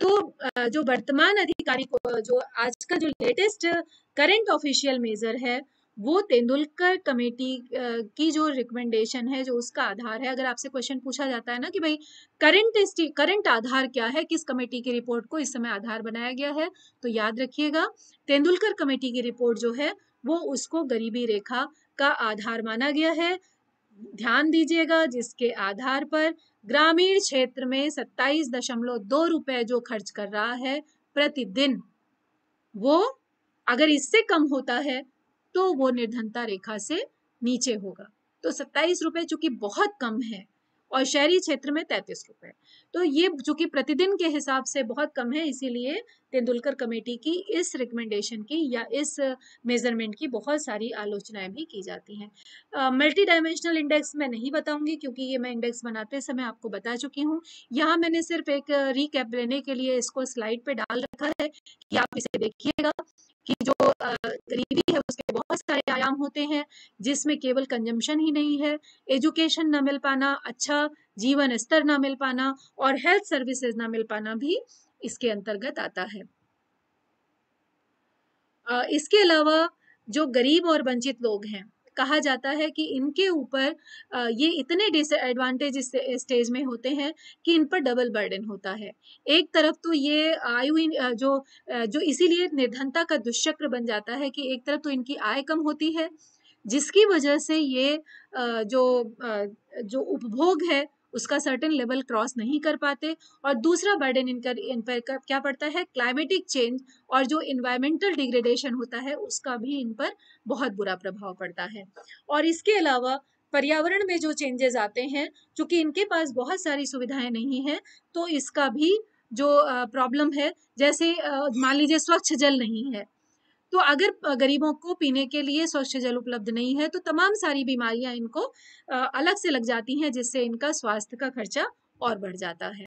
तो जो वर्तमान अधिकारी को, जो आज का जो लेटेस्ट करंट ऑफिशियल मेजर है वो तेंदुलकर कमेटी की जो रिकमेंडेशन है, जो उसका आधार है, अगर आपसे क्वेश्चन पूछा जाता है ना कि भाई करंट करंट आधार क्या है, किस कमेटी की रिपोर्ट को इस समय आधार बनाया गया है तो याद रखिएगा, तेंदुलकर कमेटी की रिपोर्ट जो है, वो उसको गरीबी रेखा का आधार माना गया है। ध्यान दीजिएगा, जिसके आधार पर ग्रामीण क्षेत्र में सत्ताईस दशमलव दो रुपए जो खर्च कर रहा है प्रतिदिन, वो अगर इससे कम होता है तो वो निर्धनता रेखा से नीचे होगा। तो सत्ताईस रुपए चूँकि बहुत कम है और शहरी क्षेत्र में तैतीस रुपए। तो ये जो कि प्रतिदिन के हिसाब से बहुत कम है, इसीलिए तेंदुलकर कमेटी की इस रिकमेंडेशन की या इस मेज़रमेंट की बहुत सारी आलोचनाएँ भी की जाती हैं। मल्टी डायमेंशनल इंडेक्स मैं नहीं बताऊँगी क्योंकि ये मैं इंडेक्स बनाते समय आपको बता चुकी हूँ। यहाँ मैंने सिर्फ़ एक रिकैप लेने के लिए इसको स्लाइड पे डाल रखा है कि आप इसे देखिएगा। कि जो गरीबी है, उसके बहुत सारे आयाम होते हैं, जिसमें केवल कंजम्पशन ही नहीं है। एजुकेशन ना मिल पाना अच्छा जीवन स्तर ना मिल पाना और हेल्थ सर्विसेज़ ना मिल पाना भी इसके अंतर्गत आता है। इसके अलावा जो गरीब और वंचित लोग हैं कहा जाता है कि इनके ऊपर ये इतने डिसएडवांटेज स्टेज में होते हैं कि इन पर डबल बर्डन होता है। एक तरफ़ तो ये आयु जो जो इसीलिए निर्धनता का दुष्चक्र बन जाता है कि एक तरफ़ तो इनकी आय कम होती है, जिसकी वजह से ये जो जो उपभोग है उसका सर्टेन लेवल क्रॉस नहीं कर पाते। और दूसरा बर्डन इनका, इन पर क्या पड़ता है? क्लाइमेटिक चेंज और जो इन्वायरमेंटल डिग्रेडेशन होता है, उसका भी इन पर बहुत बुरा प्रभाव पड़ता है। और इसके अलावा पर्यावरण में जो चेंजेस आते हैं, चूँकि इनके पास बहुत सारी सुविधाएँ नहीं है तो इसका भी जो प्रॉब्लम है, जैसे मान लीजिए स्वच्छ जल नहीं है तो अगर गरीबों को पीने के लिए स्वच्छ जल उपलब्ध नहीं है तो तमाम सारी बीमारियाँ इनको अलग से लग जाती हैं, जिससे इनका स्वास्थ्य का खर्चा और बढ़ जाता है।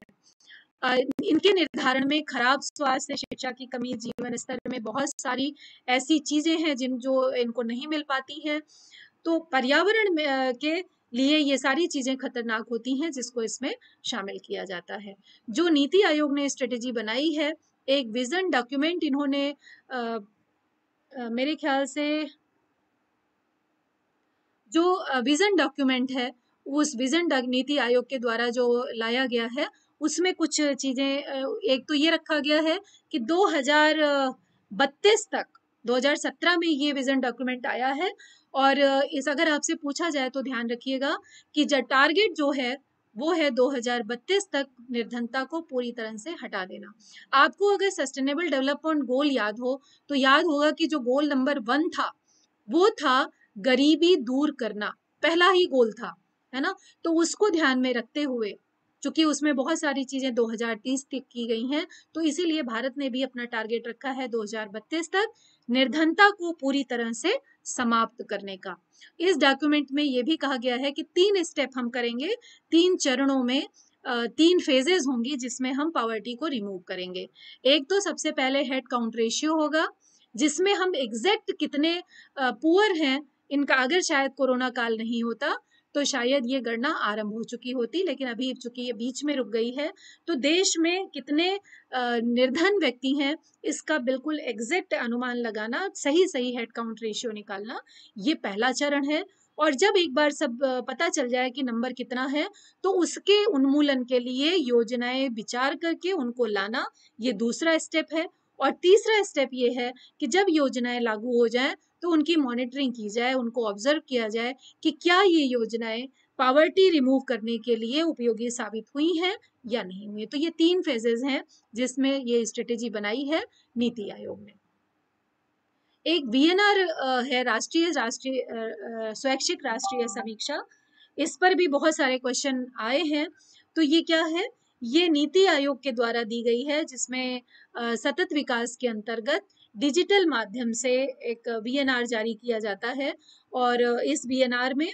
इनके निर्धारण में खराब स्वास्थ्य, शिक्षा की कमी, जीवन स्तर में बहुत सारी ऐसी चीज़ें हैं, जिन जो इनको नहीं मिल पाती है। तो पर्यावरण के लिए ये सारी चीज़ें खतरनाक होती हैं, जिसको इसमें शामिल किया जाता है। जो नीति आयोग ने स्ट्रेटेजी बनाई है, एक विजन डॉक्यूमेंट इन्होंने मेरे ख्याल से जो विजन डॉक्यूमेंट है, उस विजन नीति आयोग के द्वारा जो लाया गया है, उसमें कुछ चीज़ें एक तो ये रखा गया है कि 2032 तक 2017 में ये विजन डॉक्यूमेंट आया है और इस अगर आपसे पूछा जाए तो ध्यान रखिएगा कि जो टारगेट जो है वो है 2032 तक निर्धनता को पूरी तरह से हटा देना। आपको अगर सस्टेनेबल डेवलपमेंट गोल याद हो तो याद होगा कि जो गोल नंबर वन था, वो था गरीबी दूर करना। पहला ही गोल था, है ना? तो उसको ध्यान में रखते हुए, चूँकि उसमें बहुत सारी चीज़ें 2030 तक की गई हैं तो इसीलिए भारत ने भी अपना टारगेट रखा है 2032 तक। निर्धनता को पूरी तरह से समाप्त करने का। इस डॉक्यूमेंट में ये भी कहा गया है कि तीन स्टेप हम करेंगे, तीन चरणों में तीन फेजेस होंगी जिसमें हम पावर्टी को रिमूव करेंगे। एक तो सबसे पहले हेड काउंट रेशियो होगा, जिसमें हम एग्जैक्ट कितने पुअर हैं, इनका अगर शायद कोरोना काल नहीं होता तो शायद ये गणना आरंभ हो चुकी होती, लेकिन अभी चूँकि ये बीच में रुक गई है तो देश में कितने निर्धन व्यक्ति हैं, इसका बिल्कुल एग्जैक्ट अनुमान लगाना सही सही हेड काउंट रेशियो निकालना, ये पहला चरण है। और जब एक बार सब पता चल जाए कि नंबर कितना है तो उसके उन्मूलन के लिए योजनाएँ विचार करके उनको लाना, ये दूसरा स्टेप है। और तीसरा स्टेप ये है कि जब योजनाएँ लागू हो जाएँ तो उनकी मॉनिटरिंग की जाए, उनको ऑब्ज़र्व किया जाए कि क्या ये योजनाएँ पावर्टी रिमूव करने के लिए उपयोगी साबित हुई हैं या नहीं हुई तो ये तीन फेजेज हैं जिसमें ये स्ट्रेटेजी बनाई है नीति आयोग ने। एक वीएनआर है राष्ट्रीय राष्ट्रीय स्वैच्छिक राष्ट्रीय समीक्षा। इस पर भी बहुत सारे क्वेश्चन आए हैं। तो ये क्या है? ये नीति आयोग के द्वारा दी गई है जिसमें सतत विकास के अंतर्गत डिजिटल माध्यम से एक वीएनआर जारी किया जाता है और इस वीएनआर में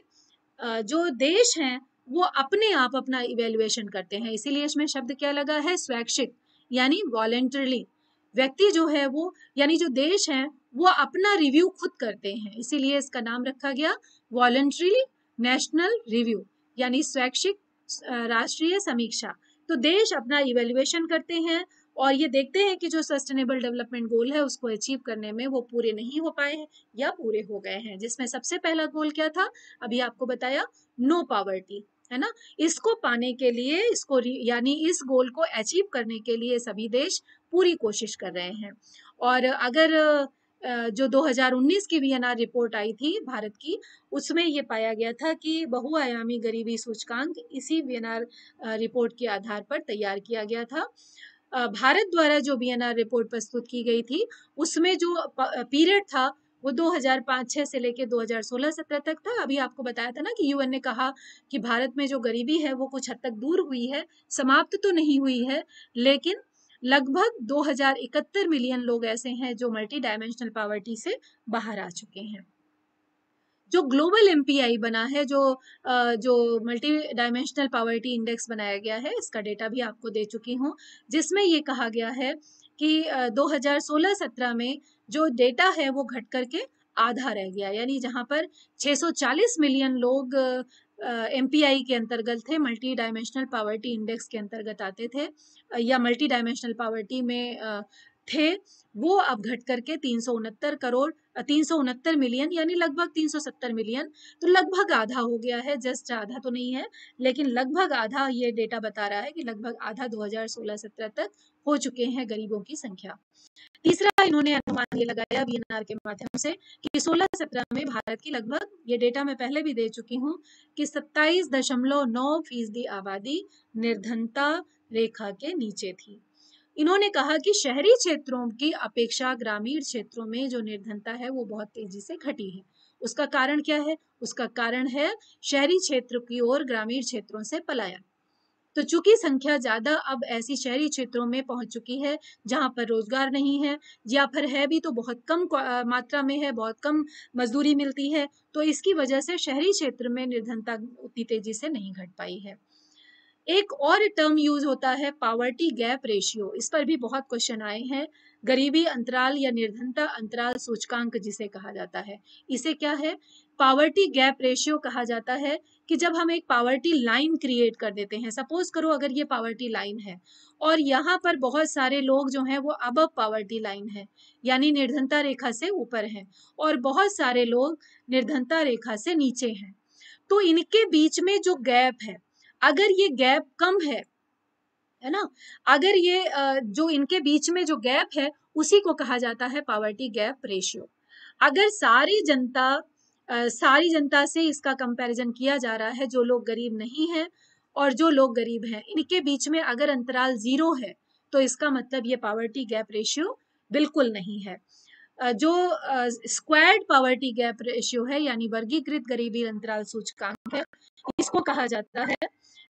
जो देश हैं, वो अपने आप अपना इवेल्युएशन करते हैं। इसीलिए इसमें शब्द क्या लगा है? स्वैच्छिक, यानी वॉलेंटरली व्यक्ति जो है वो, यानी जो देश है, वो अपना रिव्यू खुद करते हैं। इसीलिए इसका नाम रखा गया वॉलेंट्रीली नेशनल रिव्यू यानी स्वैच्छिक राष्ट्रीय समीक्षा। तो देश अपना इवेल्युएशन करते हैं और ये देखते हैं कि जो सस्टेनेबल डेवलपमेंट गोल है उसको अचीव करने में वो पूरे नहीं हो पाए हैं या पूरे हो गए हैं। जिसमें सबसे पहला गोल क्या था? अभी आपको बताया नो पावर्टी है ना? इसको पाने के लिए, इसको यानी इस गोल को अचीव करने के लिए सभी देश पूरी कोशिश कर रहे हैं। और अगर जो 2019 की वीएनआर रिपोर्ट आई थी भारत की, उसमें ये पाया गया था कि बहुआयामी गरीबी सूचकांक इसी वीएनआर रिपोर्ट के आधार पर तैयार किया गया था। भारत द्वारा जो बीएनआर रिपोर्ट प्रस्तुत की गई थी, उसमें जो पीरियड था, वो 2005-6 से लेके 2016-17 तक था। अभी आपको बताया था ना कि यूएन ने कहा कि भारत में जो गरीबी है, वो कुछ हद तक दूर हुई है, समाप्त तो नहीं हुई है, लेकिन लगभग 2071 मिलियन लोग ऐसे हैं जो मल्टी डायमेंशनल पावर्टी से बाहर आ चुके हैं। जो ग्लोबल एमपीआई बना है, जो जो मल्टी डायमेंशनल पावर्टी इंडेक्स बनाया गया है, इसका डेटा भी आपको दे चुकी हूँ, जिसमें ये कहा गया है कि 2016-17 में जो डेटा है वो घट करके आधा रह गया। यानी जहाँ पर 640 मिलियन लोग एमपीआई के अंतर्गत थे मल्टी डायमेंशनल पावर्टी इंडेक्स के अंतर्गत आते थे, या मल्टी डायमेंशनल पावर्टी में थे, वो अब घट करके तीन सौ उनहत्तर करोड़ तीन सौ उनहत्तर मिलियन, यानी लगभग 370 मिलियन तो लगभग आधा हो गया है, जस्ट आधा तो नहीं है, लेकिन लगभग आधा ये डेटा बता रहा है कि लगभग आधा 2016-17 तक हो चुके हैं गरीबों की संख्या। तीसरा इन्होंने अनुमान ये लगाया बीएनआर के माध्यम से कि 16-17 में भारत की लगभग, ये डेटा मैं पहले भी दे चुकी हूँ, कि सत्ताईस दशमलव नौ फ़ीसदी आबादी निर्धनता रेखा के नीचे थी। इन्होंने कहा कि शहरी क्षेत्रों की अपेक्षा ग्रामीण क्षेत्रों में जो निर्धनता है, वो बहुत तेज़ी से घटी है। उसका कारण क्या है? उसका कारण है शहरी क्षेत्र की ओर ग्रामीण क्षेत्रों से पलायन। तो चूँकि संख्या ज़्यादा अब ऐसी शहरी क्षेत्रों में पहुँच चुकी है, जहाँ पर रोज़गार नहीं है, या फिर है भी तो बहुत कम मात्रा में है, बहुत कम मजदूरी मिलती है तो इसकी वजह से शहरी क्षेत्र में निर्धनता उतनी तेज़ी से नहीं घट पाई है। एक और टर्म यूज़ होता है पावर्टी गैप रेशियो इस पर भी बहुत क्वेश्चन आए हैं। गरीबी अंतराल या निर्धनता अंतराल सूचकांक जिसे कहा जाता है। इसे क्या है? पावर्टी गैप रेशियो कहा जाता है कि जब हम एक पावर्टी लाइन क्रिएट कर देते हैं। सपोज़ करो अगर ये पावर्टी लाइन है और यहाँ पर बहुत सारे लोग जो हैं वो अब पावर्टी लाइन है, यानी निर्धनता रेखा से ऊपर है और बहुत सारे लोग निर्धनता रेखा से नीचे हैं। तो इनके बीच में जो गैप है अगर ये गैप कम है है ना? अगर ये जो इनके बीच में जो गैप है, उसी को कहा जाता है पावर्टी गैप रेशियो अगर सारी जनता सारी जनता से इसका कंपैरिजन किया जा रहा है, जो लोग गरीब नहीं हैं और जो लोग गरीब हैं, इनके बीच में अगर अंतराल ज़ीरो है तो इसका मतलब ये पावर्टी गैप रेशियो बिल्कुल नहीं है। जो स्क्वायर्ड पावर्टी गैप रेशियो है, यानी वर्गीकृत गरीबी अंतराल सूचकांक है, इसको कहा जाता है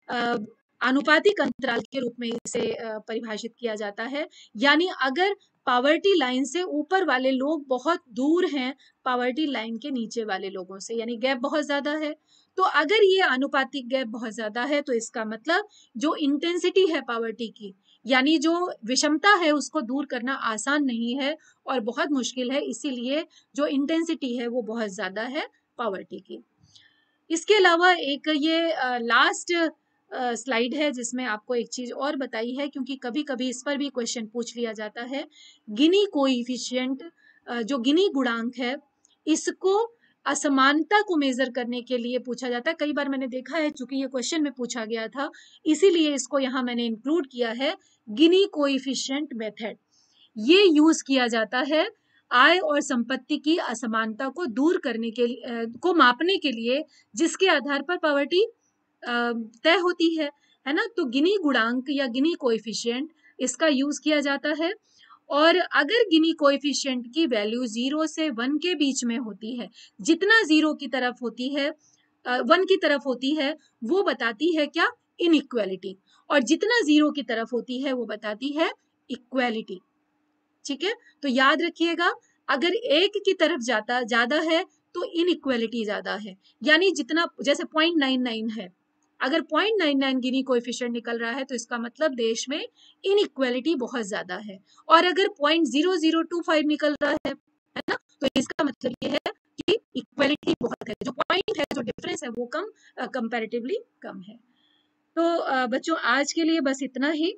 आनुपातिक अंतराल के रूप में इसे परिभाषित किया जाता है। यानी अगर पावर्टी लाइन से ऊपर वाले लोग बहुत दूर हैं पावर्टी लाइन के नीचे वाले लोगों से, यानी गैप बहुत ज़्यादा है तो अगर ये आनुपातिक गैप बहुत ज़्यादा है तो इसका मतलब जो इंटेंसिटी है पावर्टी की, यानी जो विषमता है उसको दूर करना आसान नहीं है और बहुत मुश्किल है, इसीलिए जो इंटेंसिटी है वो बहुत ज़्यादा है पावर्टी की। इसके अलावा एक ये लास्ट स्लाइड है जिसमें आपको एक चीज़ और बताई है, क्योंकि कभी कभी इस पर भी क्वेश्चन पूछ लिया जाता है। गिनी कोइफिशियंट जो गिनी गुणांक है, इसको असमानता को मेजर करने के लिए पूछा जाता है। कई बार मैंने देखा है, चूँकि ये क्वेश्चन में पूछा गया था, इसीलिए इसको यहाँ मैंने इंक्लूड किया है, गिनी कोइफिशियंट मेथड। ये यूज़ किया जाता है, आय और संपत्ति की असमानता को दूर करने के लिए को मापने के लिए, जिसके आधार पर पावर्टी तय होती है है ना? तो गिनी गुणांक या गिनी कोएफिशिएंट इसका यूज़ किया जाता है। और अगर गिनी कोएफिशिएंट की वैल्यू ज़ीरो से वन के बीच में होती है, जितना ज़ीरो की तरफ़ होती है वन की तरफ़ होती है, वो बताती है क्या? इनइक्वेलिटी। और जितना ज़ीरो की तरफ़ होती है, वो बताती है इक्वेलिटी। ठीक है? तो याद रखिएगा, अगर एक की तरफ़ जाता, ज़्यादा है तो इनइक्वेलिटी ज़्यादा है। यानी जितना, जैसे पॉइंट नाइन नाइन है अगर point nine nine Gini coefficient निकल रहा है तो इसका मतलब देश में इनइक्वेलिटी बहुत ज़्यादा है। और अगर point zero zero two five निकल रहा है है ना तो इसका मतलब ये है कि इक्वेलिटी बहुत है। जो पॉइंट है जो डिफरेंस है वो कम कंपैरेटिवली कम है। तो uh, बच्चों आज के लिए बस इतना ही।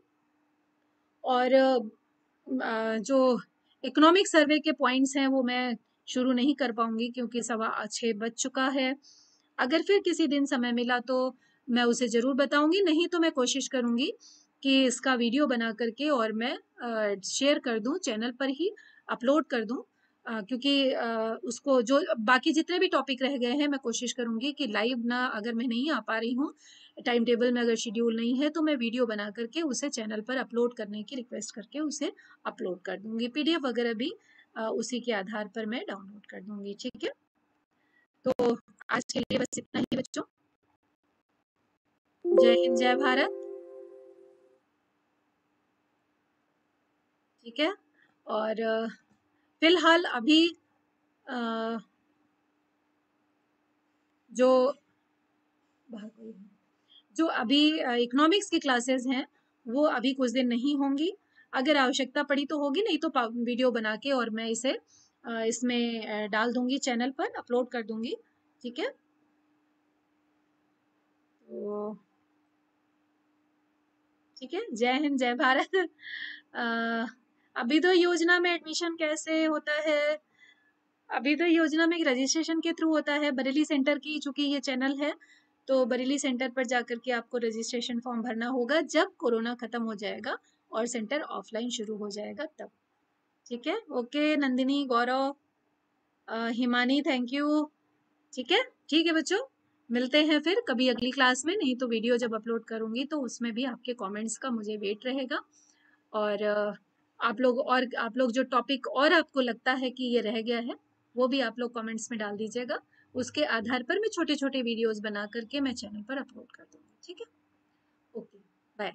और uh, जो इकोनॉमिक सर्वे के पॉइंट्स हैं वो मैं शुरू नहीं कर पाऊँगी क्योंकि सवा छः बज चुका है। अगर फिर किसी दिन समय मिला तो मैं उसे ज़रूर बताऊँगी, नहीं तो मैं कोशिश करूँगी कि इसका वीडियो बना करके और मैं शेयर कर दूँ चैनल पर ही अपलोड कर दूँ क्योंकि उसको जो बाकी जितने भी टॉपिक रह गए हैं, मैं कोशिश करूँगी कि लाइव ना अगर मैं नहीं आ पा रही हूँ टाइम टेबल में अगर शेड्यूल नहीं है तो मैं वीडियो बना करके उसे चैनल पर अपलोड करने की रिक्वेस्ट करके उसे अपलोड कर दूँगी। पीडीएफ वगैरह भी उसी के आधार पर मैं डाउनलोड कर दूँगी, ठीक है? तो आज के लिए बस इतना ही बच्चों। जय हिंद, जय भारत। ठीक है? और, फ़िलहाल अभी जो जो अभी इकोनॉमिक्स की क्लासेस हैं, वो अभी कुछ दिन नहीं होंगी। अगर आवश्यकता पड़ी तो होगी, नहीं तो वीडियो बना के और मैं इसे इसमें डाल दूँगी चैनल पर अपलोड कर दूँगी। ठीक है? तो ठीक है? जय हिंद, जय भारत। अभी तो योजना में एडमिशन कैसे होता है? अभी तो योजना में एक रजिस्ट्रेशन के थ्रू होता है, बरेली सेंटर की, चूँकि ये चैनल है तो बरेली सेंटर पर जाकर के आपको रजिस्ट्रेशन फॉर्म भरना होगा, जब कोरोना खत्म हो जाएगा और सेंटर ऑफलाइन शुरू हो जाएगा तब। ठीक है? Okay Nandini, Gaurav Himani thank you ठीक है? ठीक है बच्चों? मिलते हैं फिर कभी अगली क्लास में, नहीं तो वीडियो जब अपलोड करूँगी तो उसमें भी आपके कमेंट्स का मुझे वेट रहेगा। और आप लोग और, आप लोग जो टॉपिक और आपको लगता है कि ये रह गया है, वो भी आप लोग कमेंट्स में डाल दीजिएगा। उसके आधार पर मैं छोटे छोटे वीडियोस बना करके मैं चैनल पर अपलोड कर दूँगी, ठीक है? Okay bye